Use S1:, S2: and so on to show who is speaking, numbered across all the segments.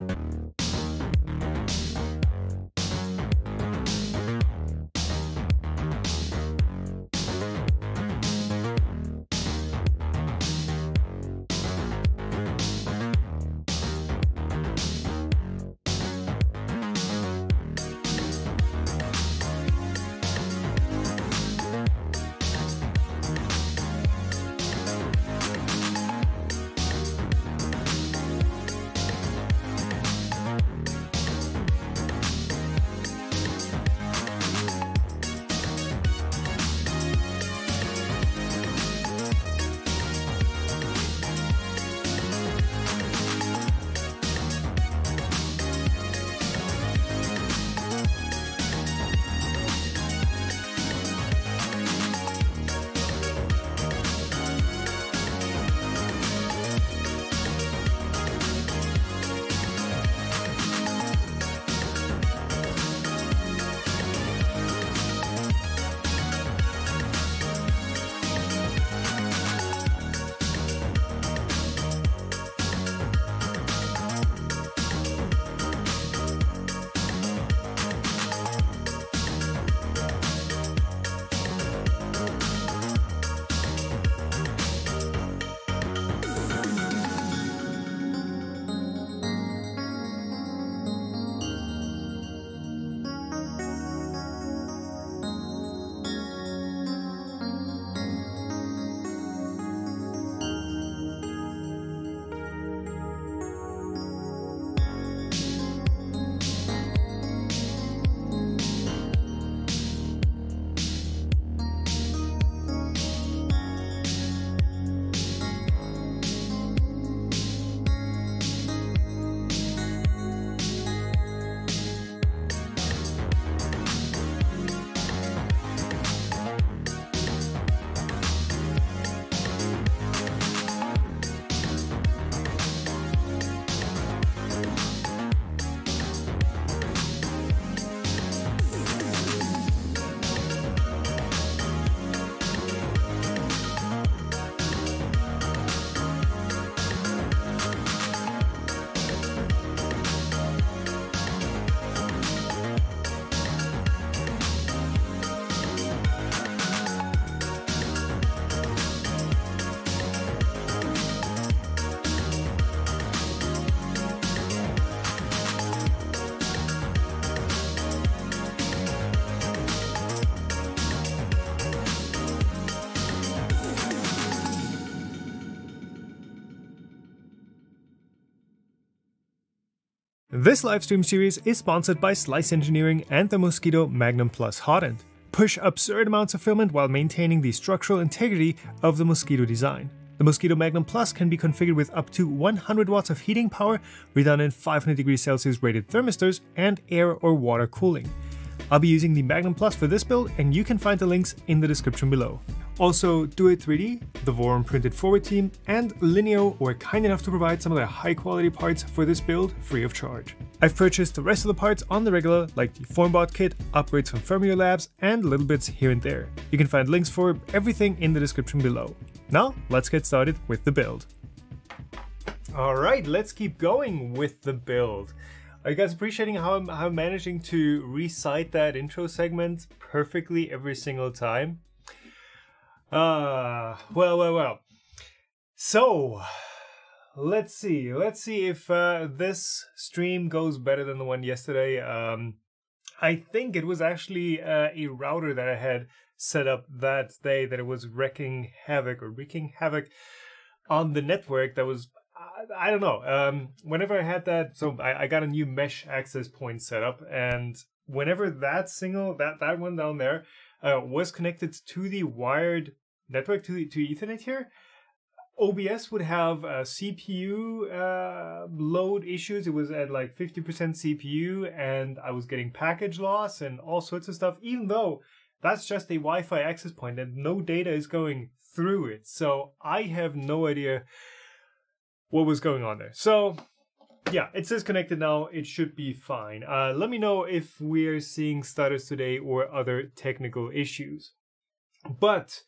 S1: you This livestream series is sponsored by Slice Engineering and the Mosquito Magnum Plus Hot End. Push absurd amounts of filament while maintaining the structural integrity of the Mosquito design. The Mosquito Magnum Plus can be configured with up to 100 watts of heating power, redundant 500 degrees Celsius rated thermistors, and air or water cooling. I'll be using the Magnum Plus for this build, and you can find the links in the description below. Also, Do-It3D, the Voron Print It Forward team, and Lineo were kind enough to provide some of their high quality parts for this build free of charge. I've purchased the rest of the parts on the regular, like the Formbot kit, upgrades from Fermio Labs, and little bits here and there. You can find links for everything in the description below. Now, let's get started with the build. Alright, let's keep going with the build. Are you guys appreciating how I'm, how I'm managing to recite that intro segment perfectly every single time? Uh, well, well, well. So, let's see. Let's see if uh, this stream goes better than the one yesterday. Um, I think it was actually uh, a router that I had set up that day that it was wrecking havoc or wreaking havoc on the network that was I, don't know. Um, whenever I had that, so I, I got a new mesh access point set up, and whenever that single that that one down there uh, was connected to the wired network to to Ethernet here, OBS would have uh, CPU uh, load issues. It was at like 50% CPU, and I was getting package loss and all sorts of stuff. Even though that's just a Wi-Fi access point and no data is going through it, so I have no idea what was going on there. So yeah, it says connected now. It should be fine. Uh, let me know if we're seeing stutters today or other technical issues. But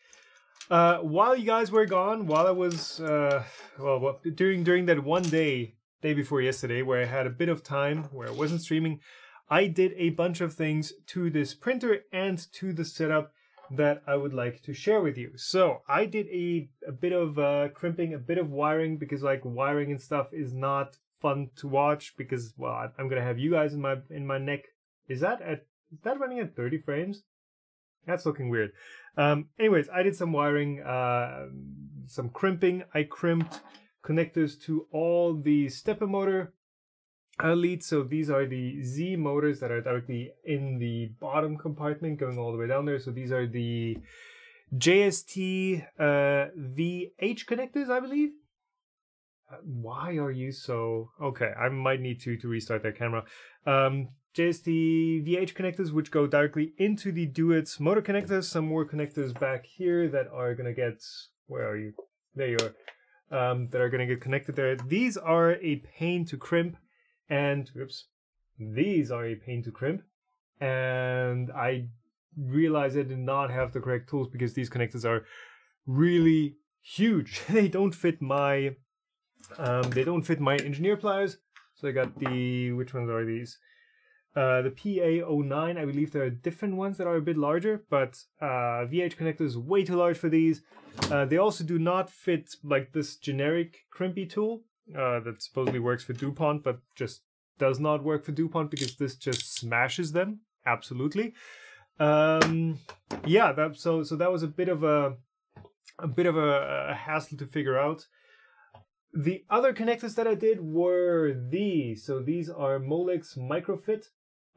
S1: uh, while you guys were gone, while I was uh, well, during during that one day day before yesterday, where I had a bit of time where I wasn't streaming, I did a bunch of things to this printer and to the setup that I would like to share with you. So I did a, a bit of uh, crimping, a bit of wiring because like wiring and stuff is not fun to watch because well I'm gonna have you guys in my in my neck. Is that at is that running at 30 frames? That's looking weird. Um, anyways, I did some wiring, uh, some crimping. I crimped connectors to all the stepper motor leads. So these are the Z motors that are directly in the bottom compartment going all the way down there. So these are the JST uh, VH connectors, I believe. Uh, why are you so okay? I might need to to restart that camera. Um, JST VH connectors, which go directly into the Duet motor connectors. Some more connectors back here that are gonna get. Where are you? There you are. Um, that are gonna get connected there. These are a pain to crimp, and oops, these are a pain to crimp. And I realized I did not have the correct tools because these connectors are really huge. they don't fit my um, they don't fit my engineer pliers. So I got the, which ones are these? Uh, the PA09, I believe there are different ones that are a bit larger, but uh, VH connector is way too large for these. Uh, they also do not fit like this generic crimpy tool uh, that supposedly works for DuPont, but just does not work for DuPont because this just smashes them. Absolutely. Um, yeah, that so so that was a bit of a a bit of a, a hassle to figure out. The other connectors that I did were these. So these are Molex Microfit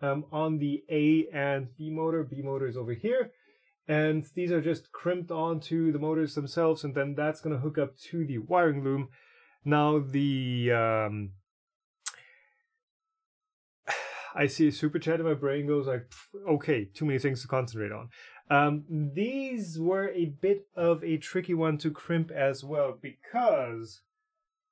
S1: um, on the A and B motor. B motor is over here. And these are just crimped onto the motors themselves, and then that's going to hook up to the wiring loom. Now the um, I see a super chat and my brain goes like, okay, too many things to concentrate on. Um, these were a bit of a tricky one to crimp as well because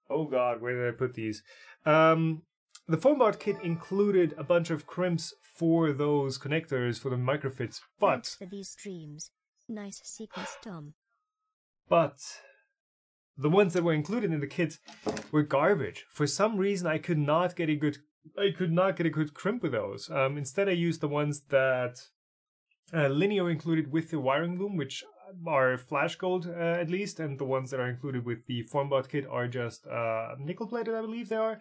S1: Oh god, where did I put these? Um, the Formbot kit included a bunch of crimps for those connectors for the microfits, but
S2: Thanks for these streams. Nice sequence, Tom.
S1: but the ones that were included in the kit were garbage. For some reason, I could not get a good I could not get a good crimp with those. Um, instead, I used the ones that uh, Linear included with the wiring loom, which are flash gold uh, at least, and the ones that are included with the Formbot kit are just uh, nickel plated, I believe they are.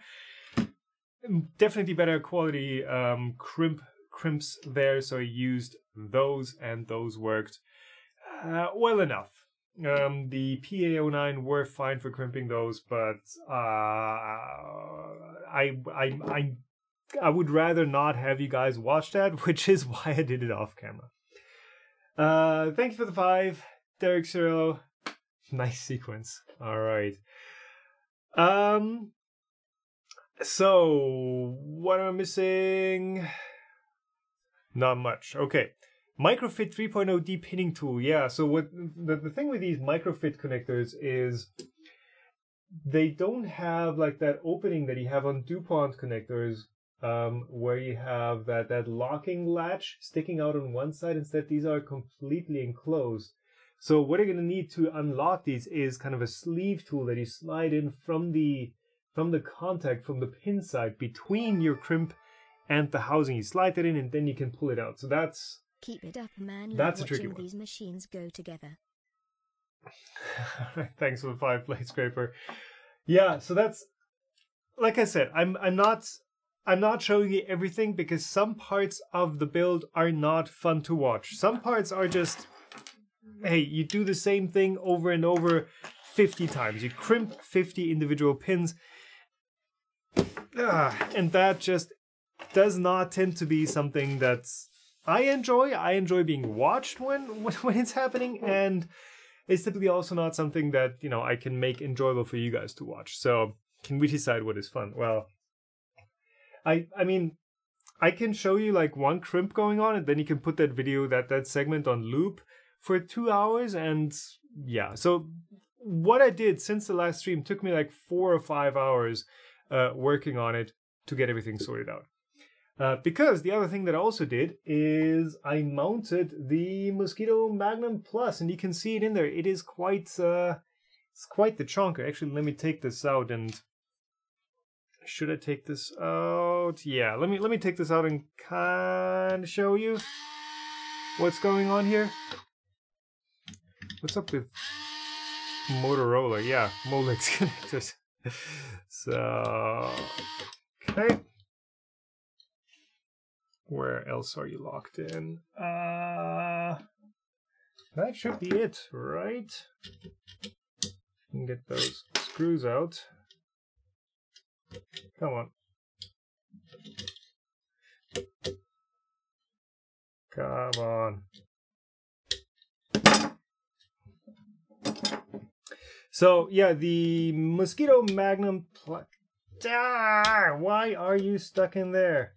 S1: Definitely better quality um, crimp crimps there, so I used those, and those worked uh, well enough. Um, the PA09 were fine for crimping those, but uh, I, I, I, I would rather not have you guys watch that, which is why I did it off camera. Uh, thank you for the five, Derek Cirillo. Nice sequence. All right. Um. So what am I missing? Not much. Okay. Microfit 3.0 deep pinning tool. Yeah. So what the, the thing with these microfit connectors is they don't have like that opening that you have on DuPont connectors um, where you have that, that locking latch sticking out on one side. Instead, these are completely enclosed. So what you're going to need to unlock these is kind of a sleeve tool that you slide in from the from the contact from the pin side between your crimp and the housing. You slide it in and then you can pull it out. So that's
S2: Keep it up, man. Love
S1: That's a tricky one.
S2: these machines go together.
S1: Thanks for the five blade scraper. Yeah, so that's like I said, I'm I'm not I'm not showing you everything because some parts of the build are not fun to watch. Some parts are just hey, you do the same thing over and over 50 times. You crimp 50 individual pins. Ah, and that just does not tend to be something that's I enjoy. I enjoy being watched when when, it's happening and it's typically also not something that you know I can make enjoyable for you guys to watch. So can we decide what is fun? Well, I I mean, I can show you like one crimp going on, and then you can put that video that that segment on loop for two hours, and yeah. So what I did since the last stream took me like four or five hours uh, working on it to get everything sorted out. Uh, because the other thing that I also did is I mounted the Mosquito Magnum Plus, and you can see it in there. It is quite, uh, it's quite the chonker. Actually, let me take this out and should I take this out? Yeah, let me let me take this out and kind of show you what's going on here. What's up with Motorola? Yeah, Molex connectors. so, okay. Where else are you locked in? Uh, that should be it, right? Get those screws out. Come on. Come on. So yeah, the Mosquito Magnum. Ah, why are you stuck in there?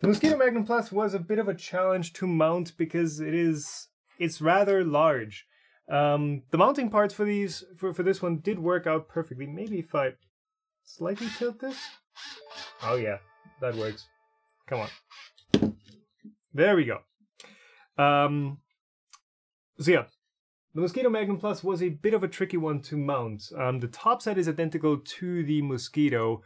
S1: The Mosquito Magnum Plus was a bit of a challenge to mount because it is it's rather large. Um, the mounting parts for these for, for this one did work out perfectly. Maybe if I slightly tilt this. Oh yeah, that works. Come on. There we go. Um, so yeah, the Mosquito Magnum Plus was a bit of a tricky one to mount. Um, the top side is identical to the Mosquito,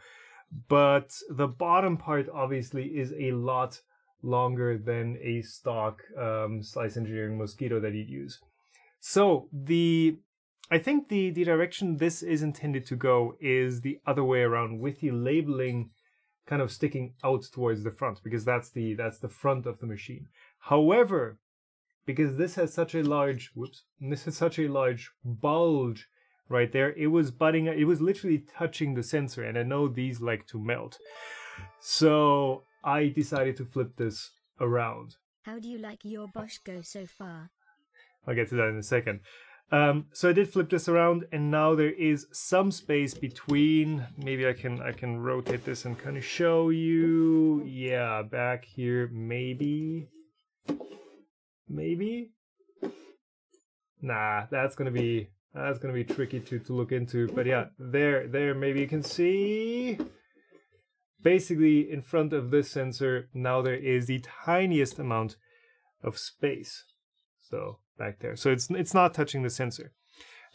S1: but the bottom part obviously is a lot longer than a stock um, Slice Engineering Mosquito that you'd use. So the I think the, the direction this is intended to go is the other way around with the labeling kind of sticking out towards the front because that's the that's the front of the machine. However, because this has such a large whoops, this has such a large bulge right there, it was butting it was literally touching the sensor and I know these like to melt. So I decided to flip this around.
S2: How do you like your Bosch go so far?
S1: I'll get to that in a second. Um, so I did flip this around and now there is some space between, maybe I can I can rotate this and kind of show you. Yeah, back here, maybe. Maybe? Nah, that's gonna be that's gonna be tricky to, to look into. But yeah, there, there, maybe you can see. Basically, in front of this sensor, now there is the tiniest amount of space. So back there. So it's it's not touching the sensor.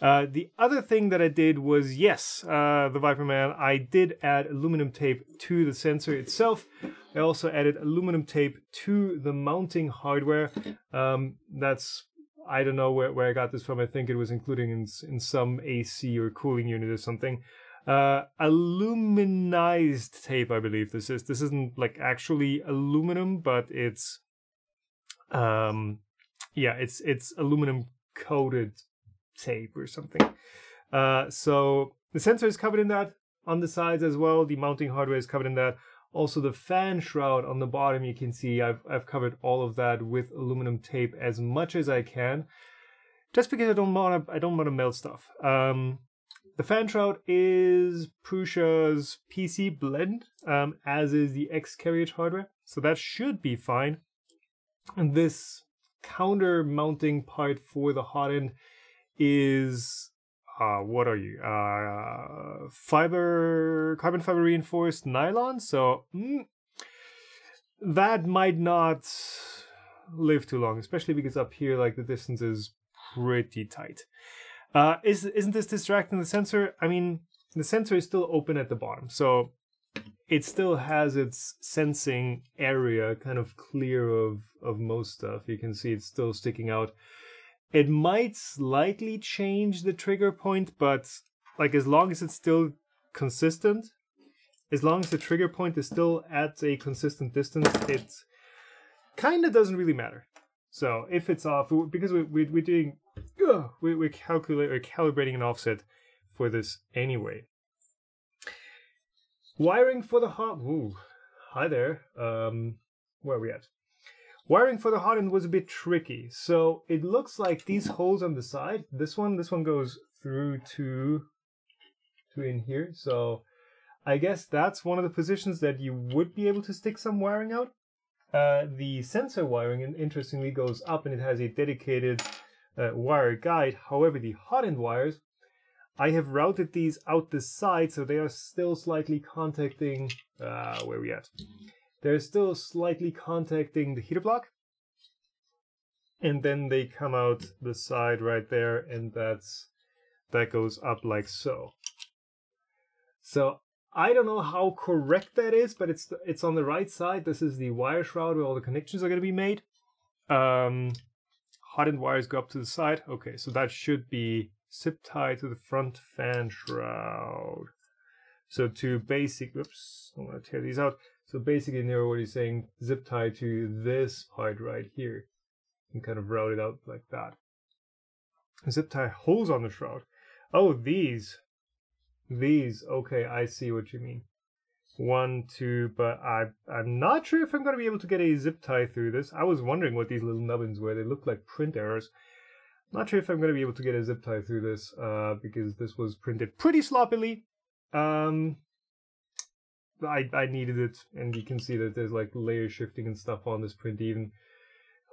S1: Uh, the other thing that I did was, yes, uh, the Viper Man, I did add aluminum tape to the sensor itself. I also added aluminum tape to the mounting hardware. Um, that's, I don't know where, where I got this from. I think it was including in, in some AC or cooling unit or something. Uh, aluminized tape, I believe this is. This isn't like actually aluminum, but it's um, yeah, it's it's aluminum coated tape or something. Uh, so the sensor is covered in that on the sides as well. The mounting hardware is covered in that. Also, the fan shroud on the bottom, you can see I've I've covered all of that with aluminum tape as much as I can, just because I don't want to I don't want to melt stuff. Um, the fan shroud is Prusa's PC blend, um, as is the X carriage hardware, so that should be fine. And this counter mounting part for the hot end is uh, what are you? Uh, fiber, carbon fiber reinforced nylon. So mm, that might not live too long, especially because up here, like the distance is pretty tight. Uh, is isn't this distracting the sensor? I mean, the sensor is still open at the bottom, so it still has its sensing area kind of clear of of most stuff. You can see it's still sticking out. It might slightly change the trigger point, but like as long as it's still consistent, as long as the trigger point is still at a consistent distance, it kind of doesn't really matter. So if it's off, because we, we, we're doing, we, we're calculating, we're calibrating an offset for this anyway. Wiring for the hot. Ooh, hi there. Um, where are we at? Wiring for the hot end was a bit tricky. So it looks like these holes on the side. This one, this one goes through to to in here. So I guess that's one of the positions that you would be able to stick some wiring out. Uh, the sensor wiring, interestingly, goes up and it has a dedicated uh, wire guide. However, the hot end wires I have routed these out the side, so they are still slightly contacting, uh, where are we at? They're still slightly contacting the heater block. And then they come out the side right there, and that's, that goes up like so. So I don't know how correct that is, but it's it's on the right side. This is the wire shroud where all the connections are going to be made. Um, hot end wires go up to the side. Okay, so that should be zip tied to the front fan shroud. So to basic, oops, I want to tear these out. So basically, Nero, what he's saying, zip tie to this part right here, and kind of route it out like that. Zip tie holes on the shroud. Oh, these. These. Okay, I see what you mean. One, two, but I, I'm not sure if I'm going to be able to get a zip tie through this. I was wondering what these little nubbins were. They look like print errors. Not sure if I'm going to be able to get a zip tie through this, uh, because this was printed pretty sloppily. Um, I, I needed it, and you can see that there's like layer shifting and stuff on this print even.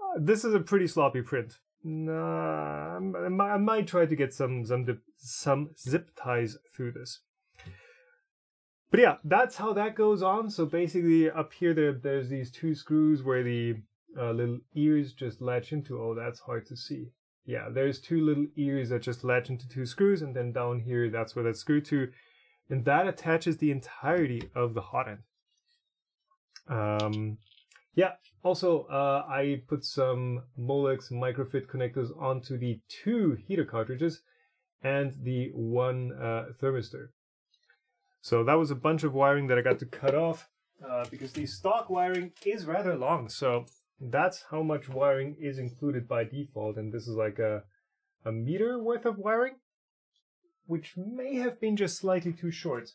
S1: Uh, this is a pretty sloppy print. Nah, I might, I might try to get some some dip, some zip ties through this. But yeah, that's how that goes on. So basically, up here there there's these two screws where the uh, little ears just latch into. Oh, that's hard to see. Yeah, there's two little ears that just latch into two screws, and then down here that's where that's screwed to, and that attaches the entirety of the hot end. Um, yeah, also, uh, I put some Molex microfit connectors onto the two heater cartridges and the one uh, thermistor. So that was a bunch of wiring that I got to cut off uh, because the stock wiring is rather long. So that's how much wiring is included by default. And this is like a, a meter worth of wiring, which may have been just slightly too short.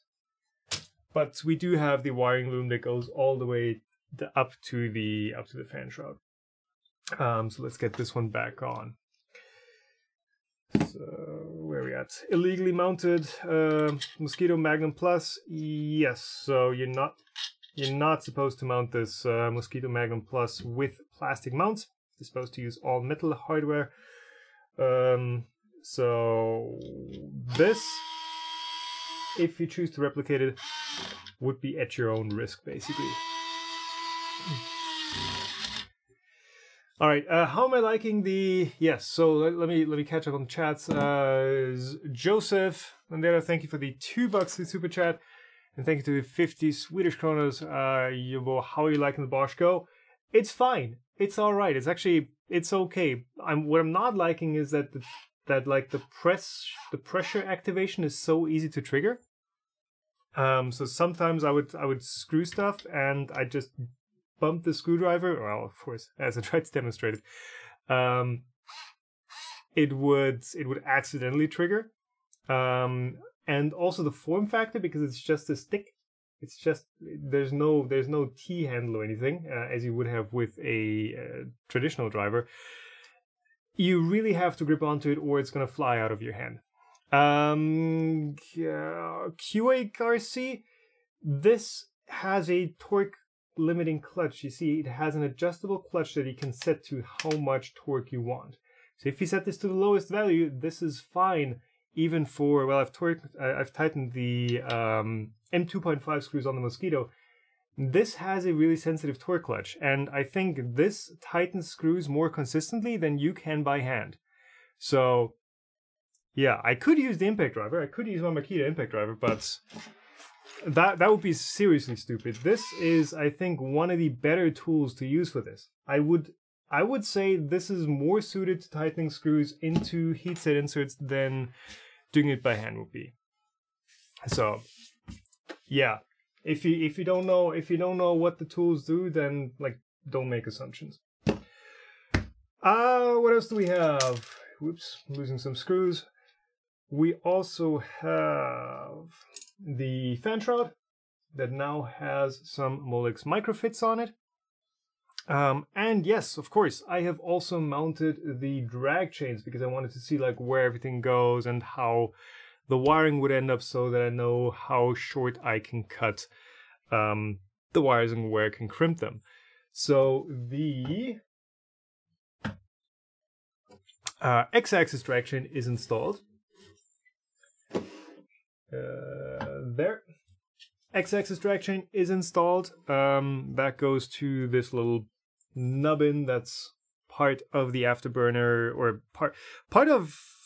S1: But we do have the wiring loom that goes all the way the, up to the up to the fan shroud. Um, so let's get this one back on. So where are we at? Illegally mounted uh, Mosquito Magnum Plus. Yes. So you're not you're not supposed to mount this uh, Mosquito Magnum Plus with plastic mounts. You're supposed to use all metal hardware. Um, so this, if you choose to replicate it, would be at your own risk, basically. All right, uh, how am I liking the? Yes, so let, let, me let me catch up on the chats. Uh, Joseph Mandela, thank you for the two bucks to super chat, and thank you to the fifty Swedish kronas. Uh, you, well, how are you liking the Bosch Go? It's fine. It's all right. It's actually it's okay. I'm what I'm not liking is that the, that like the press the pressure activation is so easy to trigger. Um, so sometimes I would I would screw stuff and I just bump the screwdriver, well, of course, as I tried to demonstrate it, um, it would it would accidentally trigger, um, and also the form factor because it's just a stick. It's just there's no there's no T handle or anything uh, as you would have with a uh, traditional driver. You really have to grip onto it, or it's gonna fly out of your hand. Um, uh, QA this has a torque limiting clutch, you see it has an adjustable clutch that you can set to how much torque you want. So if you set this to the lowest value, this is fine even for, well, I've, torqued, I've tightened the um, M2.5 screws on the Mosquito. This has a really sensitive torque clutch, and I think this tightens screws more consistently than you can by hand. So, yeah, I could use the impact driver. I could use my Makita impact driver, but that that would be seriously stupid. This is, I think, one of the better tools to use for this. I would I would say this is more suited to tightening screws into heatset inserts than doing it by hand would be. So, yeah, if you if you don't know if you don't know what the tools do, then like don't make assumptions. Uh, what else do we have? Whoops, losing some screws. We also have the fan shroud that now has some Molex microfits on it. Um, and yes, of course, I have also mounted the drag chains because I wanted to see like where everything goes and how the wiring would end up so that I know how short I can cut um, the wires and where I can crimp them. So the uh, X-axis chain is installed. Uh, there. X-axis chain is installed. Um, that goes to this little nubbin that's part of the afterburner or part part of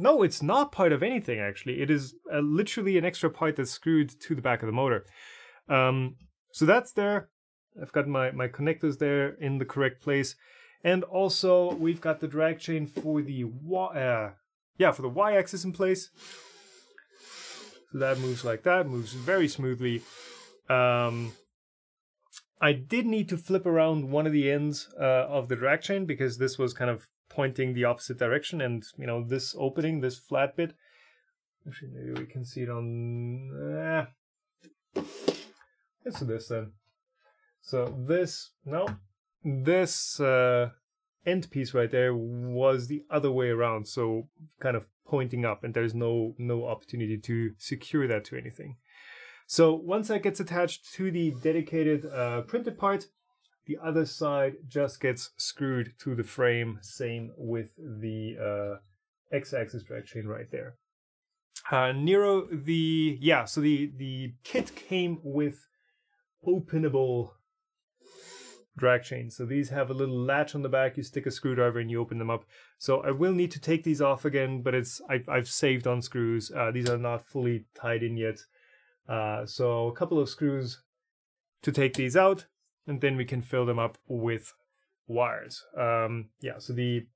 S1: no, it's not part of anything actually. It is uh, literally an extra part that's screwed to the back of the motor. Um, so that's there. I've got my, my connectors there in the correct place. And also we've got the drag chain for the uh, yeah, for the y-axis in place. So that moves like that, moves very smoothly. Um, I did need to flip around one of the ends uh, of the drag chain because this was kind of pointing the opposite direction and you know this opening this flat bit actually maybe we can see it on eh. let's do this then. So this no this uh, end piece right there was the other way around so kind of pointing up and there's no no opportunity to secure that to anything. So once that gets attached to the dedicated uh, printed part the other side just gets screwed to the frame, same with the uh, x-axis drag chain right there. Uh, Nero, the yeah, so the the kit came with openable drag chains. So these have a little latch on the back. You stick a screwdriver and you open them up. So I will need to take these off again, but it's I've, I've saved on screws. Uh, these are not fully tied in yet. Uh, so a couple of screws to take these out and then we can fill them up with wires. Um, yeah, so the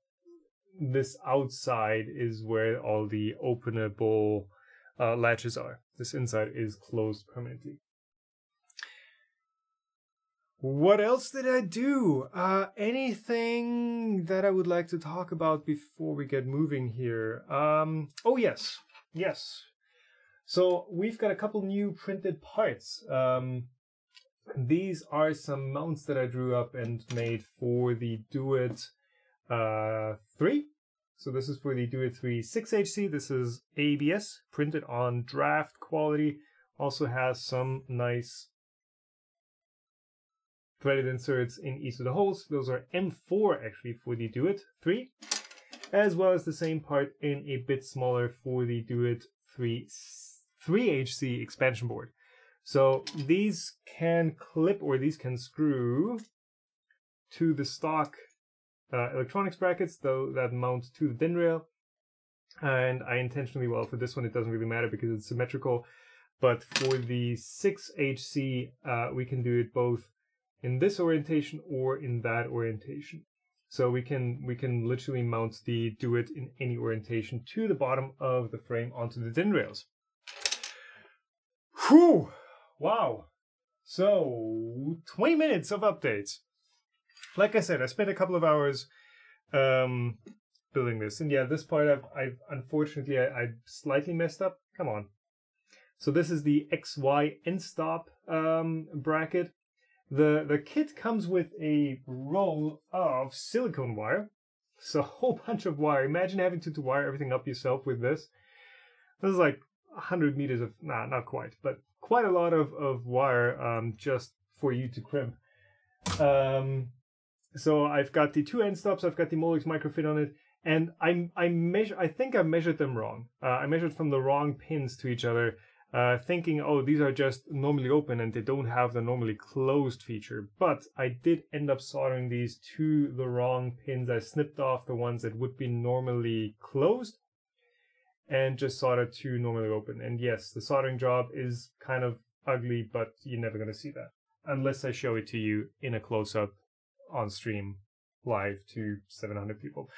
S1: this outside is where all the openable uh, latches are. This inside is closed permanently. What else did I do? Uh, anything that I would like to talk about before we get moving here? Um, oh yes, yes. So we've got a couple new printed parts. Um, these are some mounts that I drew up and made for the Duet uh, 3. So this is for the Duet 3 6HC. This is ABS printed on draft quality. Also has some nice threaded inserts in each of the holes. Those are M4 actually for the Duet 3, as well as the same part in a bit smaller for the Duet 3 3HC expansion board. So these can clip or these can screw to the stock uh, electronics brackets, though that mount to the DIN rail. And I intentionally, well, for this one, it doesn't really matter because it's symmetrical. But for the 6HC, uh, we can Duet both in this orientation or in that orientation. So we can we can literally mount the do it in any orientation to the bottom of the frame onto the DIN rails. Whew! Wow. So, 20 minutes of updates. Like I said, I spent a couple of hours um, building this. And yeah, this part I've, I've unfortunately, I, I slightly messed up. Come on. So this is the XY end stop um, bracket. The, the kit comes with a roll of silicone wire. So a whole bunch of wire. Imagine having to, to wire everything up yourself with this. This is like 100 meters of, nah, not quite, but quite a lot of, of wire um, just for you to crimp. Um, so I've got the two end stops, I've got the Molex microfit on it, and I I measure I think I measured them wrong. Uh, I measured from the wrong pins to each other, uh, thinking oh these are just normally open and they don't have the normally closed feature. But I did end up soldering these to the wrong pins. I snipped off the ones that would be normally closed and just solder to normally open. And yes, the soldering job is kind of ugly, but you're never going to see that unless I show it to you in a close up on stream live to 700 people.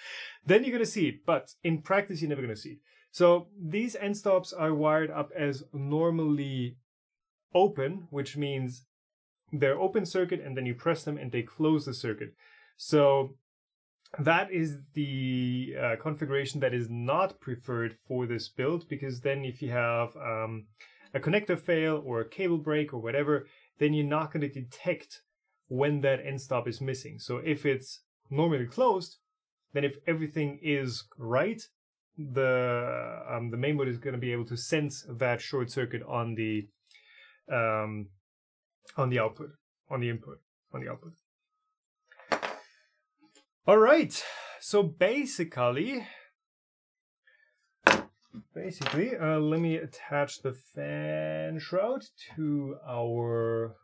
S1: Then you're going to see it, but in practice, you're never going to see it. So these end stops are wired up as normally open, which means they're open circuit and then you press them and they close the circuit. So that is the uh, configuration that is not preferred for this build because then if you have um, a connector fail or a cable break or whatever, then you're not going to detect when that end stop is missing. So if it's normally closed, then if everything is right, the um, the mainboard is going to be able to sense that short circuit on the um, on the output, on the input, on the output. All right. So basically, basically, uh, let me attach the fan shroud to our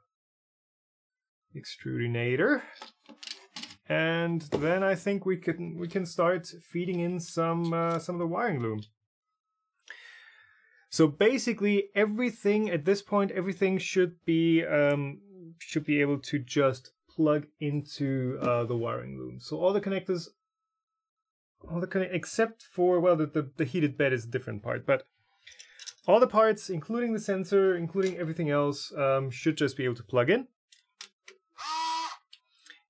S1: extrudinator. and then I think we can we can start feeding in some uh, some of the wiring loom. So basically, everything at this point, everything should be um, should be able to just plug into uh, the wiring loom. So all the connectors, all the connect except for well, the, the the heated bed is a different part, but all the parts, including the sensor, including everything else, um, should just be able to plug in.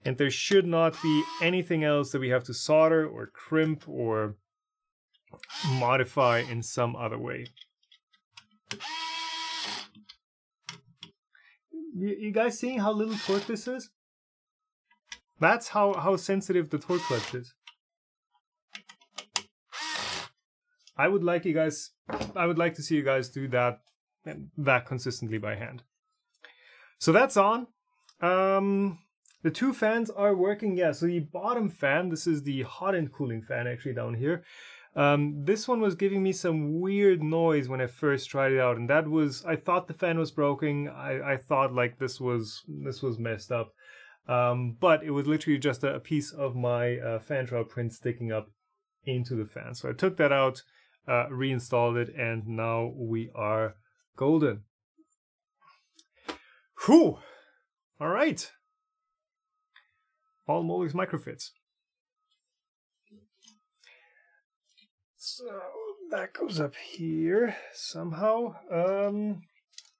S1: And there should not be anything else that we have to solder or crimp or modify in some other way. You, you guys seeing how little torque this is? That's how, how sensitive the torque clutch is. I would like you guys I would like to see you guys do that that consistently by hand. So that's on. Um the two fans are working, yeah. So the bottom fan, this is the hot end cooling fan actually down here. Um, this one was giving me some weird noise when I first tried it out, and that was I thought the fan was broken. I, I thought like this was this was messed up, um, but it was literally just a, piece of my uh, fan shroud print sticking up into the fan. So I took that out, uh, reinstalled it, and now we are golden. Whew! All right all Molex microfits. So that goes up here somehow. Um,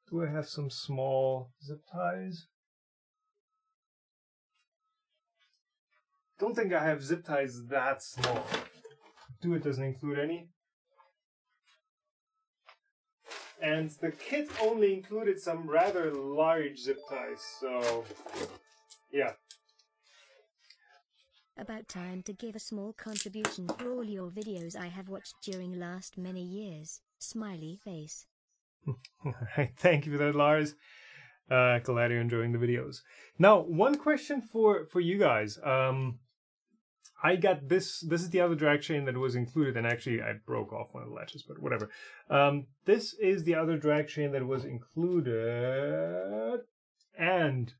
S1: do I have some small zip ties? Don't think I have zip ties that small. Do it doesn't include any. And the kit only included some rather large zip ties, so yeah,
S2: about time to give a small contribution for all your videos I have watched during last many years. Smiley face.
S1: Thank you for that, Lars. Uh, glad you're enjoying the videos. Now, one question for for you guys. Um, I got this. This is the other drag chain that was included, and actually I broke off one of the latches, but whatever. Um, this is the other drag chain that was included, and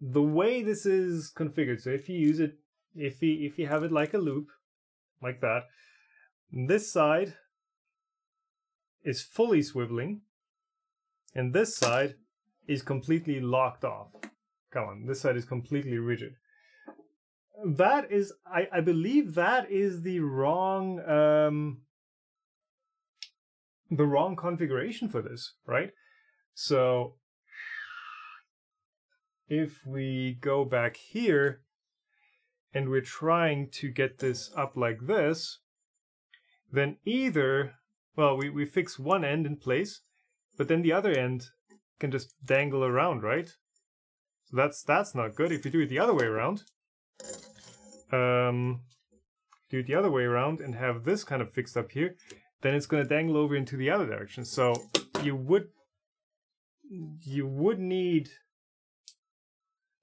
S1: the way this is configured. So if you use it if you if you have it like a loop, like that, this side is fully swiveling, and this side is completely locked off. Come on, this side is completely rigid. That is, I, I believe that is the wrong um, the wrong configuration for this, right? So if we go back here, and we're trying to get this up like this, then either, well, we, we fix one end in place, but then the other end can just dangle around, right? So that's that's not good. If you do it the other way around, um, do it the other way around and have this kind of fixed up here, then it's going to dangle over into the other direction. So you would you would need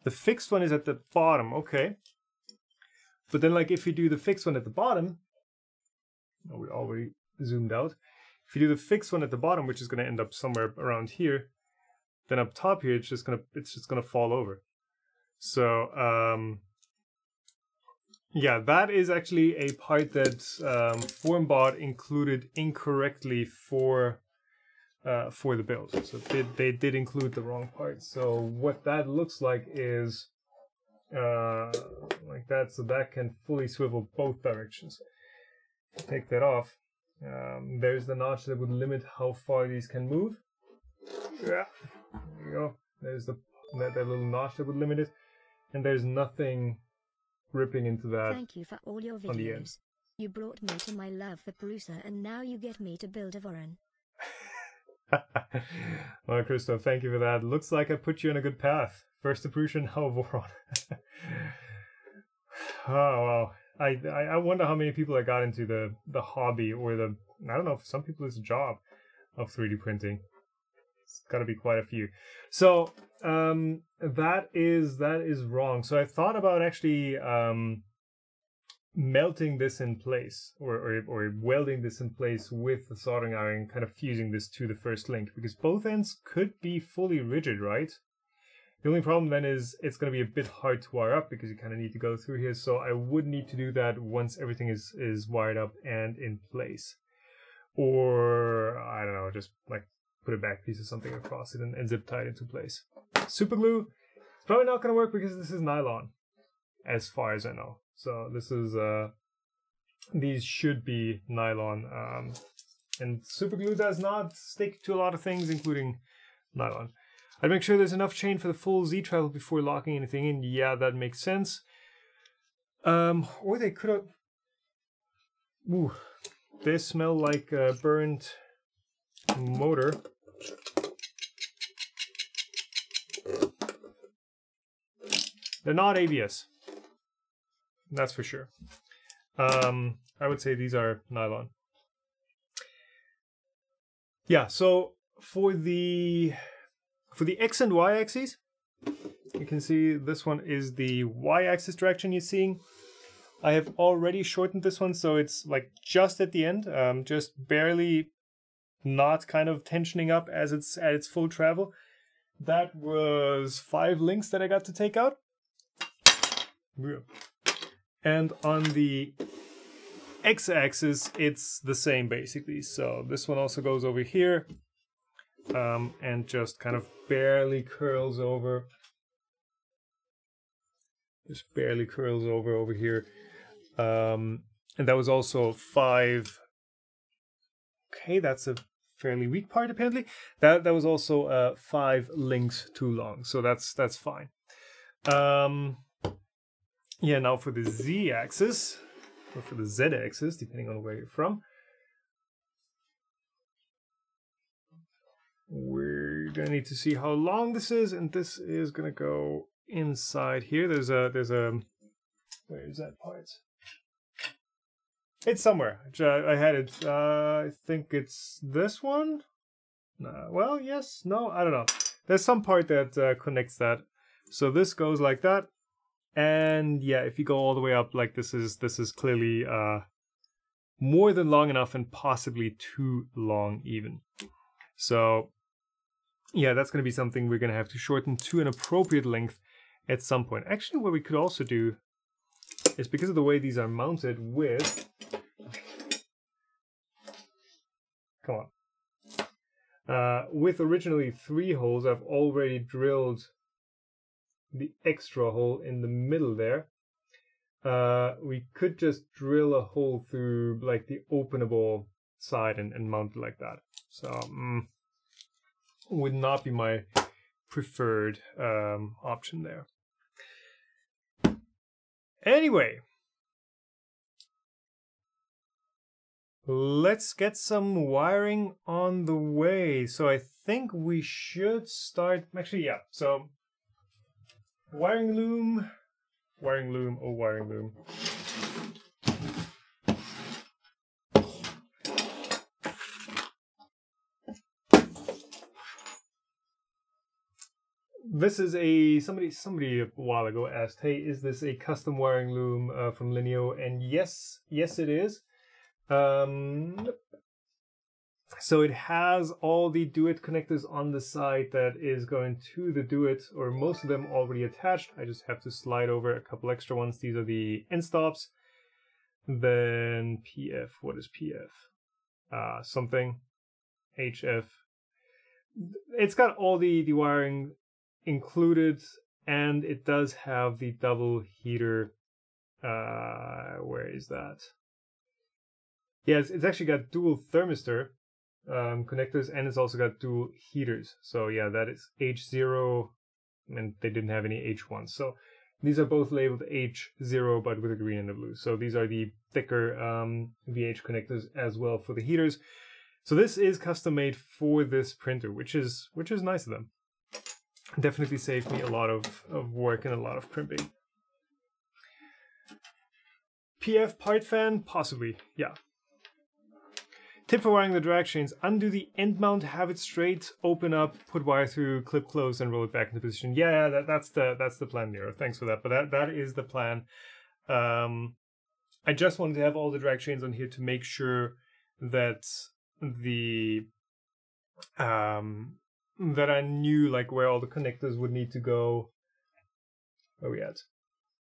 S1: the fixed one is at the bottom, okay. But then, like, if you do the fixed one at the bottom, oh, we already zoomed out. If you do the fixed one at the bottom, which is going to end up somewhere around here, then up top here, it's just gonna it's just gonna fall over. So um, yeah, that is actually a part that um, Formbot included incorrectly for uh, for the build. So they, they did include the wrong part. So what that looks like is uh, like that so that can fully swivel both directions. Take that off. Um, there's the notch that would limit how far these can move. Yeah, there you go. There's the that, that little notch that would limit it, and there's nothing ripping into that.
S2: Thank you for all your videos. You brought me to my love for Prusa, and now you get me to build a Voron.
S1: well, Christoph, thank you for that. Looks like I put you on a good path. First impression, how Voron. oh wow. I, I wonder how many people that got into the the hobby or the I don't know for some people it's a job of 3D printing. It's got to be quite a few. So um, that is that is wrong. So I thought about actually um, melting this in place or, or or welding this in place with the soldering iron, kind of fusing this to the first link because both ends could be fully rigid, right? The only problem then is it's going to be a bit hard to wire up because you kind of need to go through here. So I would need to do that once everything is, is wired up and in place. Or, I don't know, just like put a back piece or something across it and, and zip tie it into place. Super glue, it's probably not going to work because this is nylon, as far as I know. So this is, uh, these should be nylon. Um, and super glue does not stick to a lot of things, including nylon. I'd make sure there's enough chain for the full Z travel before locking anything in. Yeah, that makes sense. Um, or they could have. Ooh, they smell like a burnt motor. They're not ABS. That's for sure. Um, I would say these are nylon. Yeah, so for the for the x and y axes, you can see this one is the y axis direction you're seeing. I have already shortened this one, so it's like just at the end, um, just barely not kind of tensioning up as it's at its full travel. That was five links that I got to take out. And on the x-axis, it's the same basically. So this one also goes over here um, and just kind of barely curls over. Just barely curls over over here. Um, and that was also five. Okay, that's a fairly weak part apparently. That that was also uh, five links too long, so that's that's fine. Um, yeah, now for the z-axis, or for the z-axis, depending on where you're from. We're gonna need to see how long this is, and this is gonna go inside here. There's a there's a where is that part? It's somewhere. I had it. Uh, I think it's this one. No, well, yes, no, I don't know. There's some part that uh, connects that. So this goes like that, and yeah, if you go all the way up, like this is this is clearly uh, more than long enough, and possibly too long even. So yeah, that's going to be something we're going to have to shorten to an appropriate length at some point. Actually, what we could also do is because of the way these are mounted with... Come on. Uh, with originally three holes, I've already drilled the extra hole in the middle there. Uh, we could just drill a hole through like the openable side and, and mount it like that. So, mm, would not be my preferred um, option there. Anyway, let's get some wiring on the way. So I think we should start. Actually, yeah. So wiring loom, wiring loom, oh wiring loom. This is a somebody somebody a while ago asked, "Hey, is this a custom wiring loom uh, from Lineo?" And yes, yes, it is. Um, so it has all the Duet connectors on the side that is going to the Duet, or most of them already attached. I just have to slide over a couple extra ones. These are the end stops. Then PF. What is PF? Uh, something. HF. It's got all the the wiring included and it does have the double heater uh where is that? Yes it's actually got dual thermistor um, connectors and it's also got dual heaters. So yeah that is h0 and they didn't have any h1 so these are both labeled h0 but with a green and a blue. So these are the thicker um, vh connectors as well for the heaters. So this is custom made for this printer which is which is nice of them definitely saved me a lot of, of work and a lot of crimping. PF part fan? Possibly, yeah. Tip for wiring the drag chains. Undo the end mount, have it straight, open up, put wire through, clip close, and roll it back into position. Yeah, that, that's the that's the plan, Nero. Thanks for that. But that, that is the plan. Um, I just wanted to have all the drag chains on here to make sure that the um, that I knew like where all the connectors would need to go. Where we at?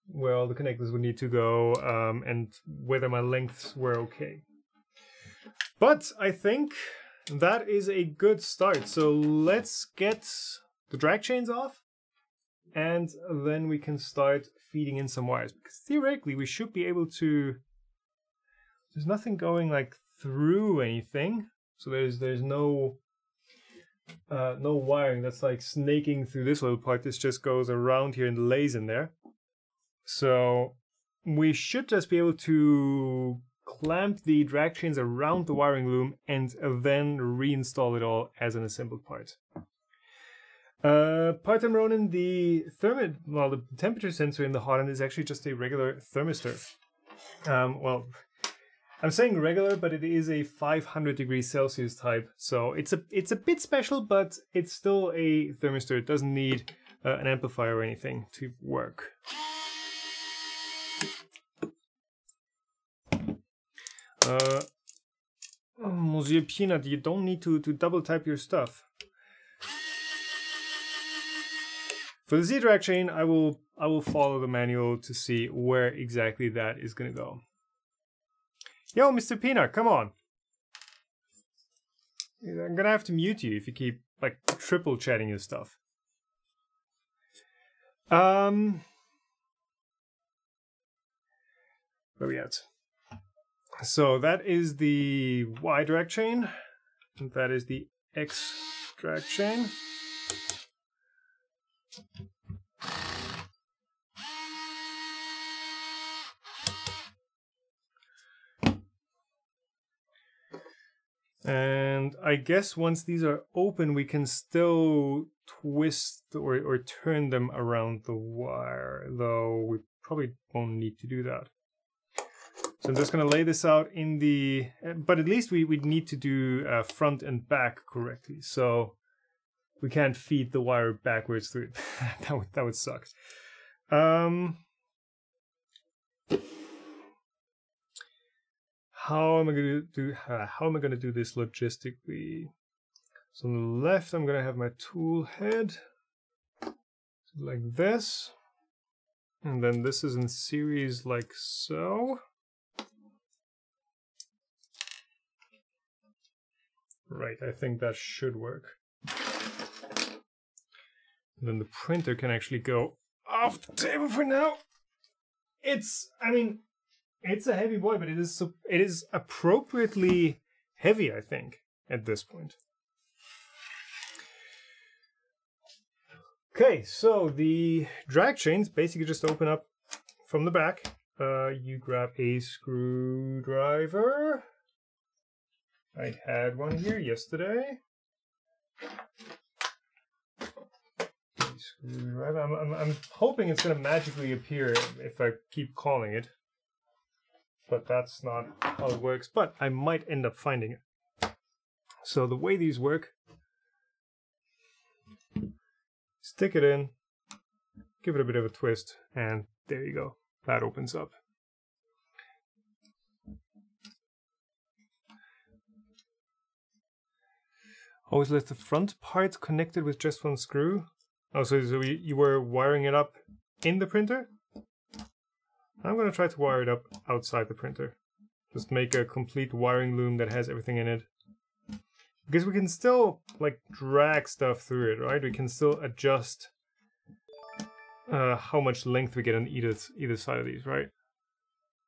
S1: Where all the connectors would need to go, um, and whether my lengths were okay. But I think that is a good start. So let's get the drag chains off, and then we can start feeding in some wires. Because theoretically, we should be able to. There's nothing going like through anything, so there's there's no uh, no wiring that's like snaking through this little part. This just goes around here and lays in there. So we should just be able to clamp the drag chains around the wiring loom and then reinstall it all as an assembled part. Uh, part I'm running the thermid, well, the temperature sensor in the hot end is actually just a regular thermistor. Um, well, I'm saying regular, but it is a 500 degrees Celsius type, so it's a it's a bit special, but it's still a thermistor. It doesn't need uh, an amplifier or anything to work. Uh, oh, Monsieur Peanut, you don't need to, to double type your stuff. For the Z drag chain, I will I will follow the manual to see where exactly that is gonna go. Yo, Mr. Peanut, come on. I'm gonna have to mute you if you keep like triple chatting your stuff. Um, where we at? So that is the Y drag chain. That is the X drag chain. And I guess once these are open, we can still twist or, or turn them around the wire, though we probably won't need to do that. So I'm just going to lay this out in the, but at least we, we need to do uh, front and back correctly. So we can't feed the wire backwards through it. that would, that would suck. Um, how am I going to do uh, how am I going to do this logistically? So on the left, I'm going to have my tool head like this, and then this is in series like so. Right, I think that should work. And then the printer can actually go off the table for now. It's, I mean, it's a heavy boy, but it is it is appropriately heavy, I think, at this point. Okay, so the drag chains basically just open up from the back. Uh, you grab a screwdriver. I had one here yesterday. Screwdriver. I'm, I'm, I'm hoping it's going to magically appear if I keep calling it but that's not how it works. But I might end up finding it. So the way these work, stick it in, give it a bit of a twist, and there you go. That opens up. Always left the front part connected with just one screw. Oh, so, so you were wiring it up in the printer? I'm going to try to wire it up outside the printer. Just make a complete wiring loom that has everything in it. Because we can still, like, drag stuff through it, right? We can still adjust uh, how much length we get on either, either side of these, right?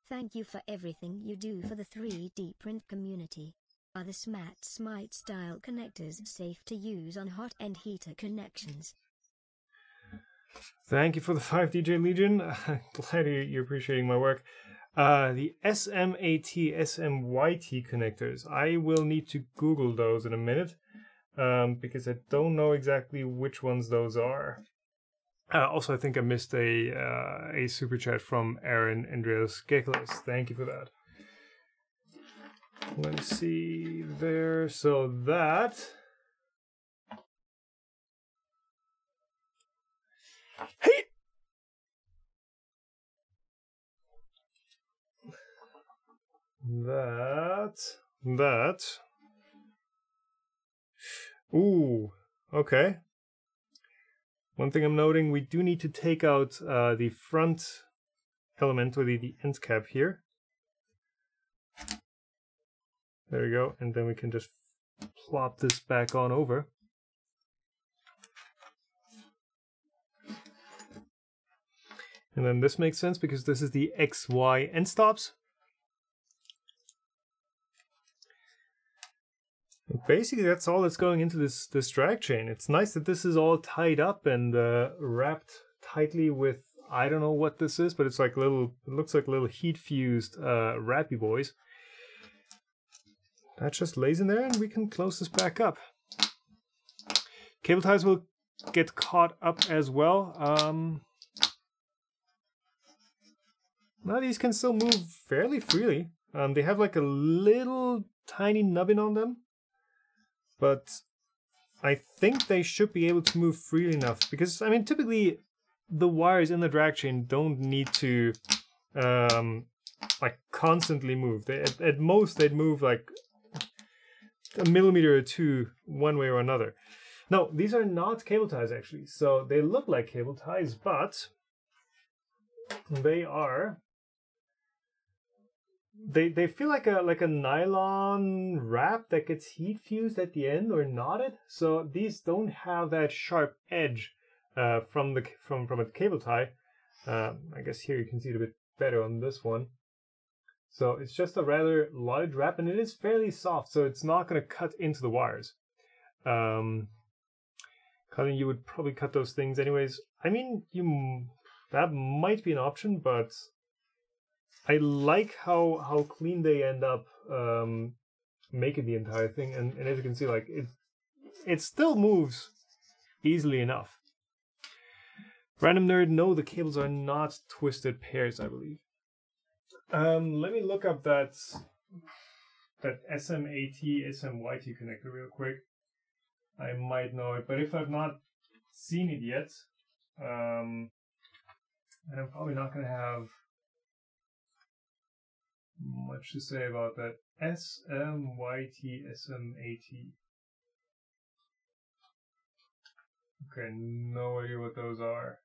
S2: Thank you for everything you do for the 3D print community. Are the SMAT Smite style connectors safe to use on hot end heater connections?
S1: Thank you for the 5 DJ Legion. Glad you're appreciating my work. Uh, the SMAT, SMYT connectors. I will need to Google those in a minute um, because I don't know exactly which ones those are. Uh, also, I think I missed a uh, a super chat from Aaron Andreas Gekles. Thank you for that. Let's see there. So that Hey! That. That. Ooh. okay. One thing I'm noting, we do need to take out uh, the front element or the, the end cap here. There we go, and then we can just plop this back on over. And then this makes sense because this is the XY end stops. Basically, that's all that's going into this, this drag chain. It's nice that this is all tied up and uh, wrapped tightly with, I don't know what this is, but it's like little, it looks like little heat fused uh, boys. That just lays in there and we can close this back up. Cable ties will get caught up as well. Um, now these can still move fairly freely. Um, they have like a little tiny nubbin on them, but I think they should be able to move freely enough because I mean typically the wires in the drag chain don't need to um, like constantly move. They, at, at most they'd move like a millimeter or two one way or another. No, these are not cable ties actually. So they look like cable ties, but they are they they feel like a like a nylon wrap that gets heat fused at the end or knotted. So these don't have that sharp edge uh, from the from from a cable tie. Uh, I guess here you can see it a bit better on this one. So it's just a rather large wrap, and it is fairly soft, so it's not going to cut into the wires. Um, cutting, you would probably cut those things anyways. I mean, you that might be an option, but I like how how clean they end up um, making the entire thing, and, and as you can see, like it it still moves easily enough. Random nerd, no, the cables are not twisted pairs, I believe. Um, let me look up that that SMAT SMYT connector real quick. I might know it, but if I've not seen it yet, um, and I'm probably not going to have much to say about that. SMYT SMAT. Okay, no idea what those are.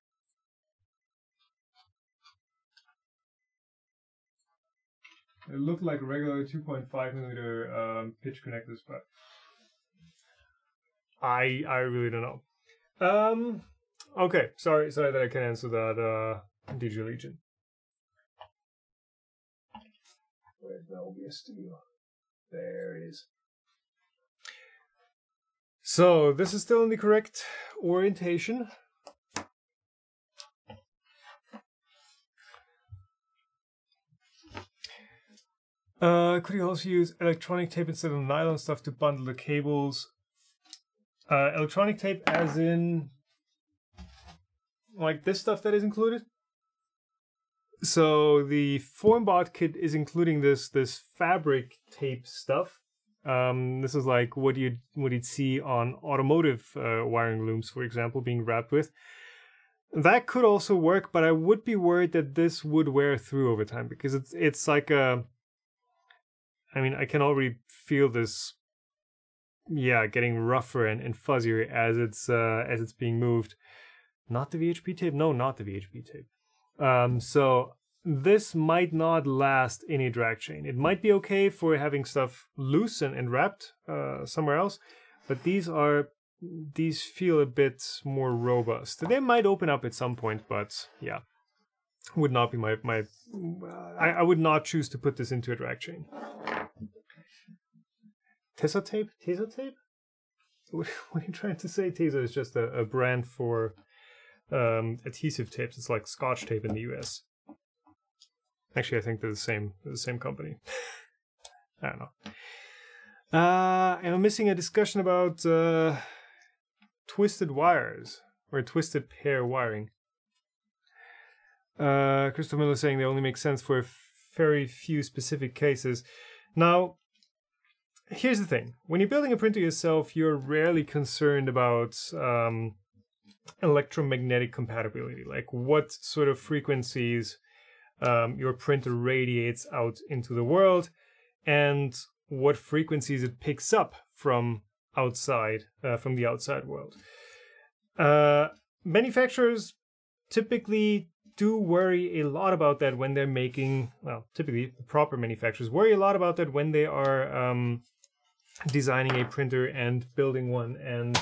S1: It looked like regular 2.5 millimeter um, pitch connectors, but I I really don't know. Um, okay, sorry, sorry that I can answer that, uh, DJ Legion. Where's the OBS Studio? There is. So this is still in the correct orientation. Uh, could you also use electronic tape instead of nylon stuff to bundle the cables? Uh, electronic tape as in like this stuff that is included? So the Formbot kit is including this this fabric tape stuff. Um, this is like what you what you'd see on automotive uh, wiring looms, for example, being wrapped with. That could also work, but I would be worried that this would wear through over time because it's it's like a I mean, I can already feel this, yeah, getting rougher and, and fuzzier as it's uh, as it's being moved. Not the VHB tape, no, not the VHB tape. Um, so this might not last any drag chain. It might be okay for having stuff loose and, and wrapped uh, somewhere else, but these are these feel a bit more robust. They might open up at some point, but yeah, would not be my my. I, I would not choose to put this into a drag chain. Tesa tape? Tesa tape? What, are you trying to say? Tesa is just a, a brand for um, adhesive tapes. It's like Scotch tape in the US. Actually, I think they're the same. They're the same company. I don't know. Uh, I'm missing a discussion about uh, twisted wires or twisted pair wiring. Uh, Christopher Miller saying they only make sense for very few specific cases. Now, here's the thing when you're building a printer yourself you're rarely concerned about um, electromagnetic compatibility like what sort of frequencies um, your printer radiates out into the world and what frequencies it picks up from outside uh, from the outside world. Uh, manufacturers typically do worry a lot about that when they're making well typically proper manufacturers worry a lot about that when they are um, designing a printer and building one and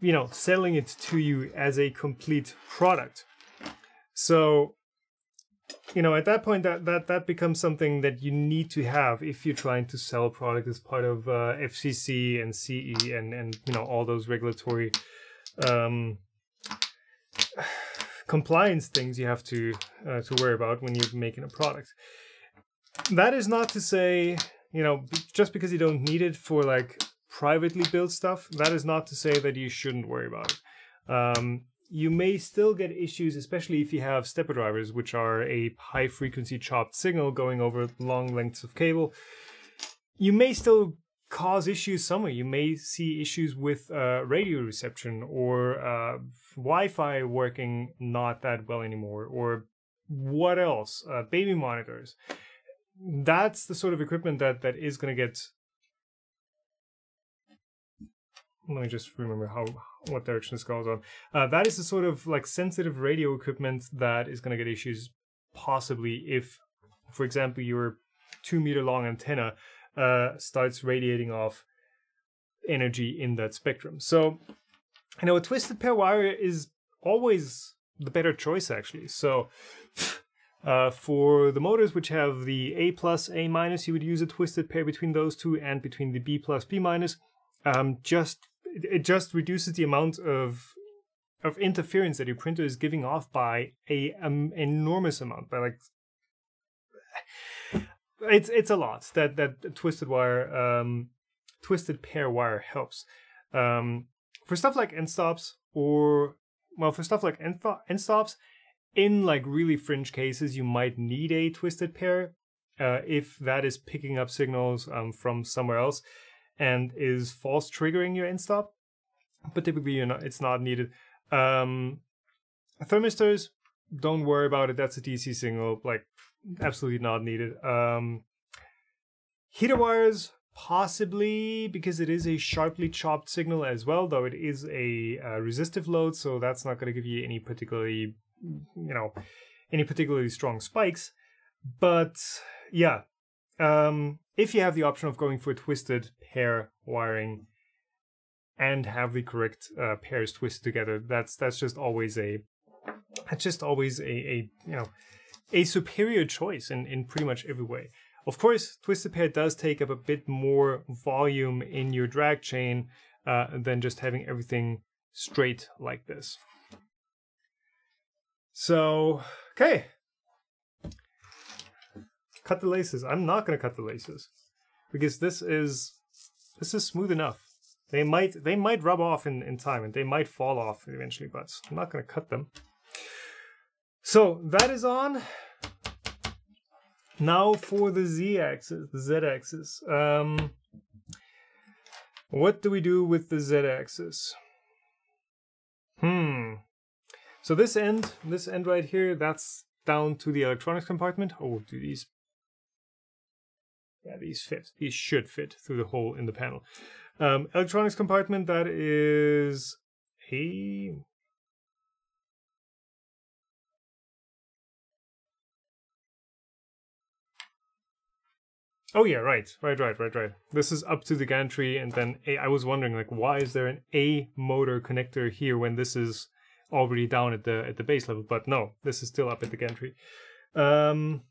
S1: you know selling it to you as a complete product so you know at that point that that that becomes something that you need to have if you're trying to sell a product as part of uh, FCC and CE and and you know all those regulatory um, compliance things you have to uh, to worry about when you're making a product. That is not to say you know just because you don't need it for like privately built stuff. That is not to say that you shouldn't worry about it. Um, you may still get issues, especially if you have stepper drivers, which are a high frequency chopped signal going over long lengths of cable. You may still cause issues somewhere. You may see issues with uh, radio reception or uh, Wi Fi working not that well anymore, or what else? Uh, baby monitors. That's the sort of equipment that, that is going to get let me just remember how what direction this goes on. Uh, that is the sort of like sensitive radio equipment that is going to get issues possibly if, for example, your two meter long antenna uh, starts radiating off energy in that spectrum. So, you know, a twisted pair wire is always the better choice actually. So. Uh, for the motors which have the A plus, A minus, you would use a twisted pair between those two and between the B plus, B minus. Um, just it just reduces the amount of of interference that your printer is giving off by a um, enormous amount by like it's it's a lot. That that twisted wire um twisted pair wire helps. Um for stuff like end stops or well for stuff like end, end stops in like really fringe cases you might need a twisted pair uh, if that is picking up signals um, from somewhere else and is false triggering your end stop, but typically you know it's not needed. Um, thermistors, don't worry about it. That's a DC signal, like absolutely not needed. Um, heater wires, possibly because it is a sharply chopped signal as well, though it is a, a resistive load, so that's not going to give you any particularly, you know, any particularly strong spikes. But yeah, um, if you have the option of going for twisted pair wiring and have the correct uh, pairs twisted together, that's that's just always a that's just always a, a you know a superior choice in, in pretty much every way. Of course, twisted pair does take up a bit more volume in your drag chain uh, than just having everything straight like this. So, okay, cut the laces. I'm not going to cut the laces because this is this is smooth enough. They might they might rub off in, in time and they might fall off eventually, but I'm not going to cut them. So that is on. Now for the z-axis, the z-axis. Um, what do we do with the z-axis? Hmm. So this end, this end right here, that's down to the electronics compartment. Oh, do these yeah, these fit. These should fit through the hole in the panel. Um, electronics compartment, that is a... Oh yeah, right, right, right, right, right. This is up to the gantry, and then a, I was wondering, like, why is there an A motor connector here when this is already down at the at the base level? But no, this is still up at the gantry. Um,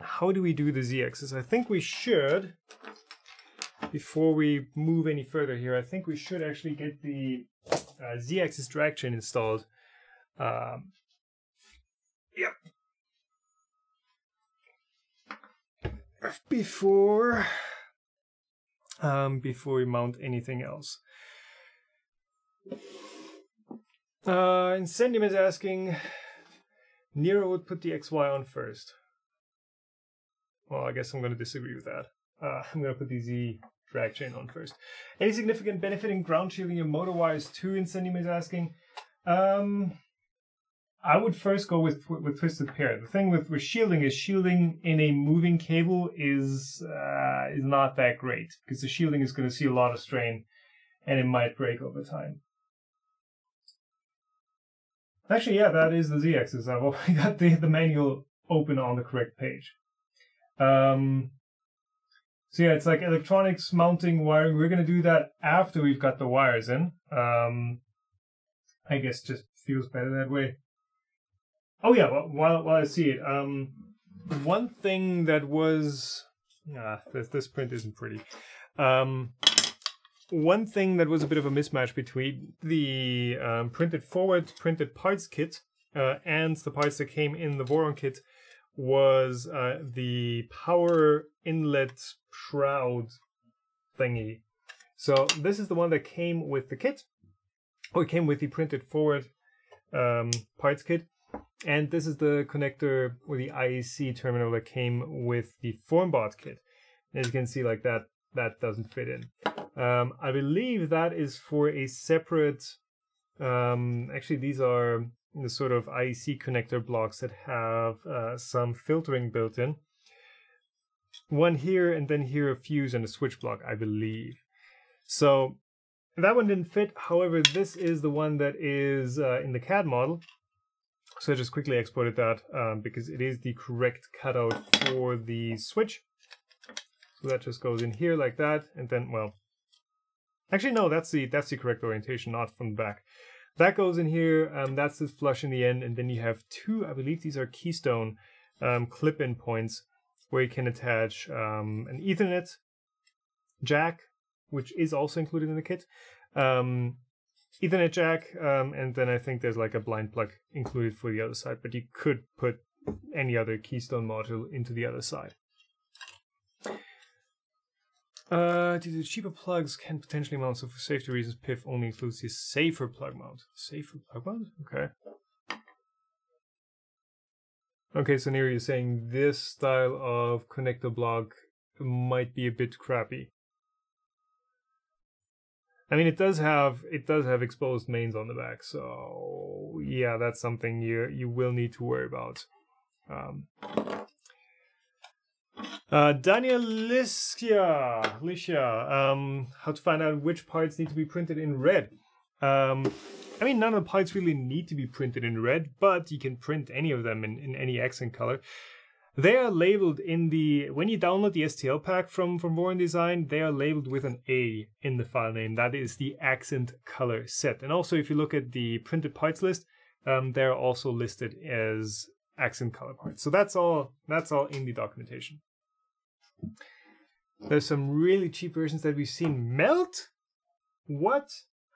S1: how do we do the z-axis? I think we should, before we move any further here, I think we should actually get the uh, z-axis drag chain installed. Um, yep. Before, um, before we mount anything else. Uh, Incendium is asking, Nero would put the XY on first. Well, I guess I'm going to disagree with that. Uh, I'm going to put the Z drag chain on first. Any significant benefit in ground shielding your motor wires too, Incendium is asking. Um, I would first go with with twisted pair. The thing with, with shielding is shielding in a moving cable is uh, is not that great because the shielding is going to see a lot of strain, and it might break over time. Actually, yeah, that is the z-axis. I've already got the, the manual open on the correct page. Um, so yeah, it's like electronics mounting wiring. We're going to do that after we've got the wires in. Um, I guess just feels better that way. Oh yeah, while while I see it, um, one thing that was ah, this this print isn't pretty. Um, one thing that was a bit of a mismatch between the um, Print It Forward printed parts kit uh, and the parts that came in the Voron kit was uh, the power inlet shroud thingy. So this is the one that came with the kit, or it came with the Print It Forward um, parts kit. And this is the connector or the IEC terminal that came with the Formbot kit. As you can see, like that, that doesn't fit in. Um, I believe that is for a separate. Um, actually, these are the sort of IEC connector blocks that have uh, some filtering built in. One here, and then here a fuse and a switch block, I believe. So that one didn't fit. However, this is the one that is uh, in the CAD model. So I just quickly exported that um, because it is the correct cutout for the switch. So that just goes in here like that, and then, well, Actually, no, that's the that's the correct orientation, not from the back. That goes in here, um, that's the flush in the end, and then you have two, I believe these are keystone um, clip-in points where you can attach um, an Ethernet jack, which is also included in the kit, um, Ethernet jack, um, and then I think there's like a blind plug included for the other side, but you could put any other keystone module into the other side. Uh, due to cheaper plugs can potentially mount, so for safety reasons, PIF only includes the safer plug mount. Safer plug mount? Okay. Okay, so here you're saying this style of connector block might be a bit crappy. I mean, it does have it does have exposed mains on the back, so yeah, that's something you you will need to worry about. Um, uh, Daniel Lischia, Lischia, um, how to find out which parts need to be printed in red. Um, I mean, none of the parts really need to be printed in red, but you can print any of them in, in any accent color. They are labeled in the, when you download the STL pack from, from Voron Design, they are labeled with an A in the file name. That is the accent color set. And also, if you look at the printed parts list, um, they're also listed as accent color parts. So that's all, that's all in the documentation. There's some really cheap versions that we've seen melt. What?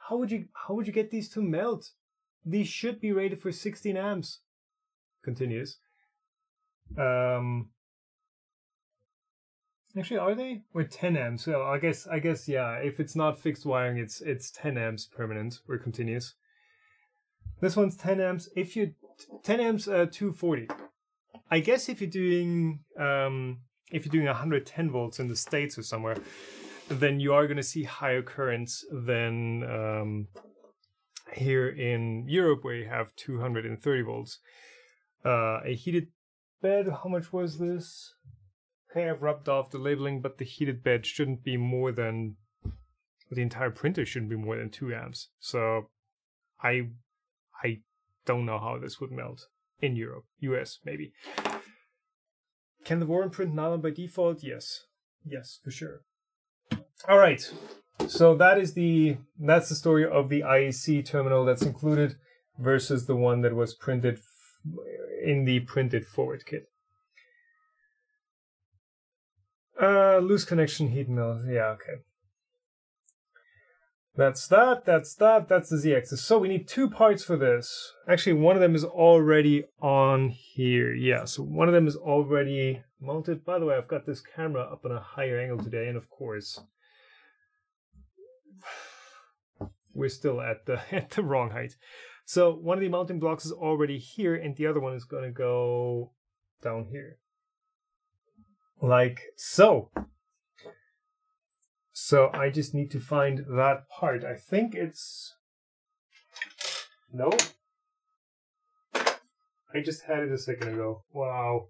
S1: How would you how would you get these to melt? These should be rated for 16 amps. Continues. Um. Actually, are they? Or 10 amps? So I guess I guess yeah. If it's not fixed wiring, it's it's 10 amps permanent or continuous. This one's 10 amps. If you 10 amps, uh, 240. I guess if you're doing um if you're doing 110 volts in the States or somewhere, then you are going to see higher currents than um, here in Europe where you have 230 volts. Uh, a heated bed, how much was this? Okay, I've rubbed off the labeling, but the heated bed shouldn't be more than the entire printer shouldn't be more than two amps. So I I don't know how this would melt in Europe, US maybe. Can the Voron print nylon by default? Yes. Yes, for sure. All right. So that is the that's the story of the IEC terminal that's included versus the one that was printed in the Print It Forward kit. Uh, loose connection heat mill. Yeah, okay. That's that, that's that, that's the z-axis. So we need two parts for this. Actually, one of them is already on here. Yeah, so one of them is already mounted. By the way, I've got this camera up on a higher angle today, and of course, we're still at the at the wrong height. So one of the mounting blocks is already here, and the other one is going to go down here. Like so. So I just need to find that part. I think it's... No. I just had it a second ago. Wow.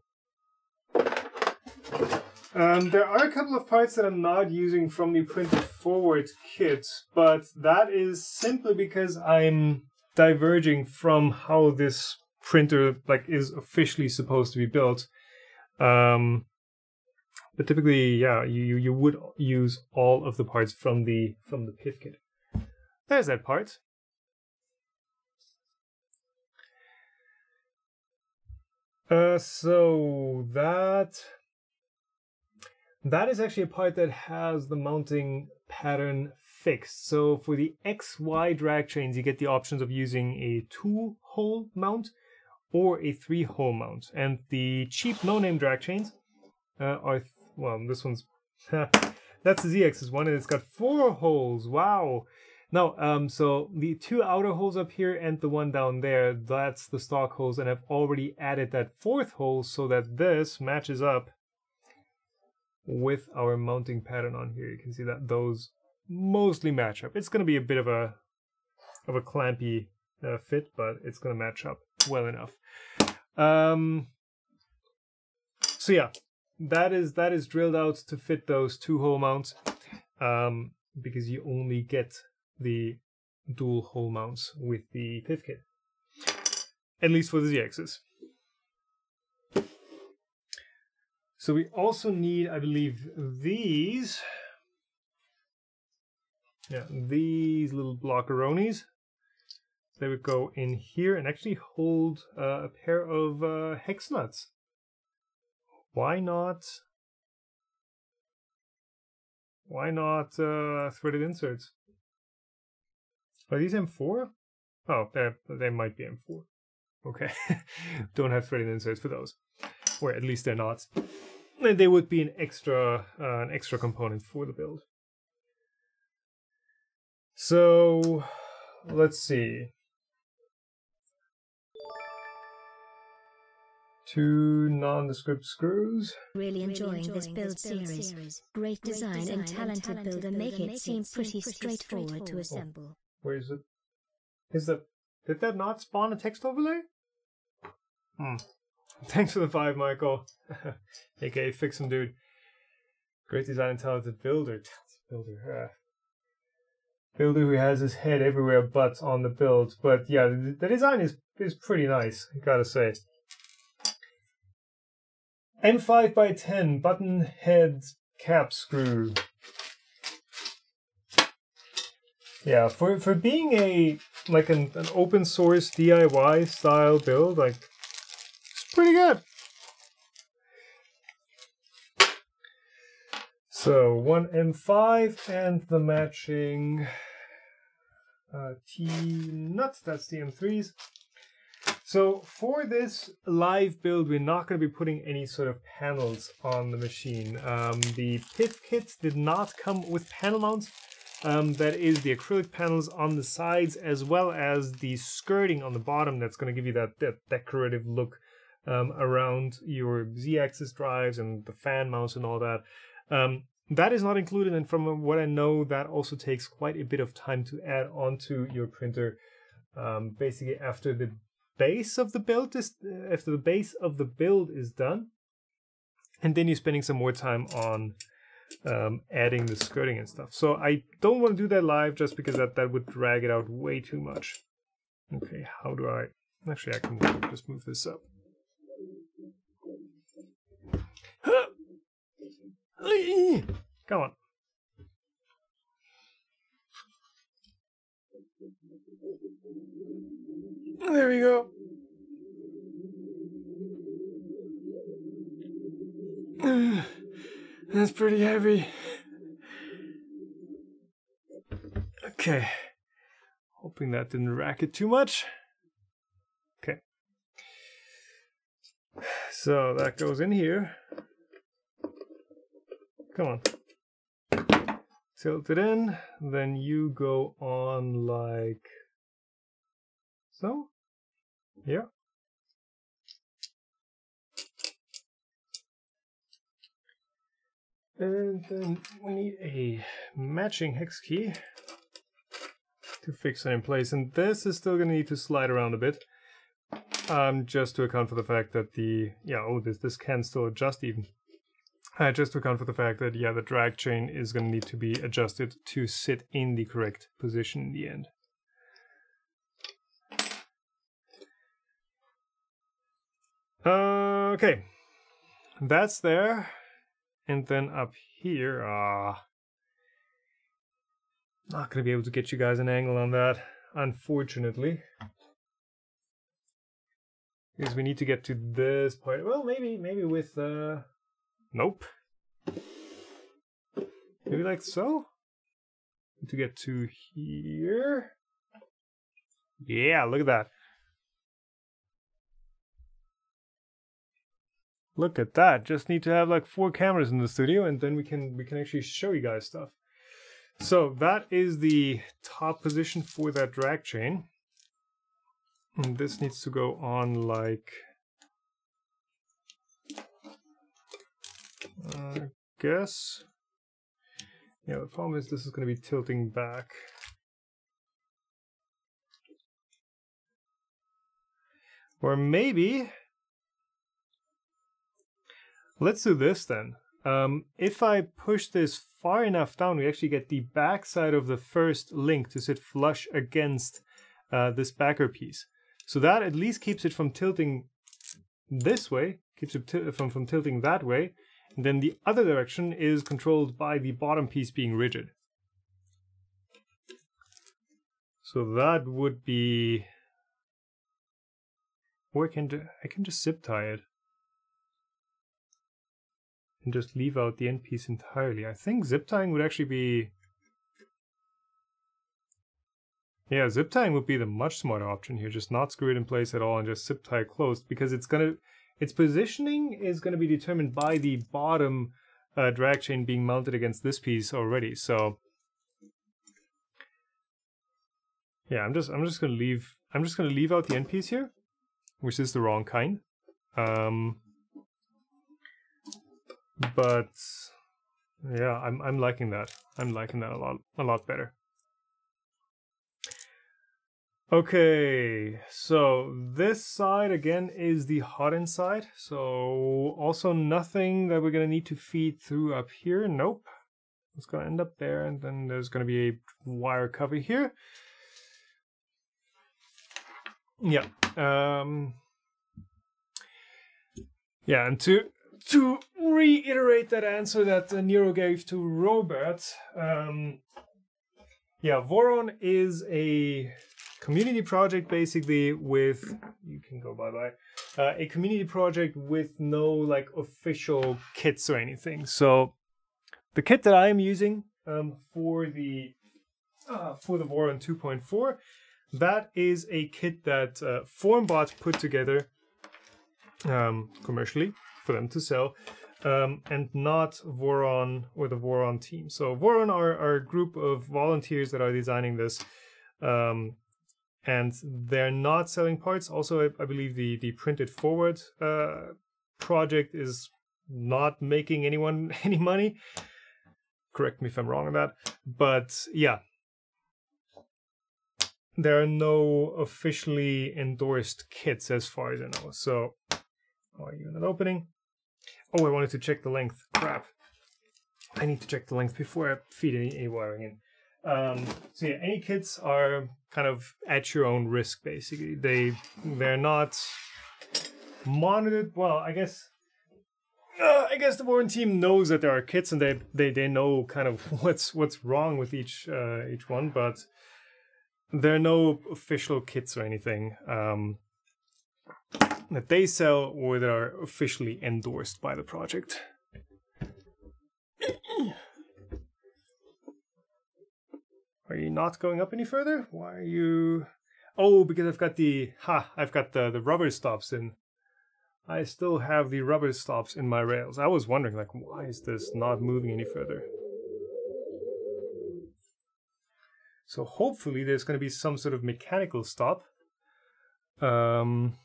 S1: Um, there are a couple of parts that I'm not using from the Print It Forward kit, but that is simply because I'm diverging from how this printer like is officially supposed to be built. Um, but typically, yeah, you you would use all of the parts from the from the PIF kit. There's that part. Uh, so that that is actually a part that has the mounting pattern fixed. So for the XY drag chains, you get the options of using a two hole mount or a three hole mount. And the cheap no name drag chains uh, are, well, this one's, that's the ZX's one and it's got four holes. Wow. Now, um, so the two outer holes up here and the one down there, that's the stock holes, and I've already added that fourth hole so that this matches up with our mounting pattern on here. You can see that those mostly match up. It's going to be a bit of a of a clampy uh, fit, but it's going to match up well enough. Um, so yeah, that is that is drilled out to fit those two hole mounts um, because you only get the dual hole mounts with the PIF kit, at least for the ZXs. So we also need, I believe, these. Yeah, these little blockeronis. They would go in here and actually hold uh, a pair of uh, hex nuts. Why not? Why not uh, threaded inserts? Are these M4? Oh, they might be M4. Okay, don't have threaded inserts for those, or at least they're not. And they would be an extra uh, an extra component for the build. So let's see. Two nondescript screws.
S2: Really enjoying this build series. Great design and talented builder make it seem pretty straightforward to assemble.
S1: Where is it? Is that did that not spawn a text overlay? Hmm. Thanks for the five, Michael. AKA Fixin' Dude. Great design and talented builder. Builder. Uh, builder who has his head everywhere but on the build. But yeah, the, the design is is pretty nice, I gotta say. M5 by 10 button head cap screw. Yeah, for for being a like an, an open source DIY style build, like it's pretty good. So one M5 and the matching uh, T nut. That's the M3s. So for this live build, we're not going to be putting any sort of panels on the machine. Um, the PIF kit did not come with panel mounts. Um, that is the acrylic panels on the sides as well as the skirting on the bottom that's going to give you that, that decorative look um, around your z-axis drives and the fan mounts and all that. Um, that is not included and from what I know that also takes quite a bit of time to add onto your printer um, basically after the base of the build is after the base of the build is done and then you're spending some more time on um, adding the skirting and stuff. So I don't want to do that live just because that, that would drag it out way too much. Okay, how do I... Actually, I can just move this up. Come on. There we go. That's pretty heavy. Okay. Hoping that didn't rack it too much. Okay. So that goes in here. Come on. Tilt it in. Then you go on like so. Yeah. And then we need a matching hex key to fix it in place. And this is still going to need to slide around a bit. um, just to account for the fact that the yeah oh this this can still adjust even uh, just to account for the fact that yeah the drag chain is going to need to be adjusted to sit in the correct position in the end okay that's there and then up here ah uh, not going to be able to get you guys an angle on that unfortunately because we need to get to this part. Well, maybe, maybe with, uh, nope. Maybe like so? To get to here. Yeah, look at that. Look at that. Just need to have like four cameras in the studio and then we can we can actually show you guys stuff. So that is the top position for that drag chain. And this needs to go on like... I guess... Yeah, the problem is this is going to be tilting back. Or maybe... Let's do this then. Um, if I push this far enough down, we actually get the backside of the first link to sit flush against uh, this backer piece. So that at least keeps it from tilting this way, keeps it from, from tilting that way. And then the other direction is controlled by the bottom piece being rigid. So that would be... Or I can, I can just zip tie it. And just leave out the end piece entirely. I think zip tying would actually be Yeah, zip tying would be the much smarter option here. Just not screw it in place at all and just zip tie closed because it's gonna, its positioning is gonna be determined by the bottom uh, drag chain being mounted against this piece already. So yeah, I'm just I'm just gonna leave I'm just gonna leave out the end piece here, which is the wrong kind. Um, but yeah, I'm I'm liking that. I'm liking that a lot a lot better. Okay, so this side again is the hot end side. So also nothing that we're gonna need to feed through up here. Nope. It's gonna end up there and then there's gonna be a wire cover here. Yeah. Um, yeah, and to to reiterate that answer that uh, Nero gave to Robert, um, yeah, Voron is a community project basically with you can go bye bye uh, a community project with no like official kits or anything. So the kit that i'm using um, for the uh, for the Voron 2.4 that is a kit that uh, formbot put together um, commercially for them to sell um, and not Voron or the Voron team. So Voron are, are a group of volunteers that are designing this um, and they're not selling parts. Also, I, I believe the the Print It Forward uh, project is not making anyone any money. Correct me if I'm wrong on that, but yeah, there are no officially endorsed kits as far as I know. So, oh, are not opening? Oh, I wanted to check the length. Crap. I need to check the length before I feed any, any wiring in. Um, so yeah, any kits are kind of at your own risk. Basically, they they're not monitored. Well, I guess uh, I guess the Voron team knows that there are kits and they they they know kind of what's what's wrong with each uh, each one, but there are no official kits or anything um, that they sell or that are officially endorsed by the project. Are you not going up any further? Why are you... Oh, because I've got the... Ha! I've got the, the rubber stops in. I still have the rubber stops in my rails. I was wondering, like, why is this not moving any further? So hopefully there's going to be some sort of mechanical stop. Um,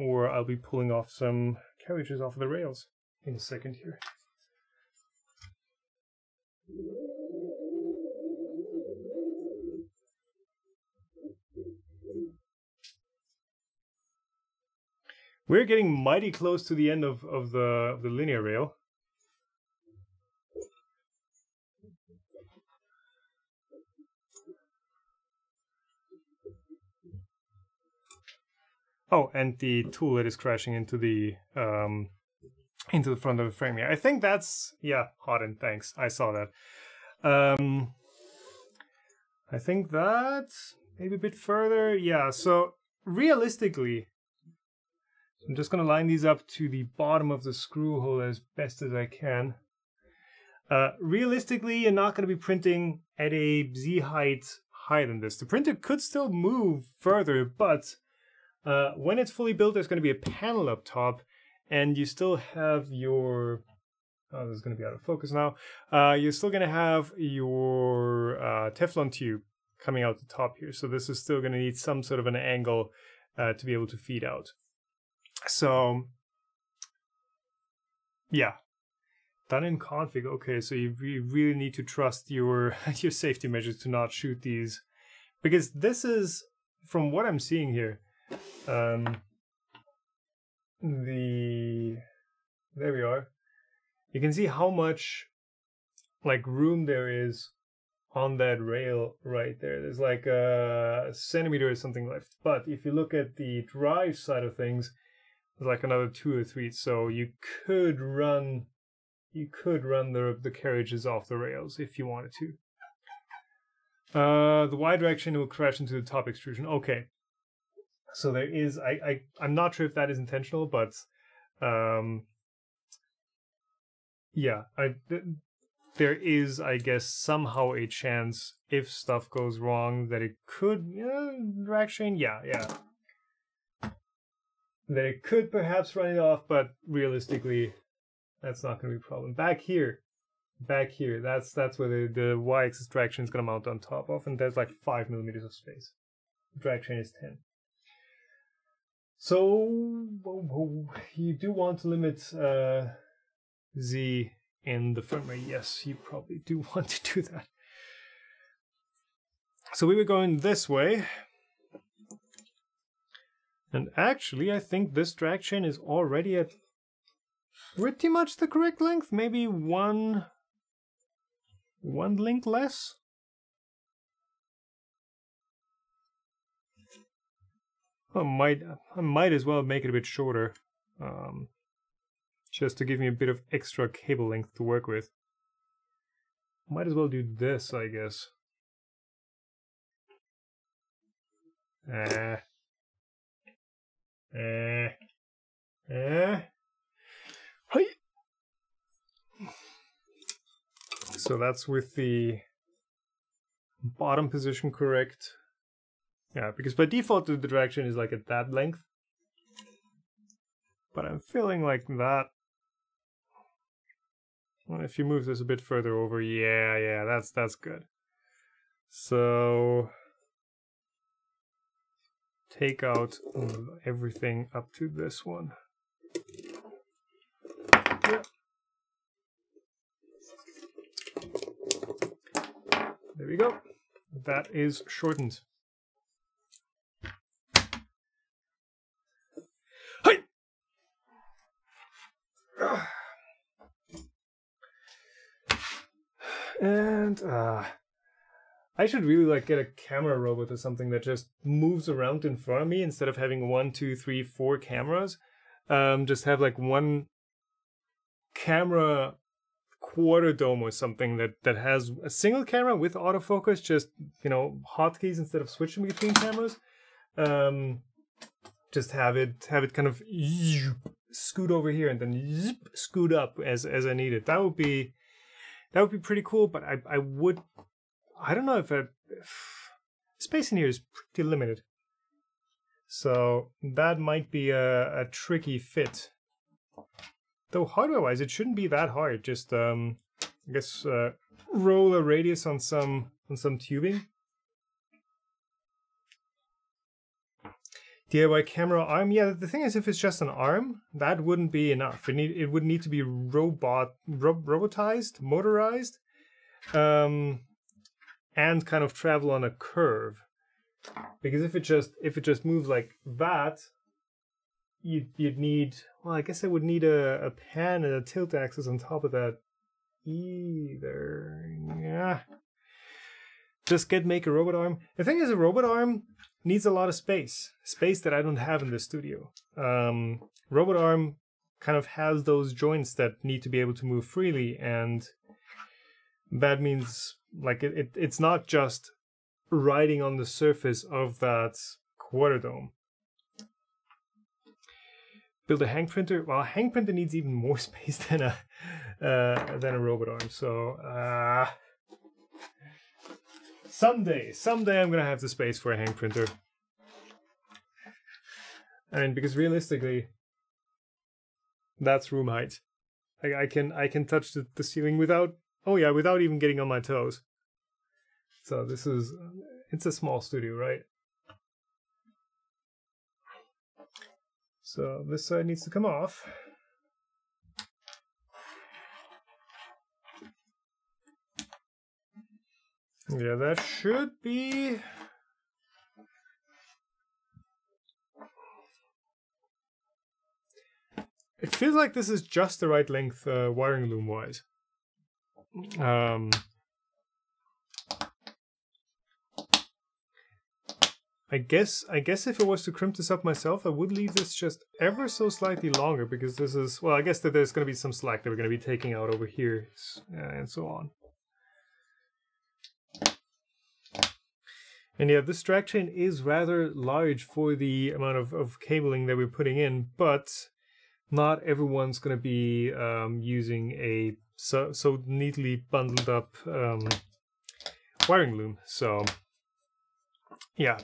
S1: or I'll be pulling off some carriages off of the rails in a second here. We're getting mighty close to the end of, of the of the linear rail. Oh, and the tool is crashing into the um, into the front of the frame here. I think that's yeah, Hodden, thanks. I saw that. Um, I think that maybe a bit further. Yeah, so realistically, I'm just gonna line these up to the bottom of the screw hole as best as I can. Uh, realistically, you're not gonna be printing at a Z height higher than this. The printer could still move further, but uh, when it's fully built, there's going to be a panel up top, and you still have your. Oh, this is going to be out of focus now. Uh, you're still going to have your uh, Teflon tube coming out the top here. So this is still going to need some sort of an angle uh, to be able to feed out. So, yeah, done in config. Okay, so you re- really need to trust your your safety measures to not shoot these, because this is from what I'm seeing here um, the there we are. You can see how much like room there is on that rail right there. There's like a centimeter or something left. But if you look at the drive side of things, there's like another two or three. So you could run you could run the the carriages off the rails if you wanted to. Uh, the y direction will crash into the top extrusion. Okay, so there is I, I i'm not sure if that is intentional but um yeah i th- there is i guess somehow a chance if stuff goes wrong that it could yeah drag chain yeah yeah. That it could perhaps run it off but realistically that's not going to be a problem. Back here back here that's that's where the, the y-axis drag is going to mount on top of and there's like five millimeters of space. Drag chain is 10 so you do want to limit uh, z in the firmware. Yes, you probably do want to do that. So we were going this way. And actually, I think this drag chain is already at pretty much the correct length. Maybe one, one link less. I might I might as well make it a bit shorter, um, just to give me a bit of extra cable length to work with. Might as well do this, I guess. Eh. Eh. Eh. Hi. So that's with the bottom position correct. Yeah, because by default the direction is like at that length. But I'm feeling like that. Well, if you move this a bit further over, yeah, yeah, that's that's good. So take out everything up to this one. There we go. That is shortened. And uh I should really like get a camera robot or something that just moves around in front of me instead of having one, two, three, four cameras. Um, just have like one camera quarter dome or something that that has a single camera with autofocus, just you know hotkeys instead of switching between cameras. Um, just have it have it kind of scoot over here and then scoot up as as I need it. That would be that would be pretty cool. But I I would I don't know if, I, if space in here is pretty limited. So that might be a, a tricky fit. Though hardware-wise, it shouldn't be that hard. Just um, I guess uh, roll a radius on some on some tubing DIY camera arm. Yeah, the thing is, if it's just an arm, that wouldn't be enough. It need it would need to be robot ro- robotized, motorized, um, and kind of travel on a curve. Because if it just if it just moves like that, you'd, you'd need, well, I guess I would need a, a pan and a tilt axis on top of that either. Yeah. Just get make a robot arm. The thing is, a robot arm needs a lot of space, space that I don't have in the studio. Um, robot arm kind of has those joints that need to be able to move freely, and that means like it, it it's not just riding on the surface of that quarter dome. Build a hang printer. Well, hang printer needs even more space than a uh, than a robot arm. So uh, someday, someday I'm gonna have the space for a hang printer. I mean, because realistically, that's room height. I, I can I can touch the, the ceiling without oh yeah without even getting on my toes. So this is it's a small studio, right? So this side needs to come off. Yeah, that should be It feels like this is just the right length uh, wiring loom wise. Um, I guess I guess if I was to crimp this up myself, I would leave this just ever so slightly longer because this is well, I guess that there's going to be some slack that we're going to be taking out over here and so on. And yeah, this drag chain is rather large for the amount of, of cabling that we're putting in, but not everyone's going to be um, using a so so neatly bundled up um, wiring loom. So yeah.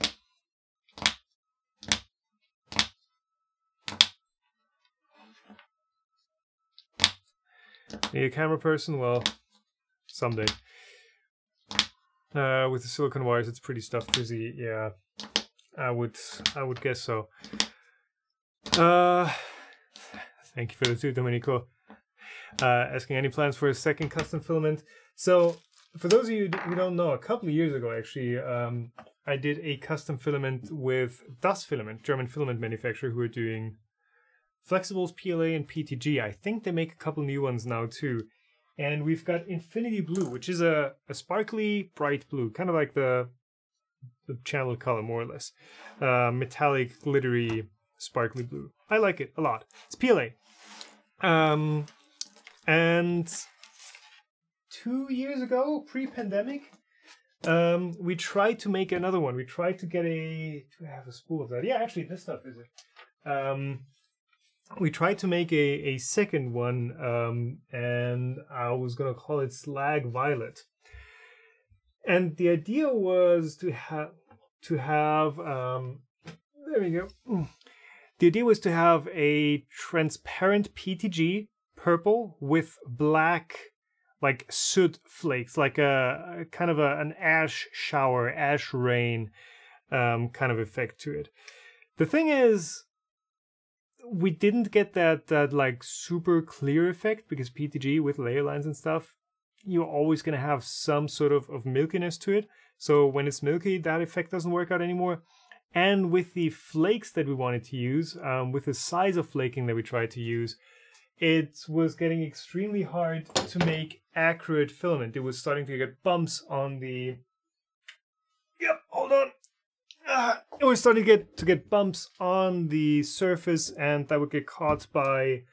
S1: Need a camera person? Well, someday. Uh, with the silicon wires, it's pretty stuff busy. Yeah, I would I would guess so. Uh, Thank you for the two, Domenico. Uh, asking any plans for a second custom filament. So, for those of you who don't know, a couple of years ago, actually, um, I did a custom filament with Das Filament, German filament manufacturer, who are doing flexibles, PLA, and PETG. I think they make a couple new ones now too. And we've got Infinity Blue, which is a, a sparkly, bright blue, kind of like the the channel color, more or less. Uh, metallic, glittery, sparkly blue. I like it a lot. It's PLA. Um, and two years ago, pre-pandemic, um, we tried to make another one. We tried to get a to have a spool of that. Yeah, actually, this stuff is it. Um, we tried to make a, a second one, um, and I was gonna call it Slag Violet. And the idea was to have to have um, there we go. The idea was to have a transparent PETG purple with black like soot flakes, like a, a kind of a, an ash shower, ash rain um, kind of effect to it. The thing is, we didn't get that that like super clear effect because PETG with layer lines and stuff, you're always gonna have some sort of, of milkiness to it. So when it's milky, that effect doesn't work out anymore. And with the flakes that we wanted to use, um, with the size of flaking that we tried to use, it was getting extremely hard to make accurate filament. It was starting to get bumps on the. Yep, hold on. Uh, it was starting to get to get bumps on the surface, and that would get caught by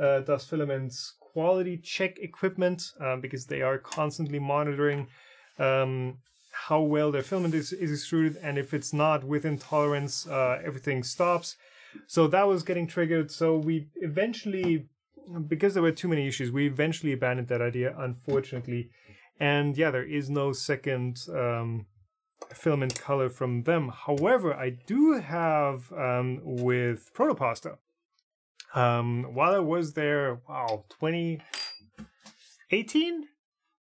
S1: uh, Das Filament's quality check equipment um, because they are constantly monitoring um, how well their filament is, is extruded, and if it's not within tolerance, uh, everything stops. So that was getting triggered. So we eventually, because there were too many issues, we eventually abandoned that idea, unfortunately. And yeah, there is no second um, filament color from them. However, I do have um, with Protopasta. Um, while I was there, wow, 2018,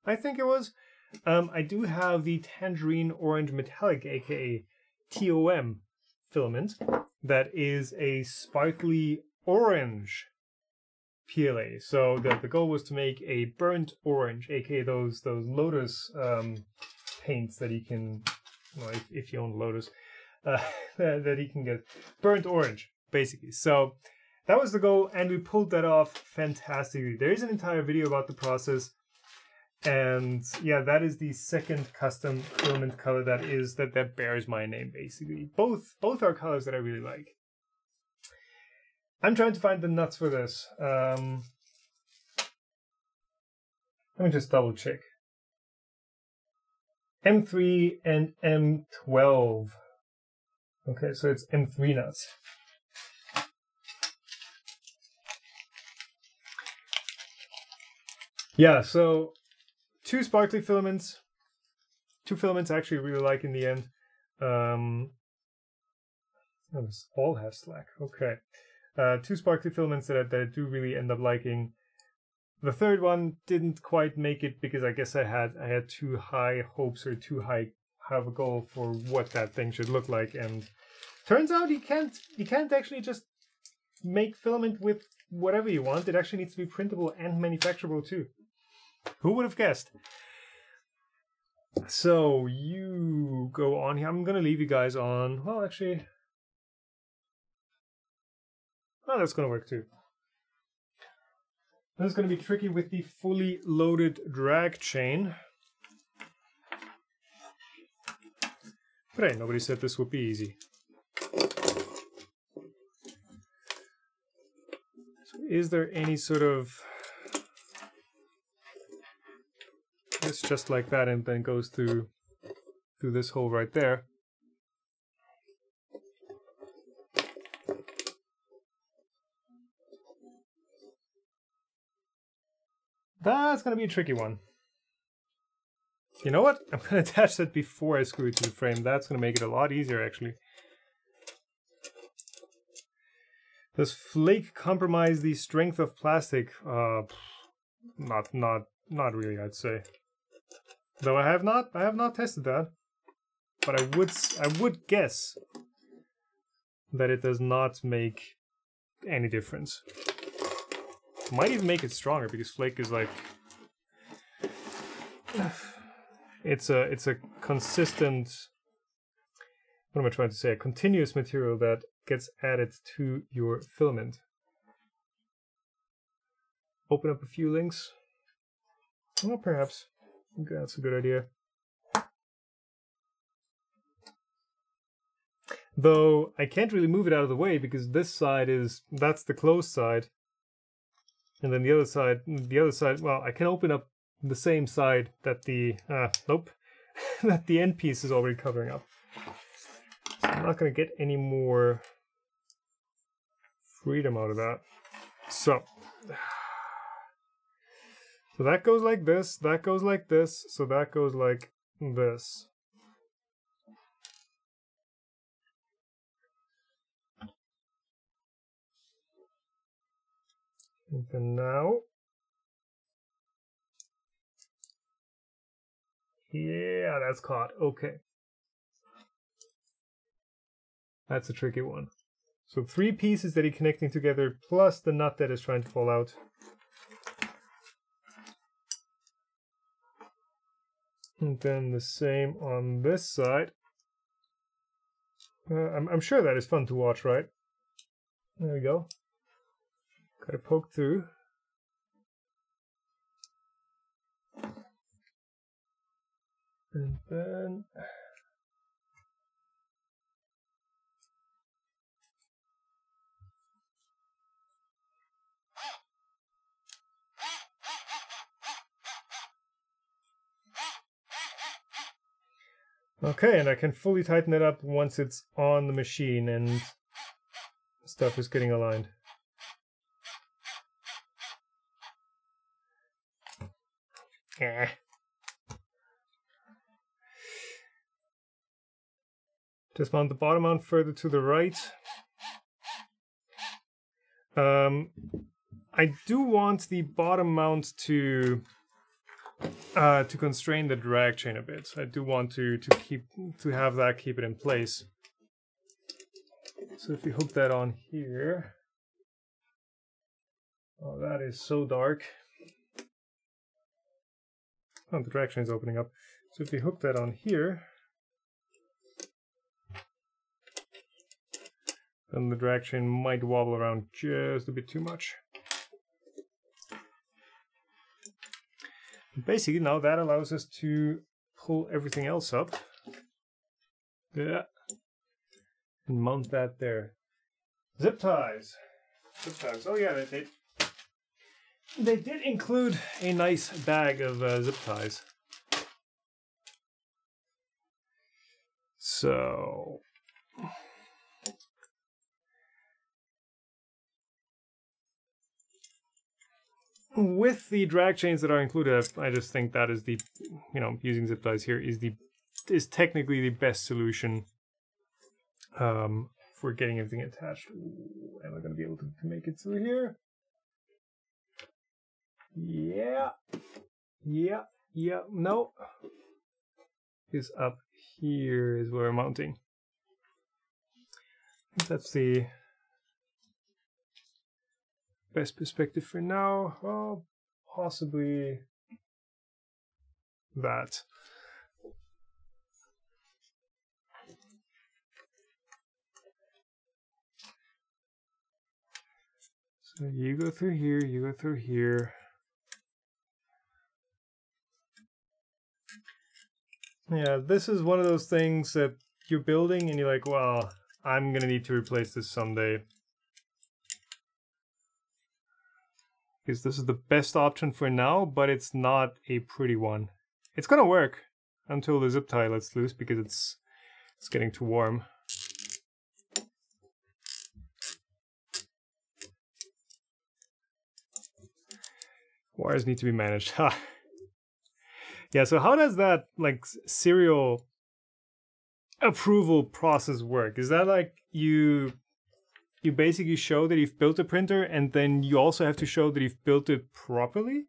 S1: I think it was. Um, I do have the Tangerine Orange Metallic, aka TOM filament, that is a sparkly orange PLA. So the, the goal was to make a burnt orange, aka those those Lotus um, paints that you can, well, if, if you own Lotus, uh, that, he can get burnt orange. basically. So that was the goal, and we pulled that off fantastically. There is an entire video about the process, and yeah, that is the second custom filament color that is that that bears my name basically. Both both are colors that I really like. I'm trying to find the nuts for this. Um, let me just double check. M3 and M12. Okay, so it's M3 nuts. Yeah, so two sparkly filaments. Two filaments I actually really like in the end. Um, oh, this all have slack. Okay. Uh, two sparkly filaments that I, that I do really end up liking. The third one didn't quite make it because I guess I had I had too high hopes or too high have a goal for what that thing should look like, and turns out you can't you can't actually just make filament with whatever you want. It actually needs to be printable and manufacturable too. Who would have guessed? So you go on here. I'm gonna leave you guys on. Well, actually, oh, that's gonna work too. This is going to be tricky with the fully loaded drag chain. But hey, nobody said this would be easy. So is there any sort of... It's just like that and then goes through, through this hole right there. That's going to be a tricky one. You know what? I'm going to attach that before I screw it to the frame. That's going to make it a lot easier, actually. Does flake compromise the strength of plastic? Uh, not, not, not really. I'd say. Though I have not, I have not tested that. But I would, I would guess that it does not make any difference. Might even make it stronger because flake is like it's a it's a consistent what am I trying to say? A continuous material that gets added to your filament. Open up a few links. Well, perhaps. That's a good idea. Though I can't really move it out of the way because this side is that's the closed side and then the other side, the other side, well, I can open up the same side that the, uh, nope, that the end piece is already covering up. So I'm not going to get any more freedom out of that. So, so that goes like this, that goes like this, so that goes like this. And then now, yeah, that's caught. Okay. That's a tricky one. So three pieces that are connecting together plus the nut that is trying to fall out. And then the same on this side. Uh, I'm, I'm sure that is fun to watch, right? There we go. Gotta poke through. And then Okay, and I can fully tighten it up once it's on the machine and stuff is getting aligned. Just mount the bottom mount further to the right. Um, I do want the bottom mount to uh, to constrain the drag chain a bit. I do want to to keep to have that keep it in place. So if we hook that on here, oh, that is so dark. Oh, the drag chain is opening up. So if we hook that on here, then the drag chain might wobble around just a bit too much. Basically, now that allows us to pull everything else up. Yeah. And mount that there. Zip ties. Zip ties. Oh yeah, they, they, they did include a nice bag of uh, zip ties. So with the drag chains that are included, I just think that is the, you know, using zip ties here is the is technically the best solution um, for getting everything attached. Ooh, am I going to be able to, to make it through here? Yeah, yeah, yeah. No, is up here is where I'm mounting. That's the best perspective for now. Well, possibly that. So you go through here, you go through here. Yeah, this is one of those things that you're building and you're like, well, I'm gonna need to replace this someday. Because this is the best option for now, but it's not a pretty one. It's gonna work until the zip tie lets loose because it's it's getting too warm. Wires need to be managed. yeah, so how does that like serial approval process work? Is that like you you basically show that you've built a printer and then you also have to show that you've built it properly?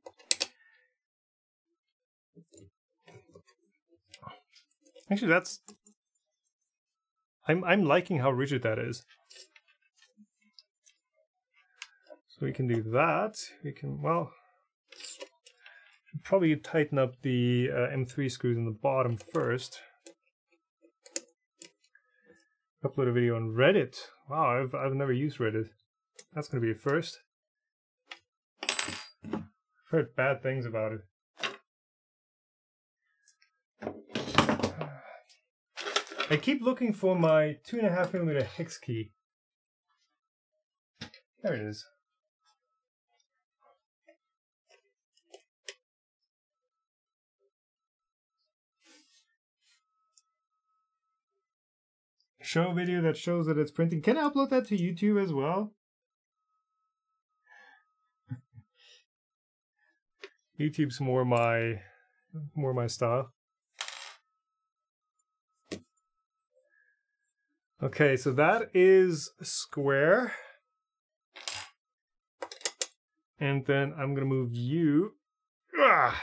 S1: Actually, that's I'm I'm liking how rigid that is. So we can do that. We can well probably tighten up the uh, M3 screws in the bottom first. Upload a video on Reddit. Wow, I've, I've never used Reddit. That's going to be a first. I've heard bad things about it. I keep looking for my 2.5 millimeter hex key. There it is. Show video that shows that it's printing. Can I upload that to YouTube as well? YouTube's more my more my style. Okay, so that is square. And then I'm gonna move you. Ah!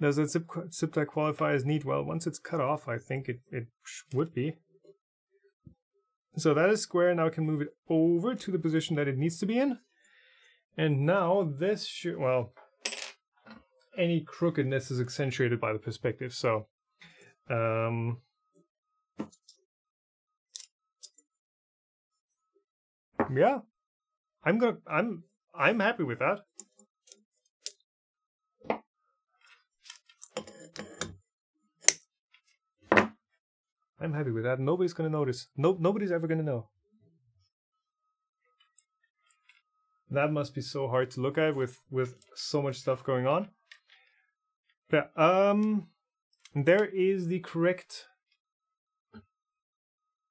S1: Does that zip, tie qualify as neat? Well, once it's cut off, I think it, it would be. So that is square. Now I can move it over to the position that it needs to be in. And now this should, well, any crookedness is accentuated by the perspective. So, um, yeah, I'm gonna, I'm, I'm happy with that. I'm happy with that. Nobody's gonna notice. No, nobody's ever gonna know. That must be so hard to look at with with so much stuff going on. Yeah. Um. There is the correct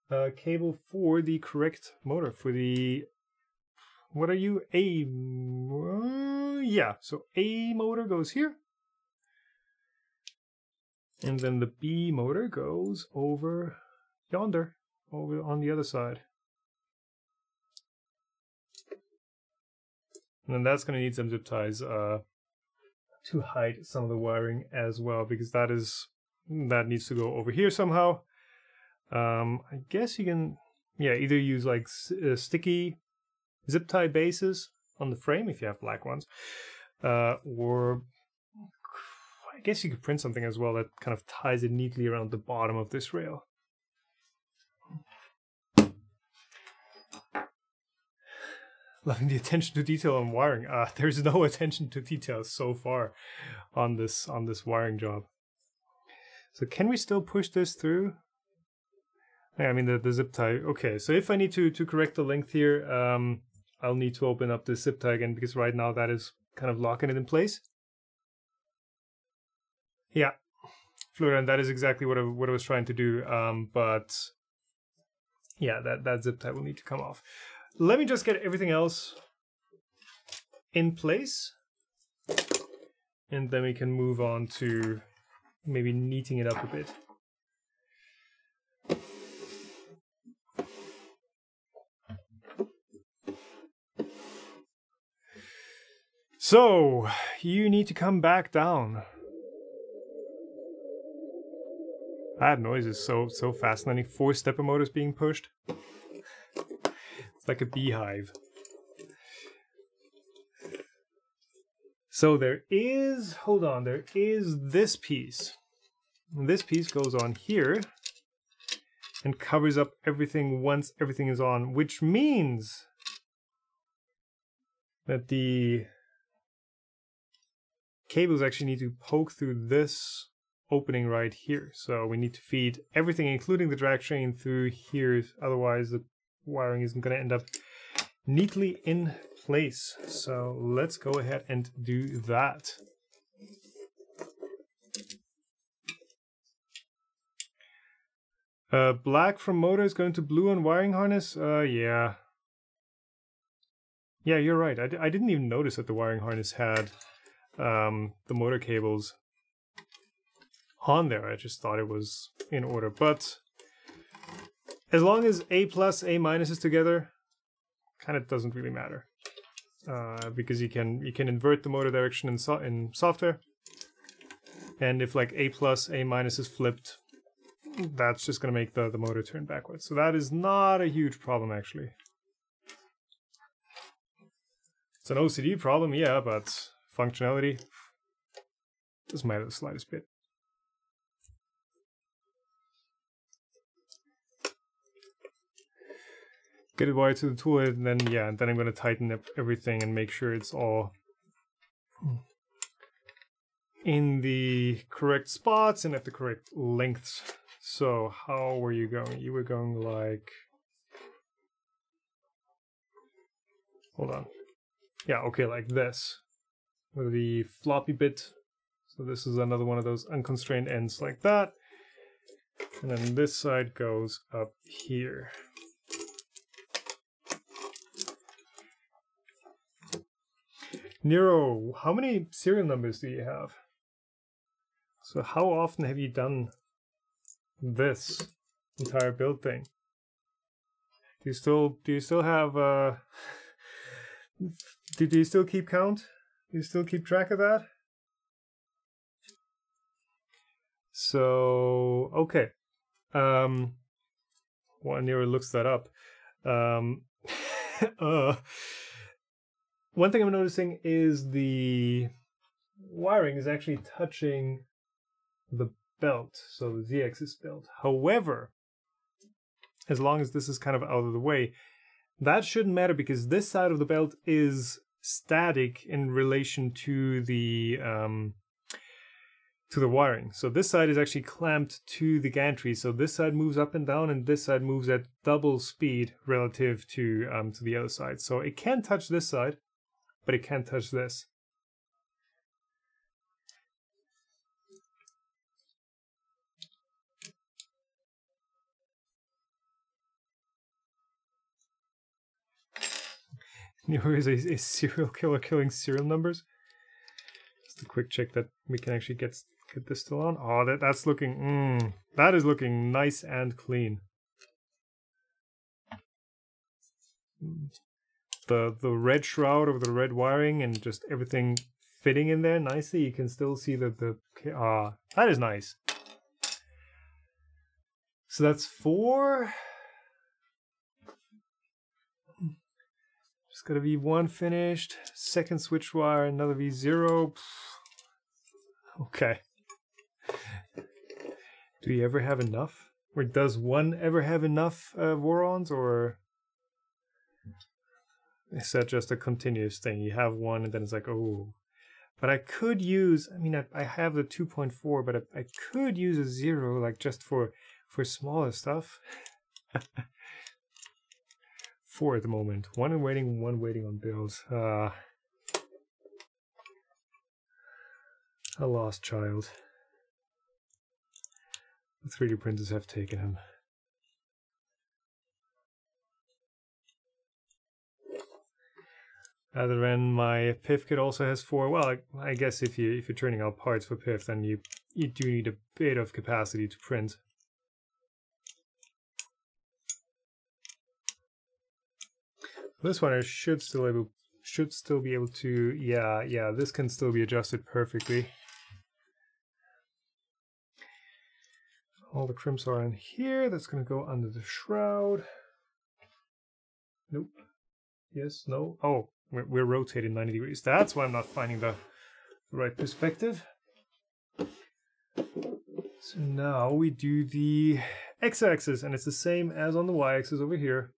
S1: uh, cable for the correct motor for the. What are you? A. Uh, yeah. So A motor goes here. And then the B motor goes over yonder, over on the other side. And then that's going to need some zip ties uh, to hide some of the wiring as well, because that is that needs to go over here somehow. Um, I guess you can, yeah, either use like uh, sticky zip tie bases on the frame if you have black ones, uh, or I guess you could print something as well that kind of ties it neatly around the bottom of this rail. Loving the attention to detail on wiring. Uh, there's no attention to detail so far on this on this wiring job. So can we still push this through? I mean the, the zip tie. Okay, so if I need to to correct the length here, um, I'll need to open up the zip tie again because right now that is kind of locking it in place. Yeah, Florian, that is exactly what I, what I was trying to do. Um, but yeah, that, that zip tie will need to come off. Let me just get everything else in place. And then we can move on to maybe neating it up a bit. So, you need to come back down. That noise is so so fascinating. Four stepper motors being pushed. It's like a beehive. So there is, hold on, there is this piece. This piece goes on here and covers up everything once everything is on, which means that the cables actually need to poke through this opening right here. So we need to feed everything, including the drag chain, through here. Otherwise, the wiring isn't going to end up neatly in place. So let's go ahead and do that. Uh, black from motor is going to blue on wiring harness? Uh, yeah. Yeah, you're right. I d I didn't even notice that the wiring harness had um, the motor cables on there. I just thought it was in order. But as long as A plus, A minus is together, kind of doesn't really matter. Uh, because you can you can invert the motor direction in, so in software. And if like A plus, A minus is flipped, that's just going to make the, the motor turn backwards. So that is not a huge problem actually. It's an OCD problem, yeah, but functionality doesn't matter the slightest bit. Get it wired to the tool and then yeah and then I'm going to tighten up everything and make sure it's all in the correct spots and at the correct lengths. So how were you going? You were going like hold on. Yeah okay like this. With the floppy bit. So this is another one of those unconstrained ends like that. And then this side goes up here Nero, how many serial numbers do you have? So how often have you done this entire build thing? Do you still do you still have uh do, do you still keep count? Do you still keep track of that? So okay. Um while Nero looks that up. Um uh one thing I'm noticing is the wiring is actually touching the belt, so the Z-axis belt. However, as long as this is kind of out of the way, that shouldn't matter because this side of the belt is static in relation to the um, to the wiring. So this side is actually clamped to the gantry. So this side moves up and down, and this side moves at double speed relative to um, to the other side. So it can touch this side, but it can't touch this. Nero is a, a serial killer killing serial numbers. Just a quick check that we can actually get get this still on. Oh, that that's looking. Mm, that is looking nice and clean. The the red shroud of the red wiring and just everything fitting in there nicely. You can still see that the ah that is nice. So that's four. Just got a V1 finished. Second Switchwire, another V0. Okay. Do you ever have enough? Or does one ever have enough uh, Vorons? Or is that just a continuous thing? You have one and then it's like, oh. But I could use, I mean, I, I have the 2.4, but I, I could use a zero, like just for, for smaller stuff. Four at the moment. One in waiting, one waiting on bills. Uh, a lost child. The 3D printers have taken him. Other than my PIF kit also has four. Well, I, I guess if you if you're turning out parts for PIF, then you you do need a bit of capacity to print. This one I should still able should still be able to yeah yeah this can still be adjusted perfectly. All the crimps are in here. That's gonna go under the shroud. Nope. Yes. No. Oh, we're, we're rotating 90 degrees. That's why I'm not finding the right perspective. So now we do the x-axis, and it's the same as on the y-axis over here.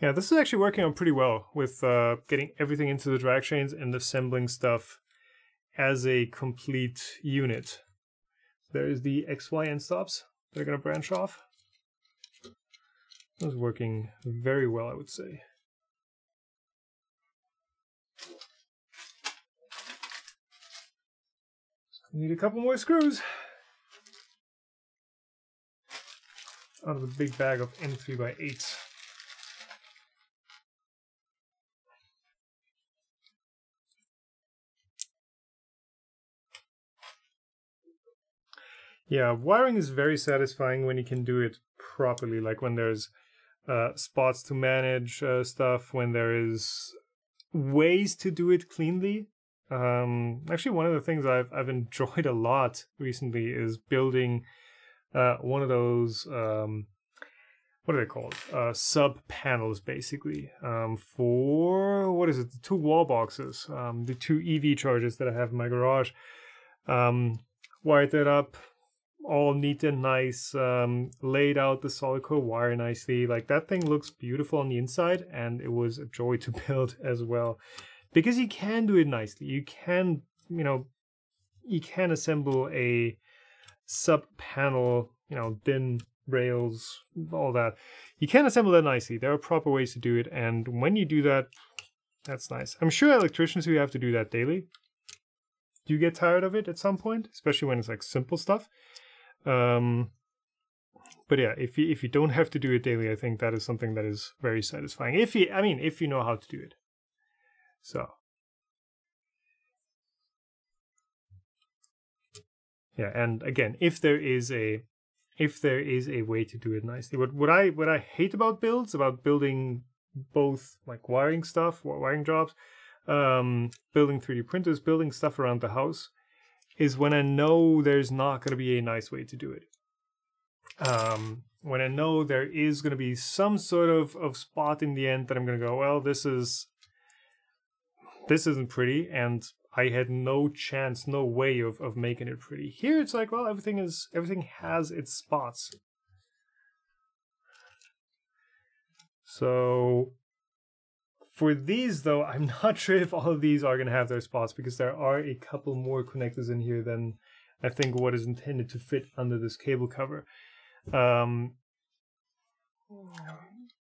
S1: Yeah, this is actually working out pretty well with uh, getting everything into the drag chains and assembling stuff as a complete unit. There's the X, Y, end stops that are going to branch off. Is working very well, I would say. Need a couple more screws. Out of the big bag of M3 by 8 Yeah, wiring is very satisfying when you can do it properly, like when there's uh, spots to manage uh, stuff, when there is ways to do it cleanly. Um, actually, one of the things I've I've enjoyed a lot recently is building uh, one of those um, what are they called? Uh, sub panels, basically, um, for what is it? The two wall boxes, um, the two EV chargers that I have in my garage. Um, wired that up, all neat and nice, um, laid out the solid core wire nicely. Like that thing looks beautiful on the inside, and it was a joy to build as well, because you can do it nicely. You can, you know, you can assemble a sub panel, you know, DIN rails, all that. You can assemble that nicely. There are proper ways to do it, and when you do that, that's nice. I'm sure electricians who have to do that daily do you get tired of it at some point, especially when it's like simple stuff. Um, but yeah, if you if you don't have to do it daily, I think that is something that is very satisfying. If you, I mean, if you know how to do it. So. Yeah, and again, if there is a if there is a way to do it nicely. What what I what I hate about builds, about building both like wiring stuff, wiring jobs, um, building 3D printers, building stuff around the house, is when I know there's not going to be a nice way to do it. Um, when I know there is going to be some sort of, of spot in the end that I'm going to go, well, this is this isn't pretty, and I had no chance, no way of, of making it pretty. Here it's like, well, everything is everything has its spots. So for these, though, I'm not sure if all of these are going to have their spots because there are a couple more connectors in here than I think what is intended to fit under this cable cover. Um,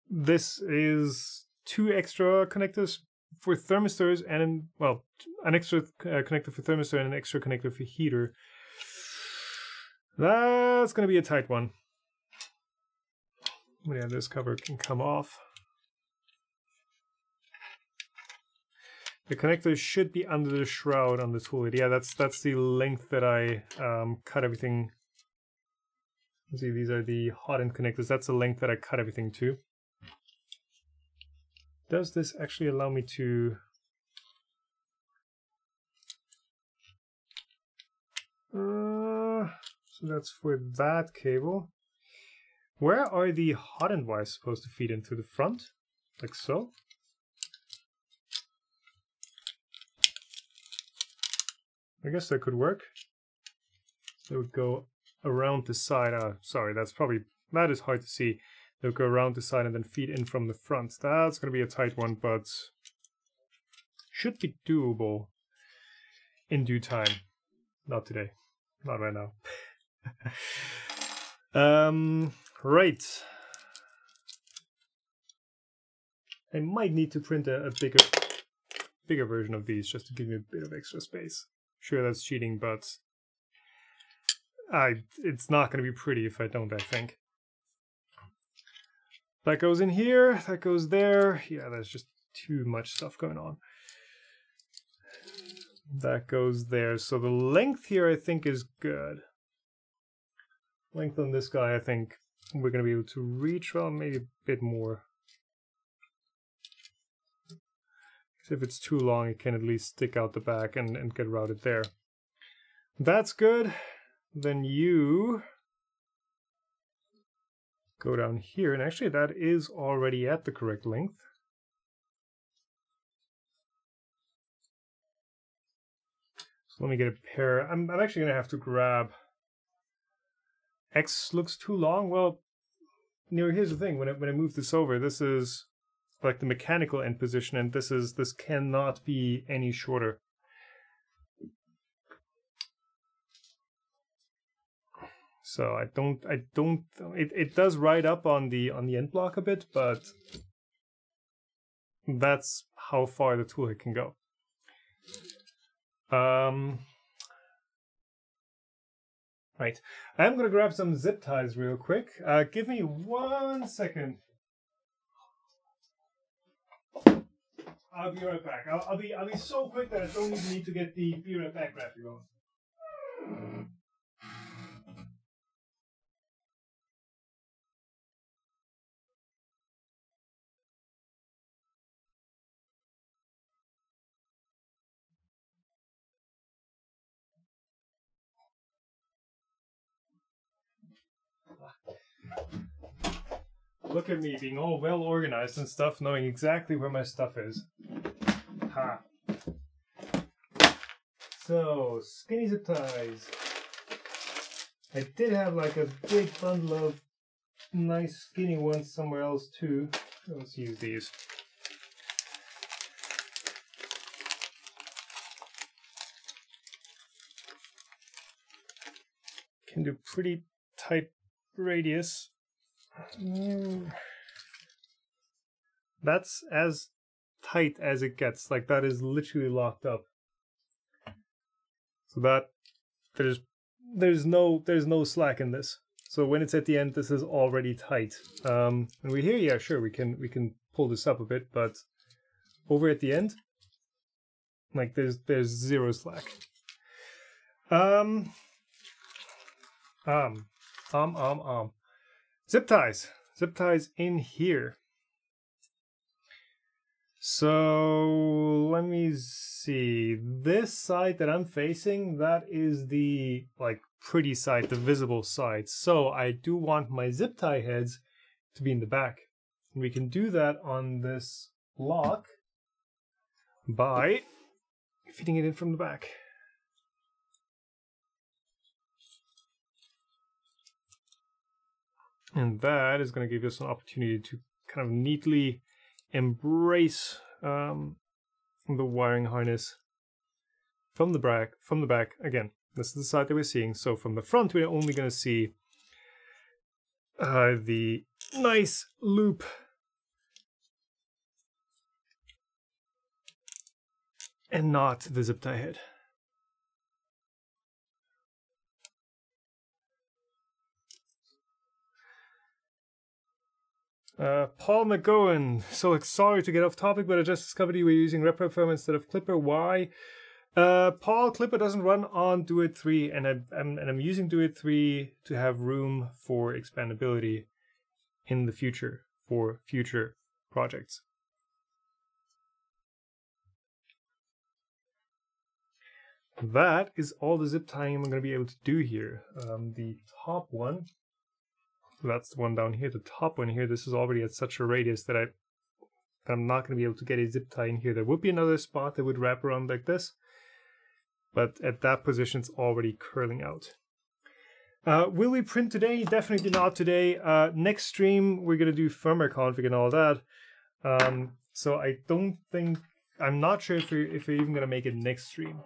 S1: this is two extra connectors for thermistors and, well, an extra uh, connector for thermistor and an extra connector for heater. That's going to be a tight one. Yeah, this cover can come off. The connector should be under the shroud on the tool. Yeah, that's that's the length that I um, cut everything. See, these are the hot end connectors. That's the length that I cut everything to. Does this actually allow me to... Uh, so that's for that cable. Where are the hot end wires supposed to feed into the front? Like so? I guess that could work. It would go around the side. Uh, sorry, that's probably, that is hard to see. They'll go around the side and then feed in from the front. That's going to be a tight one, but should be doable in due time. Not today. Not right now. um, right. I might need to print a, a bigger bigger version of these just to give me a bit of extra space. Sure, that's cheating, but I it's not going to be pretty if I don't, I think. That goes in here, that goes there. Yeah, there's just too much stuff going on. That goes there. So the length here, I think, is good. Length on this guy, I think we're going to be able to reach, well, maybe a bit more. if it's too long, it can at least stick out the back and, and get routed there. That's good. Then you go down here, and actually that is already at the correct length. So let me get a pair. I'm, I'm actually going to have to grab... X looks too long. Well, you know, here's the thing. When I, when I move this over, this is like the mechanical end position, and this is this cannot be any shorter. So I don't, I don't. It it does ride up on the on the end block a bit, but that's how far the toolhead can go. Um. Right, I'm gonna grab some zip ties real quick. Uh, give me one second. I'll be right back. I'll, I'll, be I'll be so quick that I don't even need to get the be right back graphic going. Look at me being all well organized and stuff, knowing exactly where my stuff is. Ha. So, skinny zip ties. I did have like a big bundle of nice skinny ones somewhere else too. Let's use these. Can do pretty tight radius. Mm. That's as tight as it gets. Like that is literally locked up. So that there's there's no there's no slack in this. So when it's at the end, this is already tight. Um, and we here, yeah, sure, we can we can pull this up a bit, but over at the end, like there's there's zero slack. Um, um, um, um, um. Zip ties. Zip ties in here. So let me see. This side that I'm facing, that is the like pretty side, the visible side. So I do want my zip tie heads to be in the back. We can do that on this lock by fitting it in from the back. And that is going to give us an opportunity to kind of neatly embrace um, the wiring harness from the back. From the back, again, this is the side that we're seeing. So from the front, we're only going to see uh, the nice loop and not the zip tie head. Uh, Paul McGowan. So sorry to get off topic, but I just discovered you were using RepRap instead of Klipper. Why? Uh, Paul, Klipper doesn't run on Duet 3, and, I, am and I'm using Duet 3 to have room for expandability in the future for future projects. That is all the zip tying I'm going to be able to do here. Um, the top one that's the one down here, the top one here. This is already at such a radius that I I'm not going to be able to get a zip tie in here. There would be another spot that would wrap around like this, but at that position it's already curling out. Uh, will we print today? Definitely not today. Uh, next stream, we're going to do firmware config and all that. Um, so I don't think, I'm not sure if we're, if we're even going to make it next stream.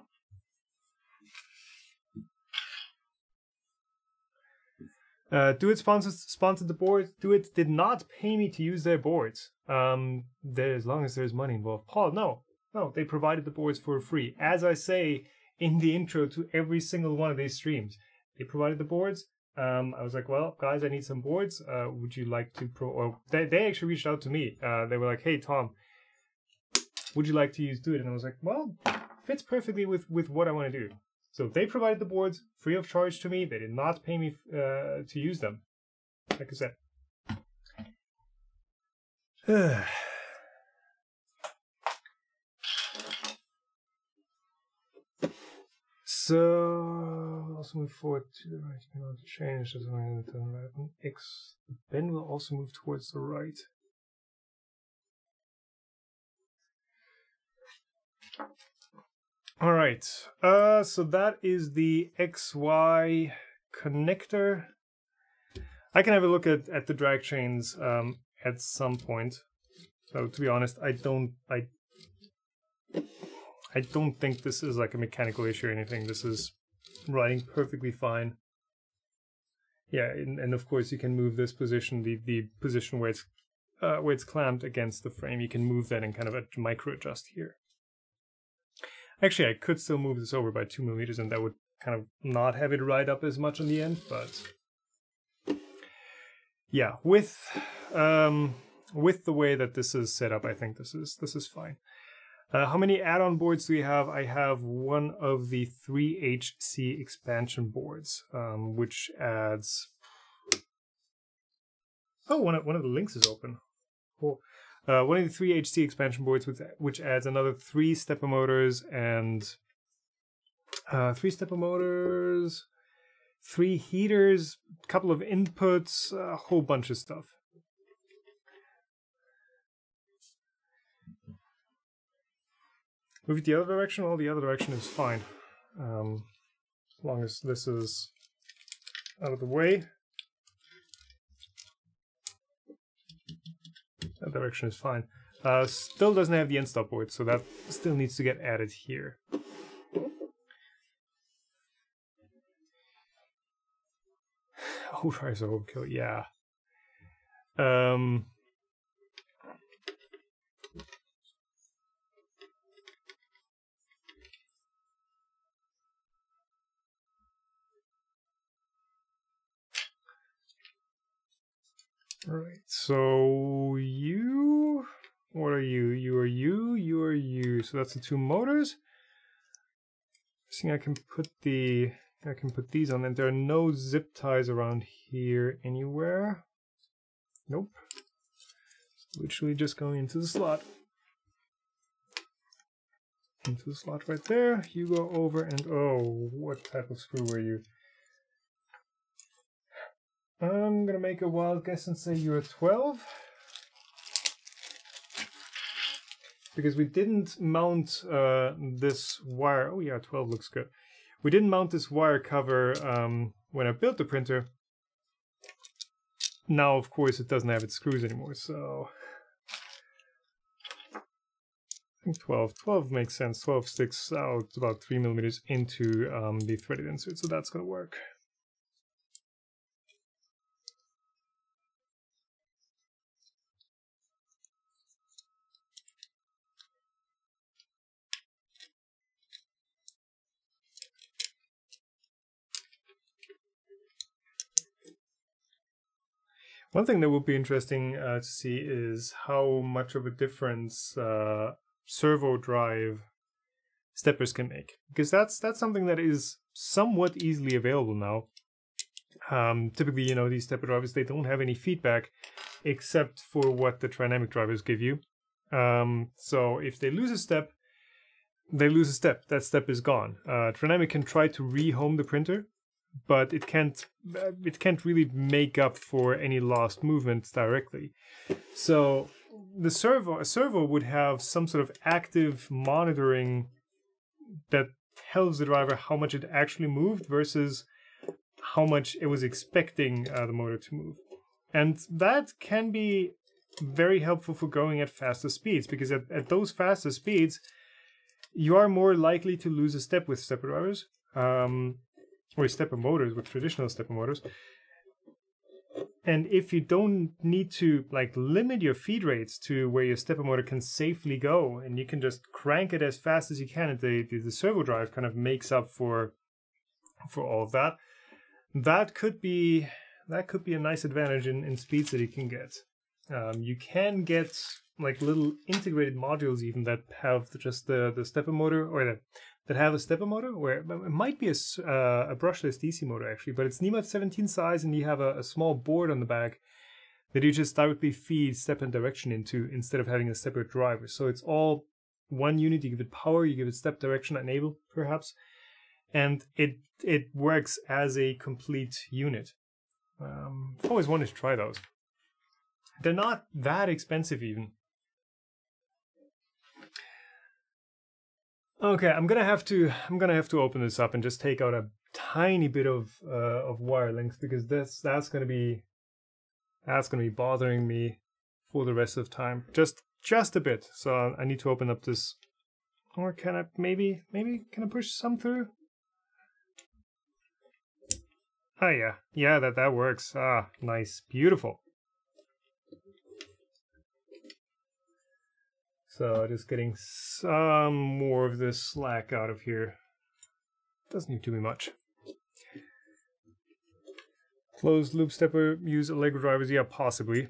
S1: Uh, It sponsored sponsored the board. Duet did not pay me to use their boards. Um, there, as long as there's money involved. Paul, no, no, they provided the boards for free. As I say in the intro to every single one of these streams, they provided the boards. Um, I was like, well, guys, I need some boards. Uh, would you like to pro? Or they they actually reached out to me. Uh, they were like, hey, Tom, would you like to use Duet? And I was like, well, fits perfectly with with what I want to do. So they provided the boards free of charge to me. They did not pay me uh, to use them. Like I said. so also move forward to the right. You to change doesn't mean to turn right. And X. The pen will also move towards the right. All right. Uh, so that is the XY connector. I can have a look at, at the drag chains um, at some point. So to be honest, I don't I I don't think this is like a mechanical issue or anything. This is running perfectly fine. Yeah, and, and of course you can move this position, the the position where it's uh, where it's clamped against the frame. You can move that and kind of a micro adjust here. Actually, I could still move this over by two millimeters, and that would kind of not have it ride up as much on the end. But yeah, with um, with the way that this is set up, I think this is this is fine. Uh, how many add-on boards do we have? I have one of the 3HC expansion boards, um, which adds. Oh, one of, one of the links is open. Cool. Uh, one of the three HC expansion boards, which, which adds another three stepper motors and uh, three stepper motors, three heaters, a couple of inputs, a whole bunch of stuff. Move it the other direction. Well, the other direction is fine, um, as long as this is out of the way. That direction is fine. Uh, still doesn't have the end stop board, so that still needs to get added here. Oh, tries overkill, yeah. Um, Right, so you, what are you? You are you, you are you. So that's the two motors. Think I can put the, I can put these on and there are no zip ties around here anywhere. Nope. Literally just going into the slot. Into the slot right there. You go over and, oh, what type of screw were you? I'm gonna make a wild guess and say you're a 12. Because we didn't mount uh, this wire. Oh, yeah, 12 looks good. We didn't mount this wire cover um, when I built the printer. Now, of course, it doesn't have its screws anymore, so. I think 12. 12 makes sense. 12 sticks out about 3 millimeters into um, the threaded insert, so that's gonna work. One thing that would be interesting uh, to see is how much of a difference uh, servo drive steppers can make, because that's that's something that is somewhat easily available now. Um, typically, you know, these stepper drivers they don't have any feedback except for what the Trinamic drivers give you. Um, so if they lose a step, they lose a step. That step is gone. Uh, Trinamic can try to rehome the printer, but it can't it can't really make up for any lost movements directly. So the servo a servo would have some sort of active monitoring that tells the driver how much it actually moved versus how much it was expecting uh, the motor to move. And that can be very helpful for going at faster speeds because at, at those faster speeds, you are more likely to lose a step with stepper drivers um, or stepper motors with traditional stepper motors. And if you don't need to like limit your feed rates to where your stepper motor can safely go, and you can just crank it as fast as you can, and the, the, the servo drive kind of makes up for for all of that. That could be that could be a nice advantage in, in speeds that you can get. Um, you can get like little integrated modules even that have just the the stepper motor or that that have a stepper motor, where it might be a, uh, a brushless DC motor actually, but it's NEMA 17 size and you have a, a, small board on the back that you just directly feed step and direction into instead of having a separate driver. So it's all one unit. You give it power, you give it step direction, enable perhaps, and it it works as a complete unit. Um, I've always wanted to try those. They're not that expensive even. Okay, I'm gonna have to I'm gonna have to open this up and just take out a tiny bit of uh, of wire length because this that's gonna be that's gonna be bothering me for the rest of time. Just just a bit. So I need to open up this. Or can I maybe maybe can I push some through? Oh yeah, yeah that that works. Ah, nice, beautiful. So just getting some more of this slack out of here. Doesn't need to be much. Closed loop stepper, use Allegro drivers, yeah, possibly.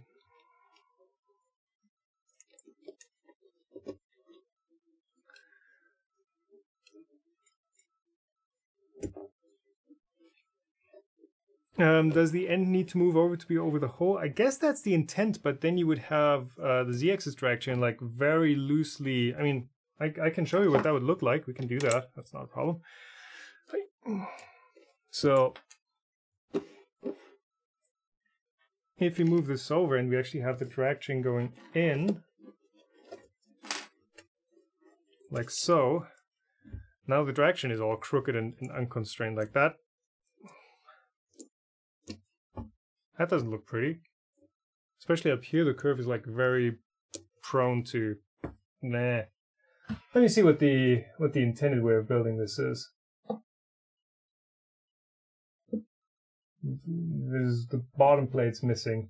S1: Um, does the end need to move over to be over the hole? I guess that's the intent, but then you would have uh, the z-axis chain like very loosely. I mean, I, I can show you what that would look like. We can do that. That's not a problem. So if you move this over and we actually have the chain going in, like so, now the chain is all crooked and, and unconstrained like that. That doesn't look pretty. Especially up here, the curve is like very prone to nah. Let me see what the what the intended way of building this is. There's the bottom plate's missing.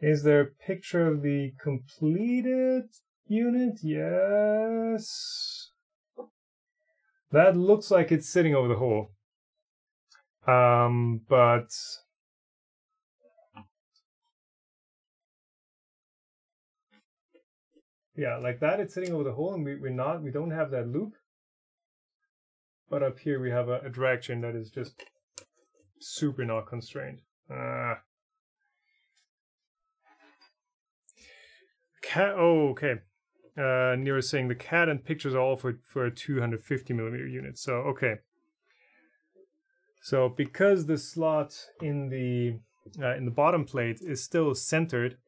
S1: Is there a picture of the completed unit? Yes. That looks like it's sitting over the hole. Um, but yeah, like that, it's sitting over the hole, and we, we're not, we don't have that loop. But up here we have a, a drag chain that is just super not constrained. Uh. Oh, okay uh, Nero saying the CAD and pictures are all for, for a 250 millimeter unit. So, okay. So because the slot in the uh, in the bottom plate is still centered,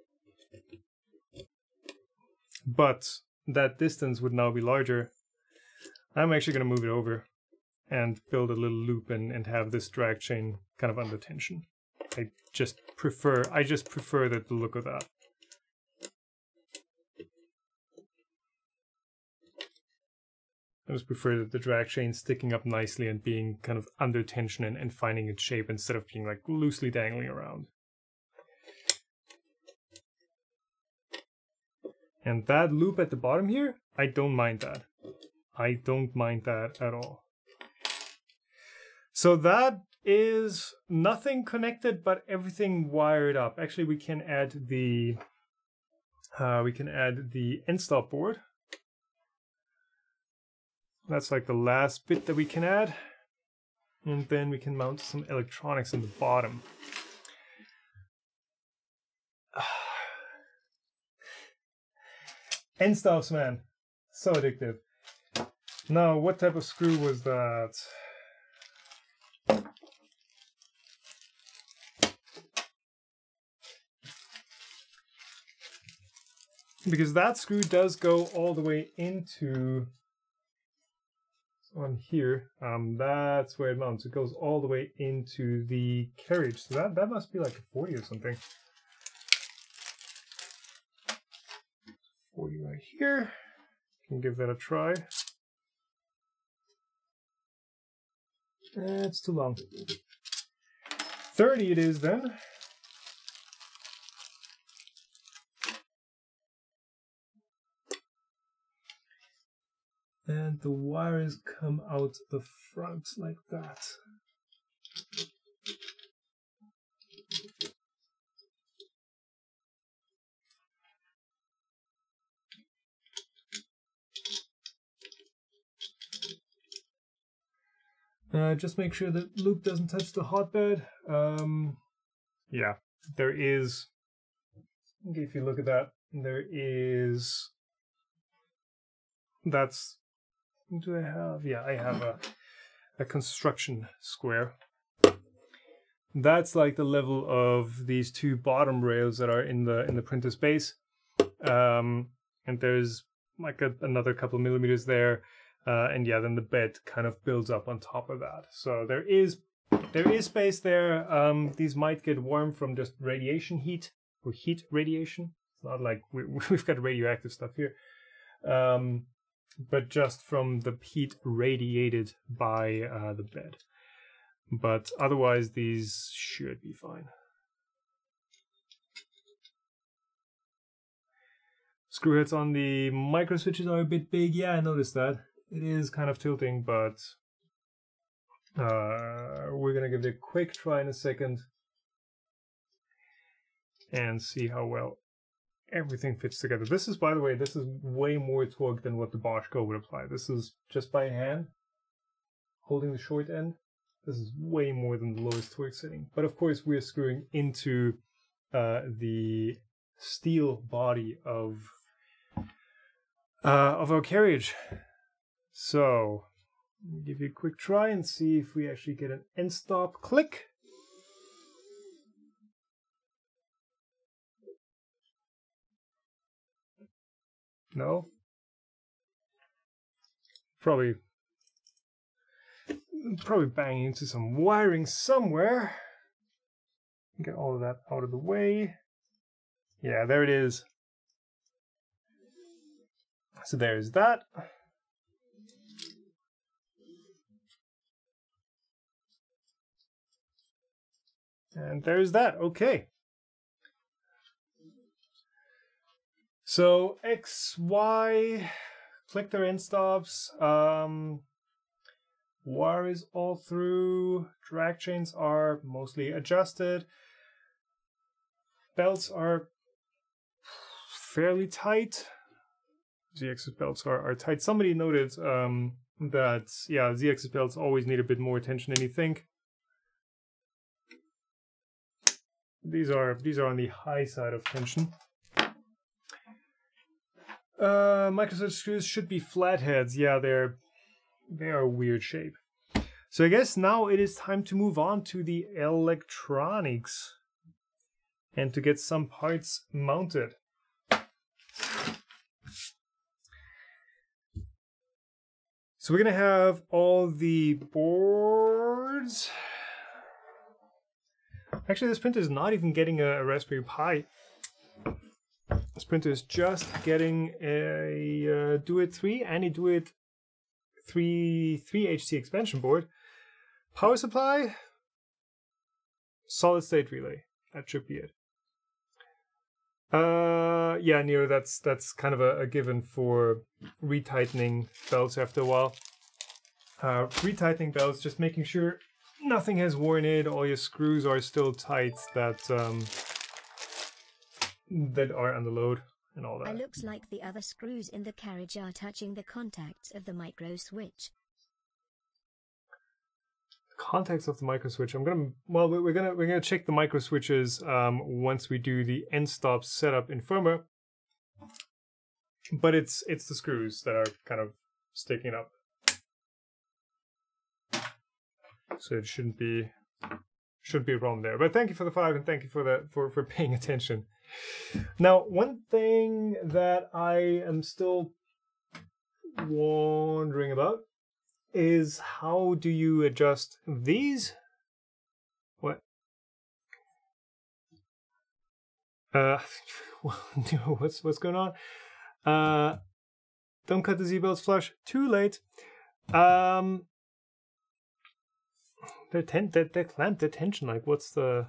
S1: but that distance would now be larger, I'm actually going to move it over and build a little loop and, and have this drag chain kind of under tension. I just prefer I just prefer the look of that. I just prefer the drag chain sticking up nicely and being kind of under tension and, and finding its shape instead of being like loosely dangling around. And that loop at the bottom here, I don't mind that. I don't mind that at all. So that is nothing connected, but everything wired up. Actually, we can add the uh, we can add the end stop board that's like the last bit that we can add. And then we can mount some electronics in the bottom. End stops, man. So addictive. Now, what type of screw was that? Because that screw does go all the way into on here. Um, that's where it mounts. It goes all the way into the carriage. So that, that must be like a 40 or something. 40 right here. Can give that a try. It's too long. 30 it is then. And the wires come out the front like that. Uh, just make sure that loop doesn't touch the hotbed. Um, yeah, there is. If you look at that, there is. That's. Do I have? Yeah, I have a a construction square. That's like the level of these two bottom rails that are in the in the printer space, um, and there's like a, another couple millimeters there uh, and yeah, then the bed kind of builds up on top of that. So there is there is space there. Um, these might get warm from just radiation heat or heat radiation. It's not like we, we've got radioactive stuff here, um, but just from the heat radiated by uh, the bed. But otherwise, these should be fine. Screw heads on the micro switches are a bit big. Yeah, I noticed that it is kind of tilting, but uh, we're gonna give it a quick try in a second and see how well everything fits together. This is, by the way, this is way more torque than what the Bosch Go would apply. This is just by hand, holding the short end. This is way more than the lowest torque setting. But of course, we're screwing into uh, the steel body of uh, of our carriage. So, give you a quick try and see if we actually get an end stop click. No? Probably probably banging into some wiring somewhere. Get all of that out of the way. Yeah, there it is. So there's that. And there's that. Okay. So X, Y, click their end stops. Um, wire is all through. Drag chains are mostly adjusted. Belts are fairly tight. Z-axis belts are, are tight. Somebody noted um, that, yeah, Z-axis belts always need a bit more attention than you think. These are these are on the high side of tension. Uh, microswitch screws should be flatheads. Yeah, they're they are a weird shape. So I guess now it is time to move on to the electronics and to get some parts mounted. So we're gonna have all the boards Actually, this printer is not even getting a, a Raspberry Pi. This printer is just getting a uh, Duet 3 and a Duet 3 3HC expansion board. Power supply, solid state relay. That should be it. Uh, yeah, Nero, that's that's kind of a, a given for retightening belts after a while. Uh, retightening belts, just making sure nothing has worn it. All your screws are still tight that um, that are under load and all that.
S2: It looks like the other screws in the carriage are touching the contacts of the micro switch.
S1: Contacts of the micro switch. I'm gonna well, we're gonna we're gonna check the micro switches um, once we do the end stop setup in firmware. But it's it's the screws that are kind of sticking up. so it shouldn't be should be wrong there. But thank you for the five and thank you for that for for paying attention. Now, one thing that I am still wondering about is how do you adjust these? What? Uh, what's what's going on? Uh, don't cut the Z-belts flush. Too late. Um, they're ten. They're, they're clamped. Their tension. Like, what's the?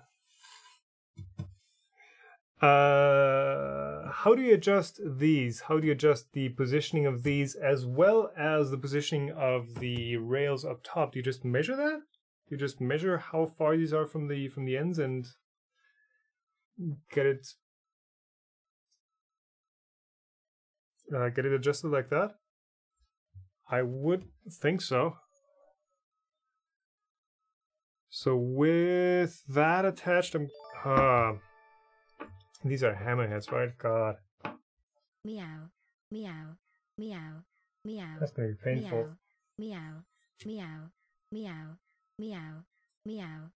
S1: Uh, how do you adjust these? How do you adjust the positioning of these as well as the positioning of the rails up top? Do you just measure that? Do you just measure how far these are from the from the ends and get it uh, get it adjusted like that? I would think so. So with that attached, I'm uh, these are hammerheads, right? God,
S2: Meow. Meow. Meow. Meow.
S1: that's gonna be painful.
S2: Meow. Meow. Meow. Meow. Meow.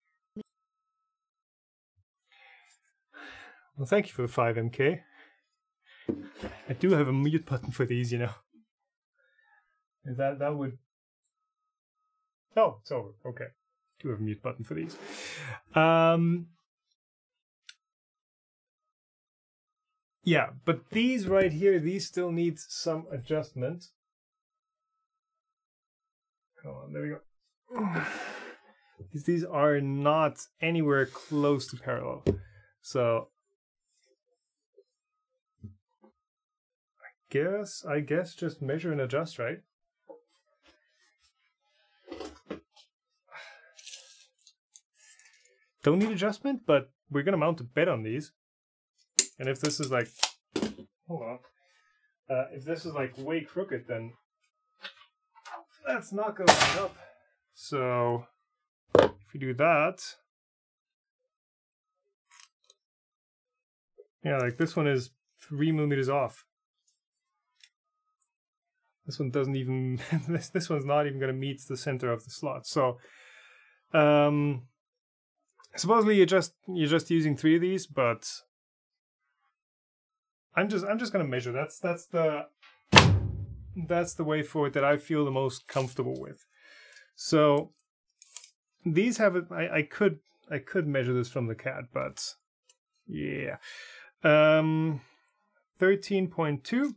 S1: Well, thank you for the 5MK. I do have a mute button for these, you know. That that would. Oh, it's over. Okay, do have a mute button for these. Um. Yeah, but these right here, these still need some adjustment. Come on, there we go. These are not anywhere close to parallel. So I guess I guess just measure and adjust, right? Don't need adjustment, but we're gonna mount a bed on these. And if this is like hold on. Uh, if this is like way crooked, then that's not gonna line up. So if you do that, yeah, like this one is three millimeters off. This one doesn't even this this one's not even going to meet the center of the slot. So um supposedly you're just you're just using three of these, but I'm just I'm just to measure. That's that's the that's the way forward that I feel the most comfortable with. So these have it I, I could I could measure this from the CAD, but yeah. Um 13.2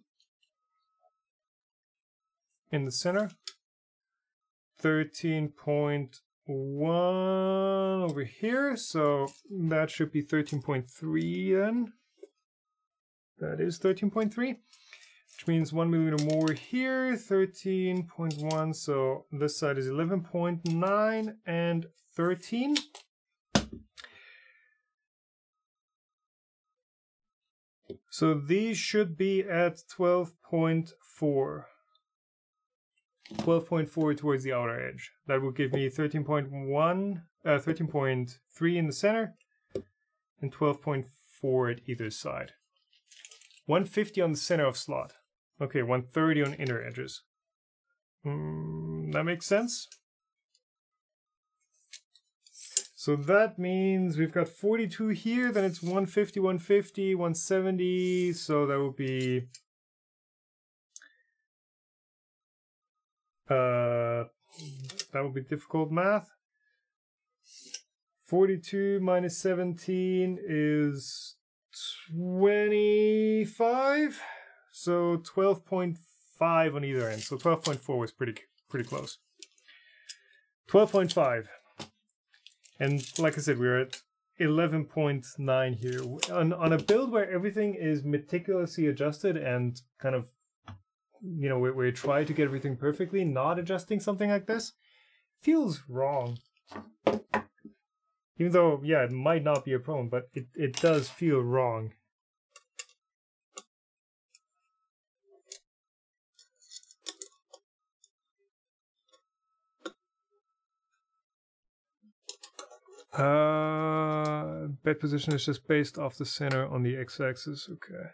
S1: in the center. 13.1 over here, so that should be 13.3 then. That is 13.3, which means one millimeter more here, 13.1, so this side is 11.9 and 13. So these should be at 12.4. 12.4 towards the outer edge. That would give me 13.1, uh, 13.3 in the center, and 12.4 at either side. 150 on the center of slot. Okay, 130 on inner edges. Mm, that makes sense. So that means we've got 42 here, then it's 150, 150, 170, so that would be Uh, that would be difficult math. 42 minus 17 is 25. So 12.5 on either end. So 12.4 was pretty pretty close. 12.5. And like I said, we're at 11.9 here. On, on a build where everything is meticulously adjusted and kind of you know, where you try to get everything perfectly, not adjusting something like this feels wrong. Even though, yeah, it might not be a problem, but it, it does feel wrong. Uh, bed position is just based off the center on the x-axis. Okay.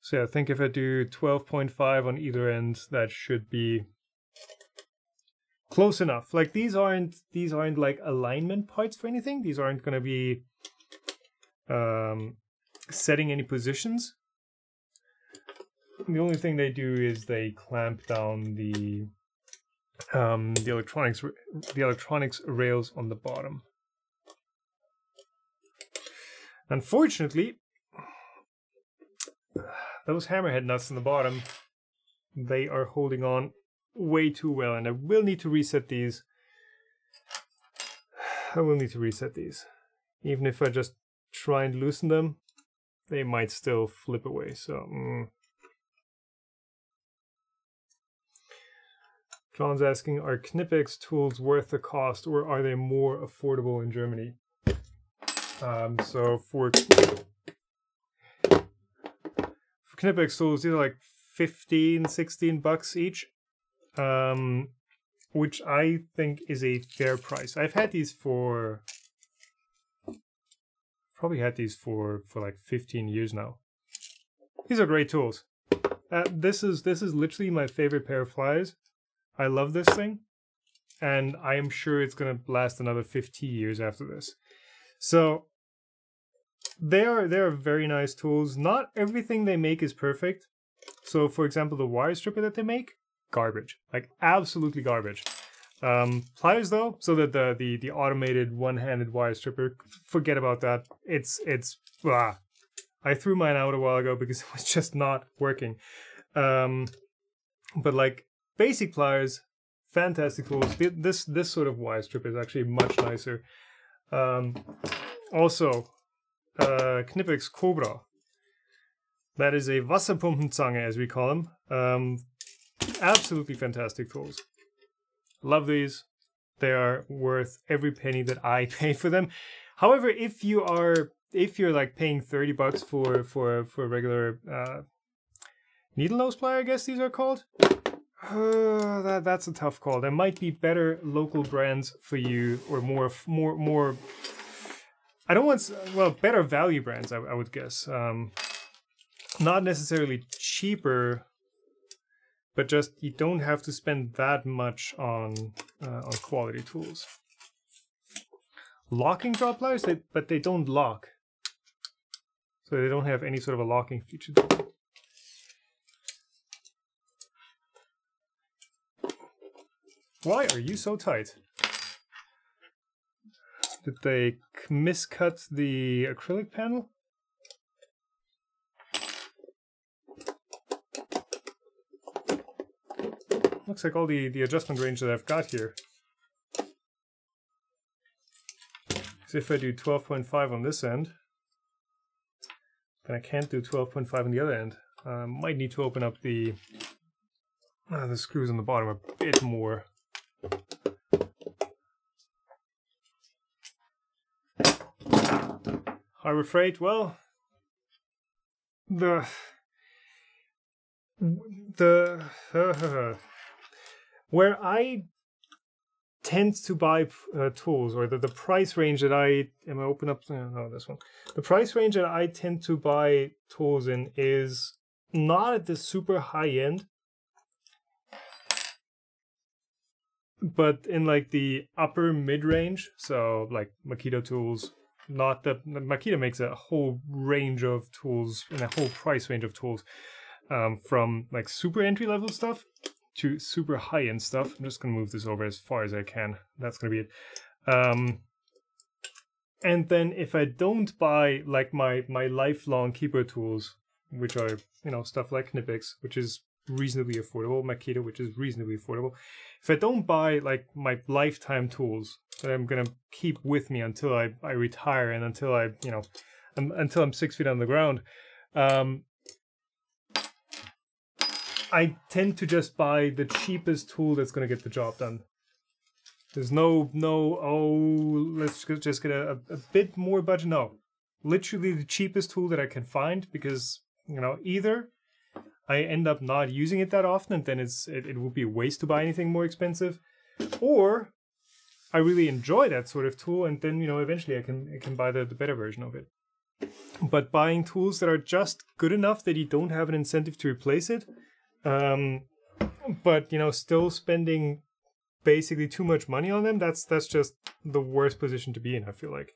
S1: So yeah, I think if I do 12.5 on either end, that should be close enough. Like these aren't these aren't like alignment parts for anything. These aren't going to be um, setting any positions. the only thing they do is they clamp down the um, the electronics the electronics rails on the bottom. Unfortunately, those hammerhead nuts on the bottom, they are holding on way too well, and I will need to reset these. I will need to reset these. Even if I just try and loosen them, they might still flip away, so... Mm. John's asking, are Knipex tools worth the cost, or are they more affordable in Germany? Um, so for for Knipex tools, these are like 15, 16 bucks each, um, which I think is a fair price. I've had these for probably had these for for like 15 years now. These are great tools. Uh, this is this is literally my favorite pair of pliers. I love this thing, and I am sure it's gonna last another 50 years after this. So they are they are very nice tools. Not everything they make is perfect. So for example, the wire stripper that they make, garbage, like absolutely garbage. Um, pliers though, so that the the the automated one-handed wire stripper, forget about that. It's it's blah. I threw mine out a while ago because it was just not working. Um, but like basic pliers, fantastic tools. This this sort of wire strip is actually much nicer. Um, also, uh, Knipex Cobra. That is a Wasserpumpenzange, as we call them. Um, absolutely fantastic tools. Love these. They are worth every penny that I pay for them. However, if you are if you're like paying 30 bucks for for for a regular uh, needle nose plier, I guess these are called. Uh, that that's a tough call. There might be better local brands for you, or more more more I don't want well better value brands. I, I would guess, um, not necessarily cheaper, but just you don't have to spend that much on uh, on quality tools. Locking drop they, but they don't lock, so they don't have any sort of a locking feature. Why are you so tight? Did they miscut the acrylic panel? Looks like all the, the adjustment range that I've got here. Because if I do 12.5 on this end, then I can't do 12.5 on the other end. I might need to open up the uh, the screws on the bottom a bit more. I'm afraid, well, the the uh, where I tend to buy uh, tools or the, the price range that I am I open up no this one. The price range that I tend to buy tools in is not at the super high end but in like the upper mid range. So like Makita tools not that Makita makes a whole range of tools and a whole price range of tools um, from like super entry level stuff to super high end stuff. I'm just gonna move this over as far as I can. That's gonna be it. Um, and then if I don't buy like my my lifelong keeper tools, which are you know stuff like Knipex, which is reasonably affordable, Makita, which is reasonably affordable. If I don't buy like my lifetime tools that I'm gonna keep with me until I, I retire and until I you know until I'm six feet on the ground, um, I tend to just buy the cheapest tool that's gonna get the job done. There's no no oh let's just get a, a bit more budget. No, literally the cheapest tool that I can find because you know either I end up not using it that often, and then it's it, it would be a waste to buy anything more expensive. Or I really enjoy that sort of tool, and then you know eventually I can I can buy the, the better version of it. But buying tools that are just good enough that you don't have an incentive to replace it, um, but you know still spending basically too much money on them, that's that's just the worst position to be in. I feel like.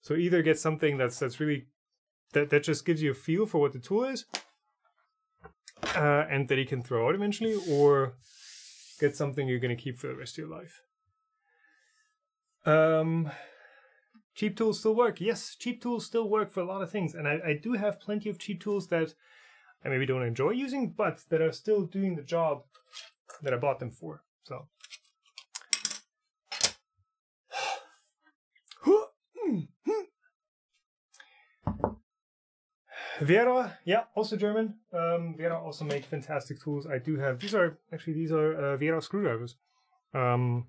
S1: So either get something that's that's really that that just gives you a feel for what the tool is, uh, and that you can throw out eventually, or get something you're going to keep for the rest of your life. Um, cheap tools still work. Yes, cheap tools still work for a lot of things, and I, I do have plenty of cheap tools that I maybe don't enjoy using, but that are still doing the job that I bought them for. So. Wera, yeah, also German. Um, also make fantastic tools. I do have these are actually these are uh, screwdrivers, um,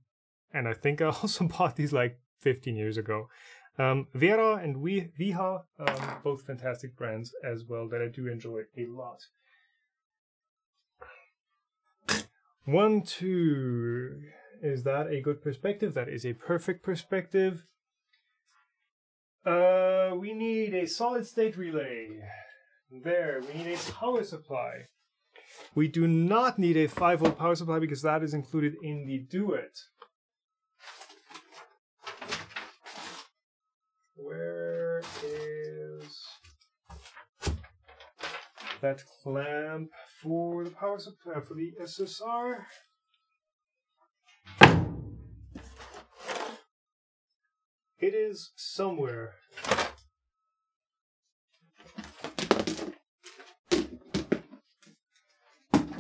S1: and I think I also bought these like 15 years ago. Um, Wera and we Wiha, um, both fantastic brands as well that I do enjoy a lot. One, two. Is that a good perspective? That is a perfect perspective. Uh, we need a solid state relay. There, we need a power supply. We do not need a 5 volt power supply because that is included in the Duet. Where is that clamp for the power supply for the SSR? It is somewhere.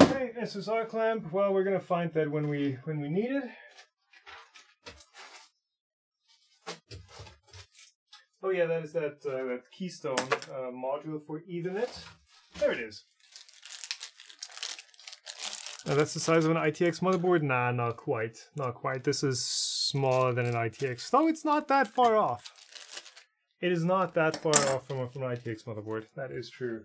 S1: Okay, SSR clamp. Well, we're gonna find that when we when we need it. Oh yeah, that is that uh, that Keystone uh, module for Ethernet. There it is. Now that's the size of an ITX motherboard? Nah, not quite. Not quite. This is smaller than an ITX. Though it's not that far off. It is not that far off from, from an ITX motherboard. That is true.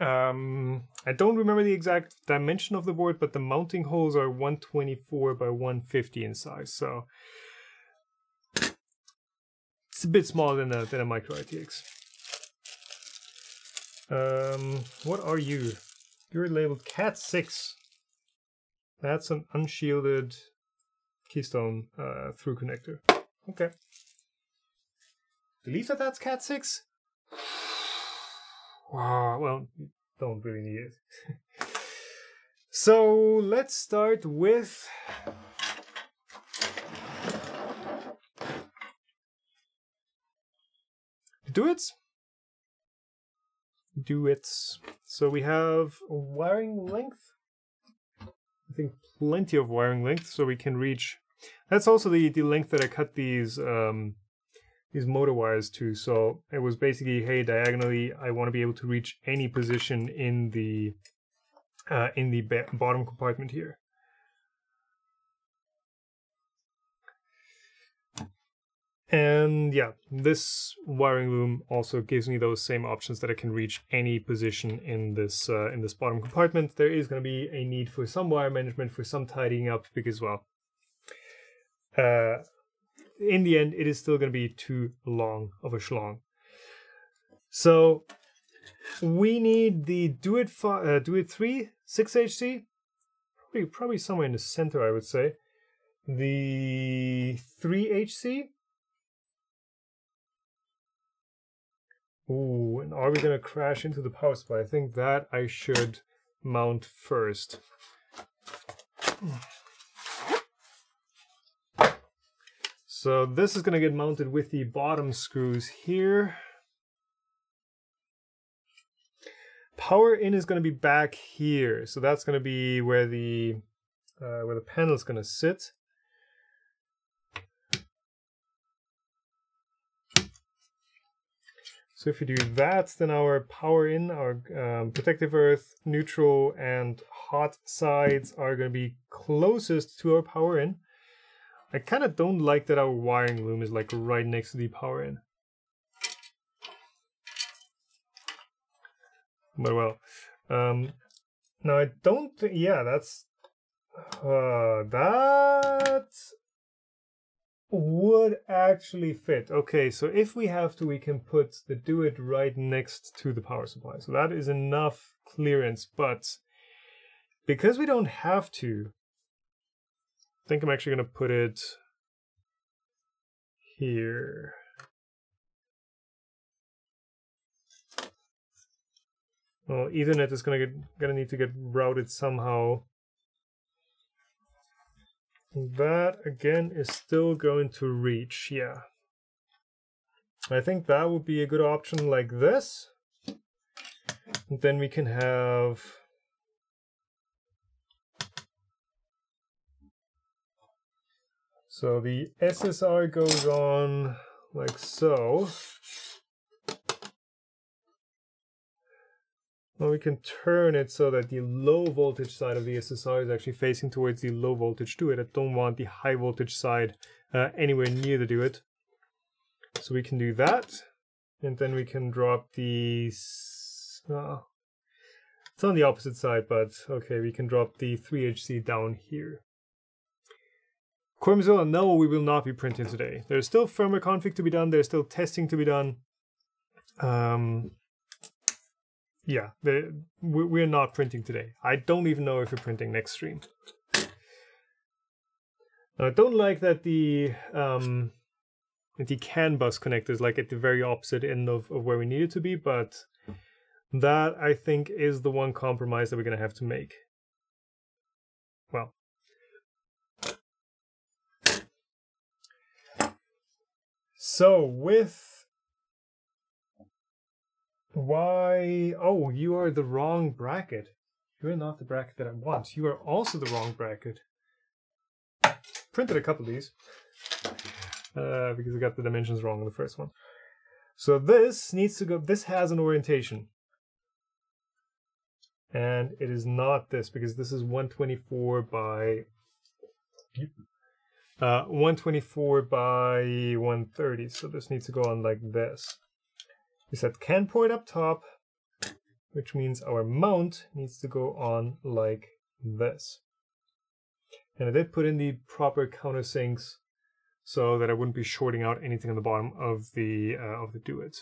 S1: Um, I don't remember the exact dimension of the board, but the mounting holes are 124 by 150 in size, so it's a bit smaller than a, than a micro ITX. Um, what are you? You're labeled Cat 6. That's an unshielded keystone uh, through connector. Okay. Believe that that's Cat 6? Wow, well, don't really need it. so let's start with Duets. it. So we have wiring length. I think plenty of wiring length, so we can reach. That's also the the length that I cut these um, these motor wires to. So it was basically, hey, diagonally, I want to be able to reach any position in the uh, in the bottom compartment here. And yeah, this wiring loom also gives me those same options that I can reach any position in this uh, in this bottom compartment. There is going to be a need for some wire management, for some tidying up, because well, uh, in the end, it is still going to be too long of a schlong. So we need the Duet uh, Duet three six HC, probably probably somewhere in the center, I would say. The three HC Ooh, and are we gonna crash into the power supply? I think that I should mount first. So this is gonna get mounted with the bottom screws here. Power in is gonna be back here. So that's gonna be where the uh, where the panel is gonna sit. So if we do that, then our power in, our um, protective earth, neutral, and hot sides are going to be closest to our power in. I kind of don't like that our wiring loom is like right next to the power in. But well, um, now I don't yeah, that's, uh, that would actually fit. Okay, so if we have to, we can put the Duet right next to the power supply. So that is enough clearance, but because we don't have to, I think I'm actually going to put it here. Well, Ethernet is gonna get gonna need to get routed somehow. That again is still going to reach, yeah. I think that would be a good option like this. And then we can have So the SSR goes on like so. Well, we can turn it so that the low voltage side of the SSR is actually facing towards the low voltage to it. I don't want the high voltage side uh, anywhere near the Duet. So we can do that. And then we can drop the... Uh, it's on the opposite side, but okay, we can drop the 3HC down here. Core Mozilla, no, we will not be printing today. There's still firmware config to be done. There's still testing to be done. Um, yeah, we're not printing today. I don't even know if we're printing next stream. Now, I don't like that the um, the CAN bus connector is like at the very opposite end of, of where we need it to be, but that I think is the one compromise that we're going to have to make. Well, So with why oh you are the wrong bracket. You're not the bracket that I want. You are also the wrong bracket. Printed a couple of these. Uh, because I got the dimensions wrong in the first one. So this needs to go this has an orientation. And it is not this because this is 124 by uh, 124 by 130, so this needs to go on like this. We set CAN port up top, which means our mount needs to go on like this. And I did put in the proper countersinks so that I wouldn't be shorting out anything on the bottom of the uh, of the duet.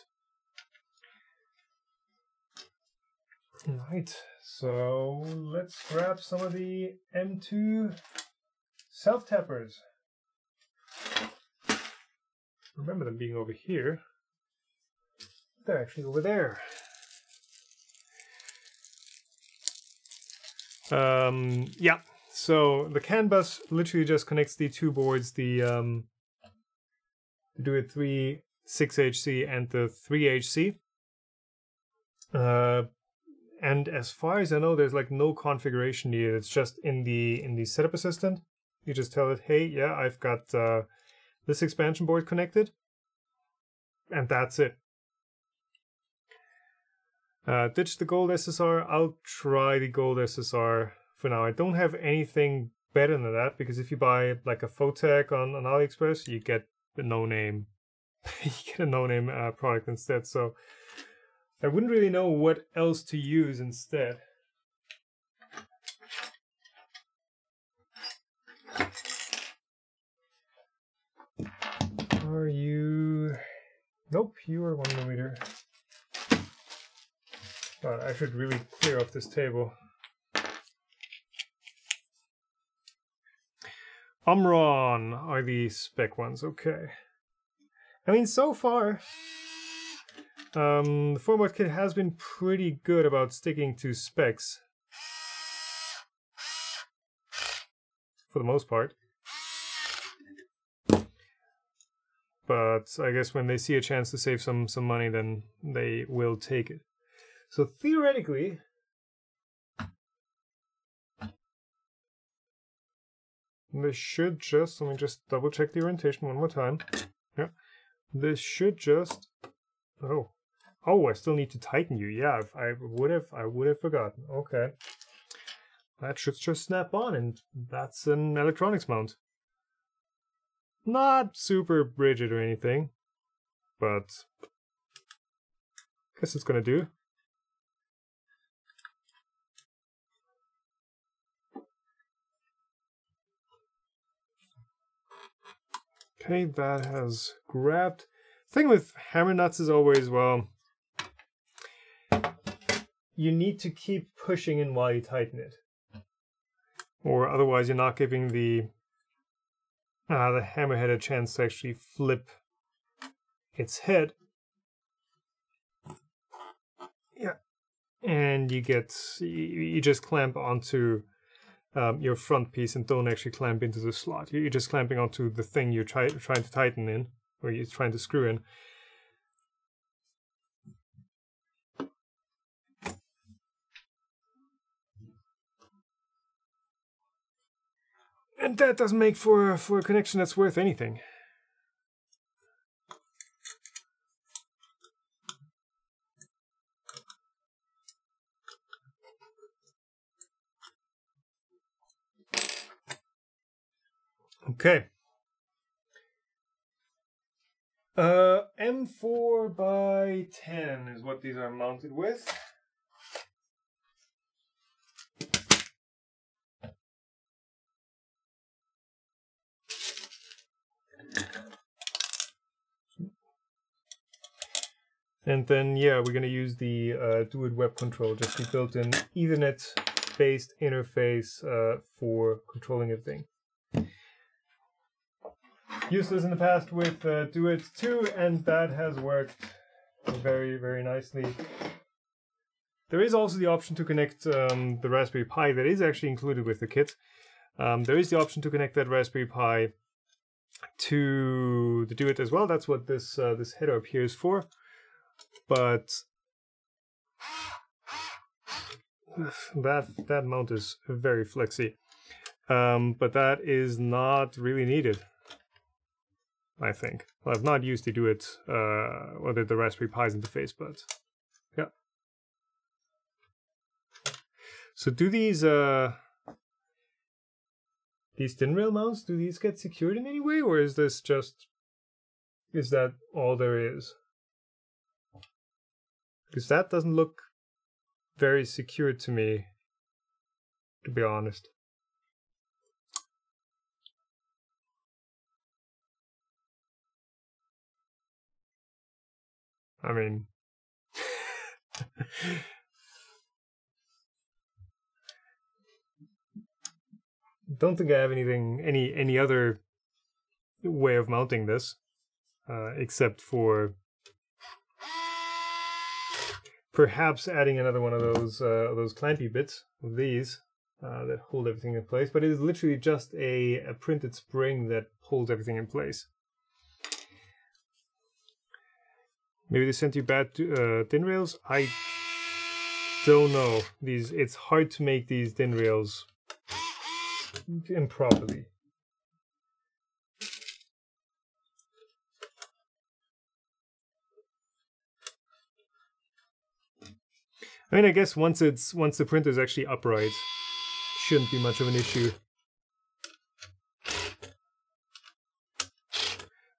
S1: All right, so let's grab some of the M2 self tappers. Remember them being over here. They're actually over there. Um, yeah, so the CAN bus literally just connects the two boards, the um, the Duet 3 6HC and the 3HC. Uh, and as far as I know, there's like no configuration needed. It's just in the in the setup assistant. You just tell it, hey, yeah, I've got uh, this expansion board connected, and that's it. Uh, ditch the gold SSR. I'll try the gold SSR for now. I don't have anything better than that because if you buy like a Fotek on, on AliExpress, you get the no name. you get a no name uh, product instead. So I wouldn't really know what else to use instead. Are you... Nope, you are one millimeter. But I should really clear off this table. Omron are the spec ones, okay. I mean, so far, um, the Formbot kit has been pretty good about sticking to specs. For the most part. but I guess when they see a chance to save some some money, then they will take it. So theoretically, this should just let me just double check the orientation one more time. Yeah, this should just oh oh I still need to tighten you. Yeah, I would have I would have forgotten. Okay, that should just snap on, and that's an electronics mount. Not super rigid or anything, but I guess it's gonna do. Okay, that has grabbed. Thing with hammer nuts is always, well, you need to keep pushing in while you tighten it. Or otherwise you're not giving the uh, the hammer had a chance to actually flip its head. Yeah, and you get you just clamp onto um, your front piece and don't actually clamp into the slot. You're just clamping onto the thing you're try, trying to tighten in, or you're trying to screw in. And that doesn't make for for a connection that's worth anything. Okay. Uh, M4 by 10 is what these are mounted with. And then, yeah, we're going to use the uh, Duet Web Control, just the built-in Ethernet-based interface uh, for controlling everything. Used this in the past with uh, Duet 2, and that has worked very, very nicely. There is also the option to connect um, the Raspberry Pi that is actually included with the kit. Um, there is the option to connect that Raspberry Pi to the Duet as well. That's what this uh, this header up here is for but that that mount is very flexy. Um, but that is not really needed. I think. Well, I've not used to do it uh, with the Raspberry Pi's interface, but yeah. So do these uh, these DIN rail mounts do these get secured in any way, or is this just is that all there is? Because that doesn't look very secure to me, to be honest. I mean, don't think I have anything, any any other way of mounting this, uh, except for perhaps adding another one of those uh, those clampy bits of these uh, that hold everything in place. But it is literally just a, a printed spring that holds everything in place. Maybe they sent you bad uh, DIN rails. I don't know. These it's hard to make these DIN rails improperly. I mean, I guess once it's once the printer is actually upright, shouldn't be much of an issue.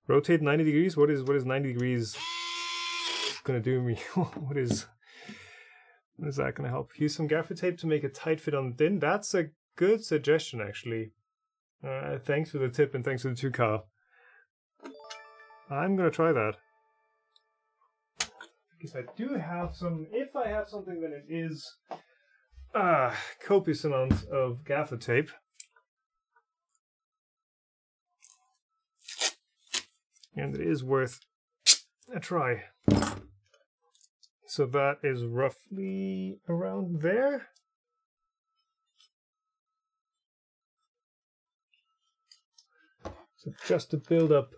S1: Rotate 90 degrees? What is what is 90 degrees gonna do me? what is what is that gonna help? Use some gaffer tape to make a tight fit on the DIN. That's a good suggestion actually. Uh, thanks for the tip and thanks for the two car. I'm gonna try that because I do have some. If I have something, then it is uh, copious amounts of gaffer tape. And it is worth a try. So that is roughly around there. So just to build up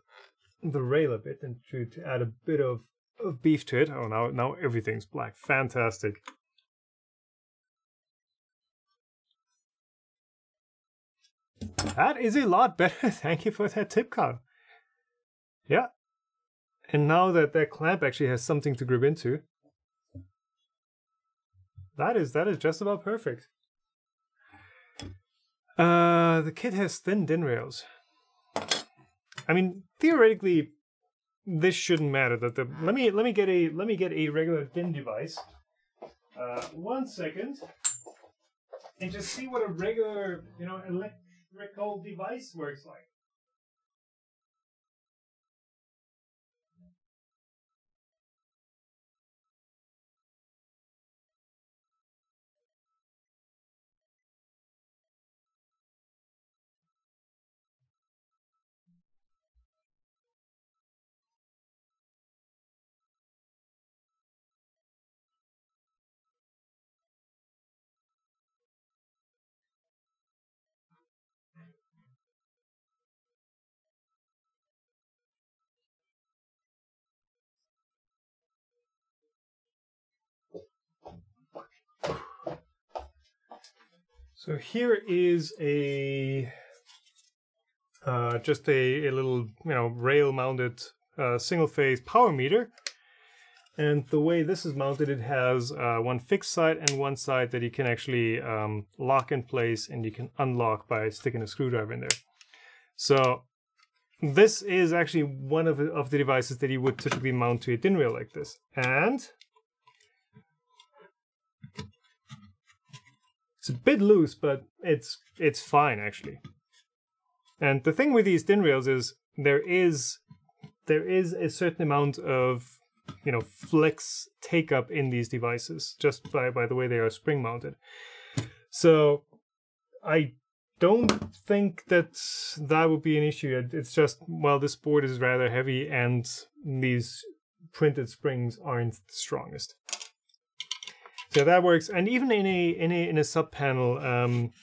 S1: the rail a bit and to, to add a bit of of beef to it. Oh, now now everything's black. Fantastic. That is a lot better. Thank you for that tip card. Yeah. And now that that clamp actually has something to grip into, that is that is just about perfect. Uh, the kit has thin DIN rails. I mean, theoretically, this shouldn't matter. That the let me let me get a let me get a regular DIN device. Uh, one second, and just see what a regular you know electrical device works like. So here is a uh, just a, a little you know rail mounted uh, single phase power meter. And the way this is mounted, it has uh, one fixed side and one side that you can actually um, lock in place and you can unlock by sticking a screwdriver in there. So this is actually one of, of the devices that you would typically mount to a DIN rail like this. And it's a bit loose, but it's it's fine actually. And the thing with these DIN rails is there is there is a certain amount of you know flex take up in these devices just by by the way they are spring mounted. So I don't think that that would be an issue. It's just well, this board is rather heavy and these printed springs aren't the strongest. So that works, and even in a in a in a sub panel, um,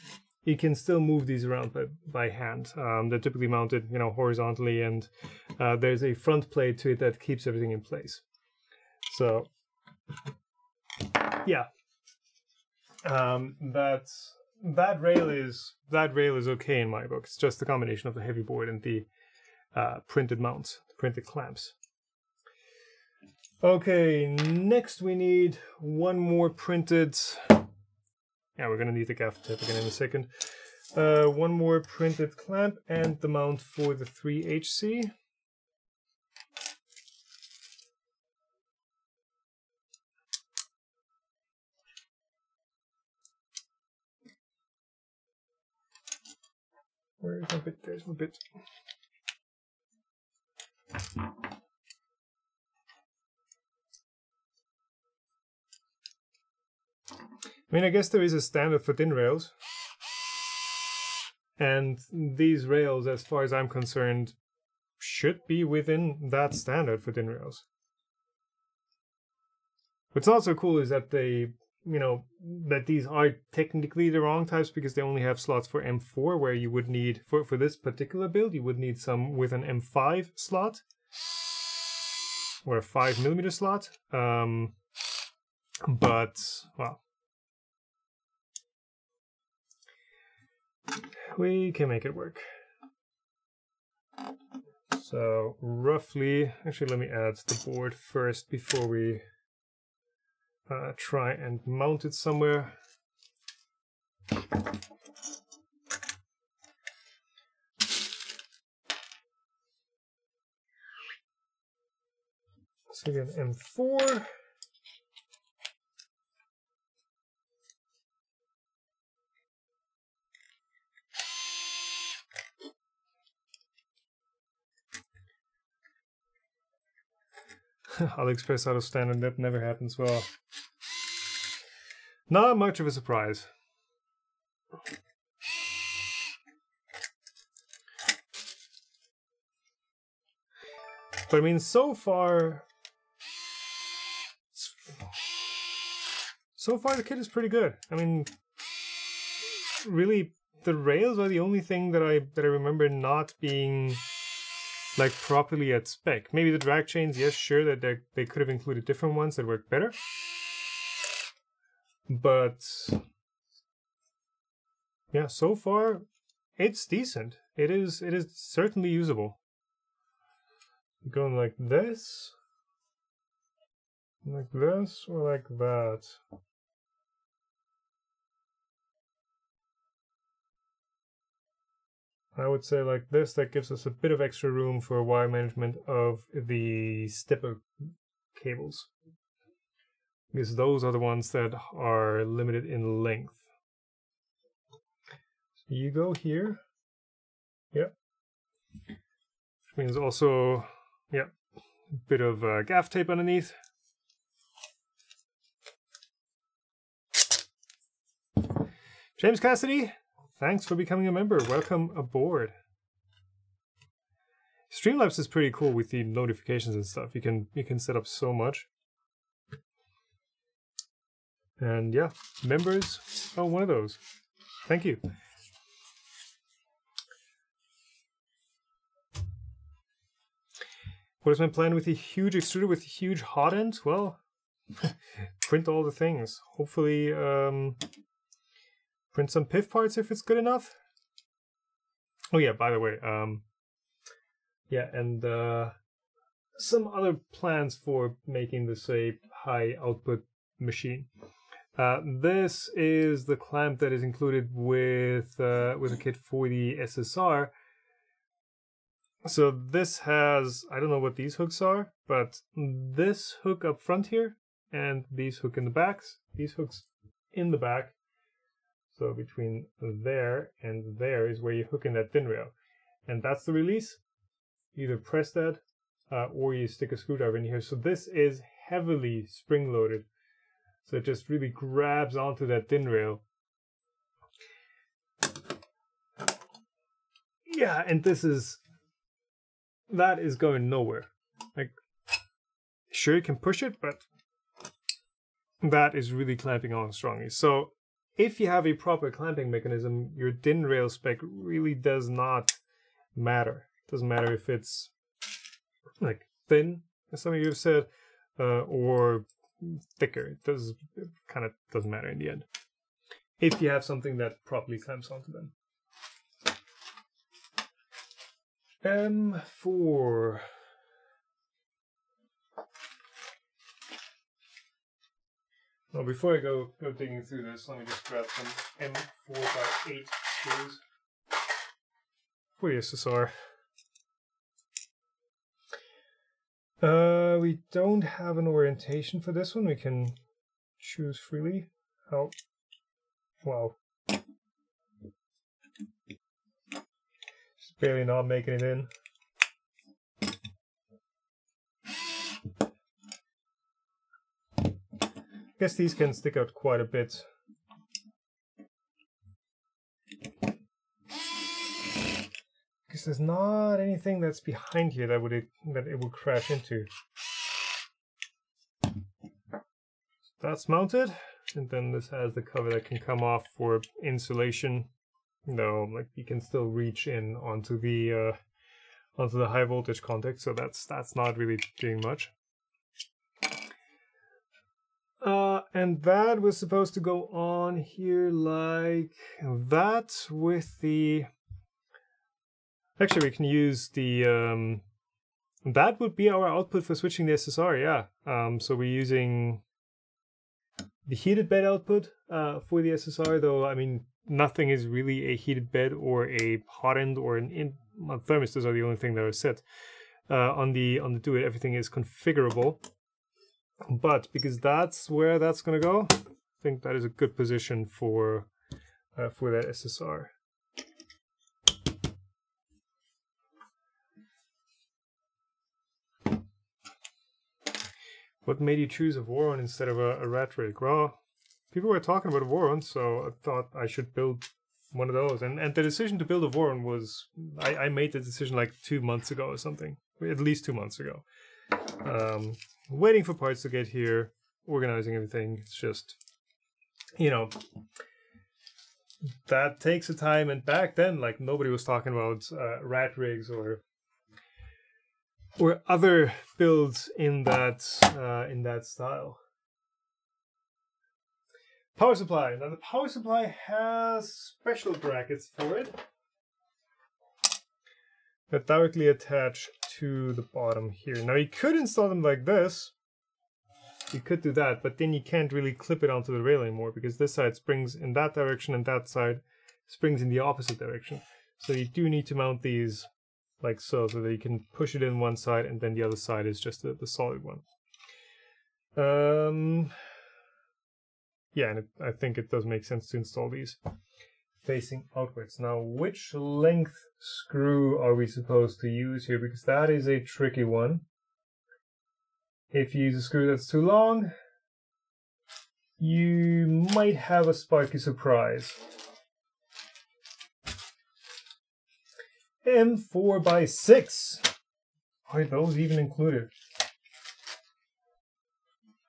S1: you can still move these around by, by hand. Um, they're typically mounted, you know, horizontally, and uh, there's a front plate to it that keeps everything in place. So, yeah, um, that that rail is that rail is okay in my book. It's just the combination of the heavy board and the uh, printed mounts, the printed clamps. Okay, next we need one more printed yeah, we're gonna need the gaff tape again in a second. Uh, one more printed clamp and the mount for the 3HC. Where's my bit? There's my bit. I mean, I guess there is a standard for DIN rails. And these rails, as far as I'm concerned, should be within that standard for DIN rails. What's also cool is that they, you know, that these are technically the wrong types because they only have slots for M4, where you would need, for, for this particular build, you would need some with an M5 slot or a 5 millimeter slot. Um, but, well, we can make it work. So roughly, actually let me add the board first before we uh, try and mount it somewhere. So again, M4. AliExpress out of standard, that never happens well. Not much of a surprise. But I mean, so far... So far the kit is pretty good. I mean, really, the rails are the only thing that I that I remember not being like properly at spec. Maybe the drag chains, yes, sure that they they could have included different ones that work better. But yeah, so far it's decent. It is it is certainly usable. Going like this, like this, or like that. I would say like this, that gives us a bit of extra room for wire management of the stepper cables. Because those are the ones that are limited in length. So you go here. Yep. Which means also, yep, a bit of uh, gaff tape underneath. James Cassidy, Thanks for becoming a member. Welcome aboard. Streamlabs is pretty cool with the notifications and stuff. You can you can set up so much. And yeah, members. Oh, one of those. Thank you. What is my plan with a huge extruder with a huge hot end? Well, print all the things. Hopefully, um, print some PIF parts if it's good enough. Oh yeah, by the way, um, yeah, and uh, some other plans for making this a high output machine. Uh, this is the clamp that is included with uh, with a kit for the SSR. So this has I don't know what these hooks are, but this hook up front here and these hook in the backs, these hooks in the back. So between there and there is where you hook in that DIN rail, and that's the release. Either press that uh, or you stick a screwdriver in here. So this is heavily spring loaded. So it just really grabs onto that DIN rail. Yeah, and this is that is going nowhere. Like sure you can push it, but that is really clamping on strongly. So if you have a proper clamping mechanism, your DIN rail spec really does not matter. It doesn't matter if it's like thin, as some of you have said, uh, or thicker. It does kind of doesn't matter in the end. If you have something that properly clamps onto them. M4. Well, before I go go digging through this, let me just grab some M4 by 8 screws for the SSR. Uh, we don't have an orientation for this one. We can choose freely. Oh, wow. Just barely not making it in. Guess these can stick out quite a bit. Because there's not anything that's behind here that would it, that it would crash into. That's mounted, and then this has the cover that can come off for insulation. No, like you can still reach in onto the uh, onto the high voltage contact, so that's that's not really doing much. Uh, and that was supposed to go on here like that with the... Actually, we can use the... Um, that would be our output for switching the SSR, yeah. Um, so we're using the heated bed output uh, for the SSR, though, I mean, nothing is really a heated bed or a hot end or an in thermistors are the only thing that are set. Uh, on the on the Duet, everything is configurable. But because that's where that's going to go, I think that is a good position for uh, for that SSR. What made you choose a Voron instead of a, a rat rig? Well, people were talking about a Voron, so I thought I should build one of those. And and the decision to build a Voron was I, I made the decision like two months ago or something, at least two months ago. Um, waiting for parts to get here, organizing everything. It's just, you know, that takes a time. And back then, like nobody was talking about uh, rat rigs or or other builds in that uh, in that style. Power supply. Now the power supply has special brackets for it that directly attach to the bottom here. Now you could install them like this. You could do that, but then you can't really clip it onto the rail anymore because this side springs in that direction and that side springs in the opposite direction. So you do need to mount these like so, so that you can push it in one side and then the other side is just the, the solid one. Um, yeah, and it, I think it does make sense to install these facing outwards. Now, which length screw are we supposed to use here? Because that is a tricky one. If you use a screw that's too long, you might have a sparky surprise. M4 by 6 Are those even included?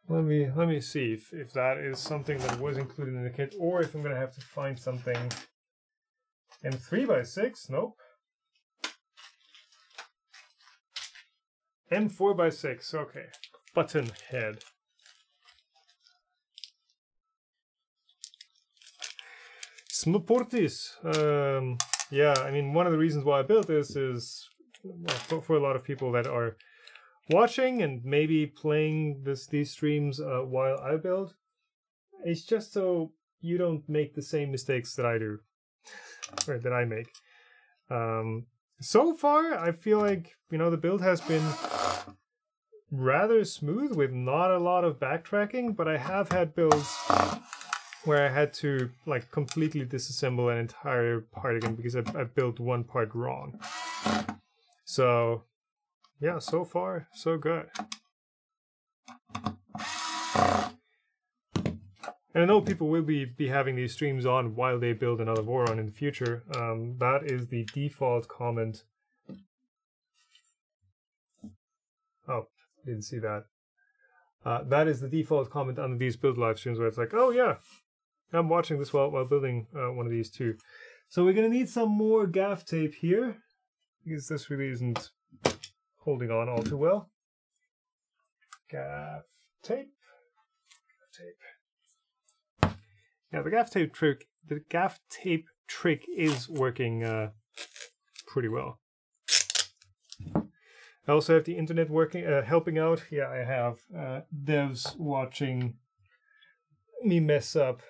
S1: Let me let me see if, if that is something that was included in the kit, or if I'm gonna have to find something. M3 by 6 Nope. M4 by 6 Okay. Button head. Smoportis. Um, yeah, I mean, one of the reasons why I built this is well, for, for a lot of people that are watching and maybe playing this these streams uh, while I build. It's just so you don't make the same mistakes that I do, or that I make. Um, so far, I feel like you know the build has been rather smooth with not a lot of backtracking, but I have had builds where I had to like completely disassemble an entire part again because I, I built one part wrong. So, yeah, so far so good. And I know people will be, be having these streams on while they build another Voron in the future. Um, that is the default comment. Oh, didn't see that. Uh, that is the default comment on these build live streams where it's like, oh yeah, I'm watching this while, while building uh, one of these too. So we're going to need some more gaff tape here because this really isn't holding on all too well. Gaff tape. Gaff tape. Yeah, the gaff tape trick, the gaff tape trick is working uh, pretty well. I also have the internet working, uh, helping out. Yeah, I have uh, devs watching me mess up,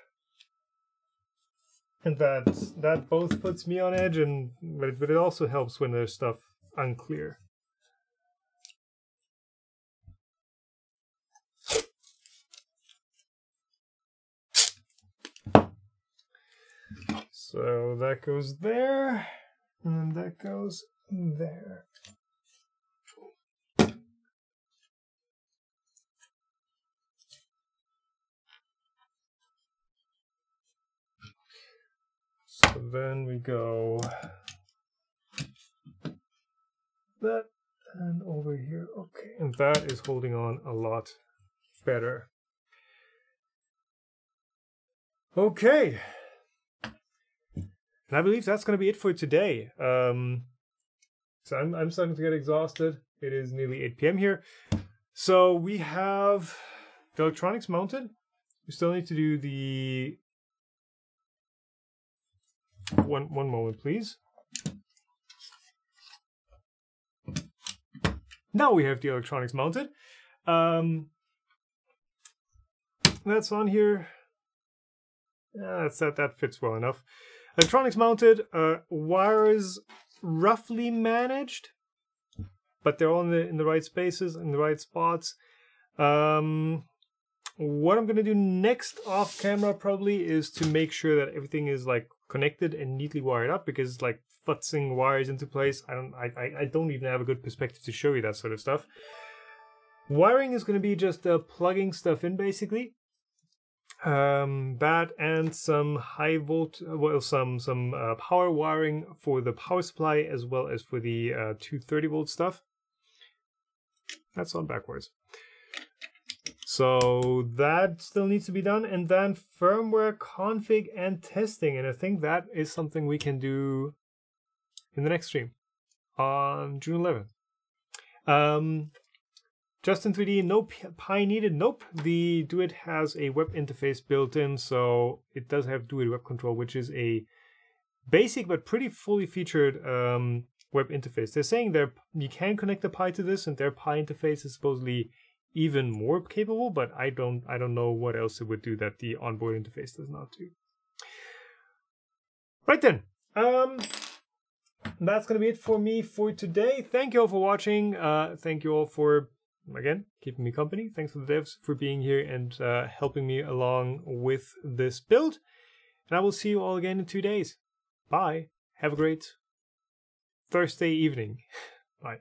S1: and that that both puts me on edge, and but it, but it also helps when there's stuff unclear. So that goes there, and that goes there. So then we go that and over here. Okay, and that is holding on a lot better. Okay. And I believe that's going to be it for today. Um, so I'm, I'm starting to get exhausted. It is nearly 8 p.m. here. So we have the electronics mounted. We still need to do the one one moment, please. Now we have the electronics mounted. Um, that's on here. Yeah, that's that. That fits well enough. Electronics mounted. Uh, wires roughly managed, but they're all in the in the right spaces in the right spots. Um, what I'm gonna do next off camera probably is to make sure that everything is like connected and neatly wired up because it's like futzing wires into place, I don't I, I don't even have a good perspective to show you that sort of stuff. Wiring is going to be just uh, plugging stuff in basically. Um, that and some high volt, well, some some uh, power wiring for the power supply as well as for the uh, 230 volt stuff. That's on backwards. So that still needs to be done. And then firmware config and testing. And I think that is something we can do in the next stream on June 11th. Um, Justin 3D, no Pi needed. Nope. The Duet has a web interface built in, so it does have Duet Web Control, which is a basic but pretty fully featured um, web interface. They're saying that you can connect the Pi to this, and their Pi interface is supposedly even more capable, but I don't I don't know what else it would do that the onboard interface does not do. Right then. Um that's gonna be it for me for today. Thank you all for watching. Uh thank you all for again keeping me company. Thanks for the devs for being here and uh, helping me along with this build. And I will see you all again in two days. Bye. Have a great Thursday evening. Bye.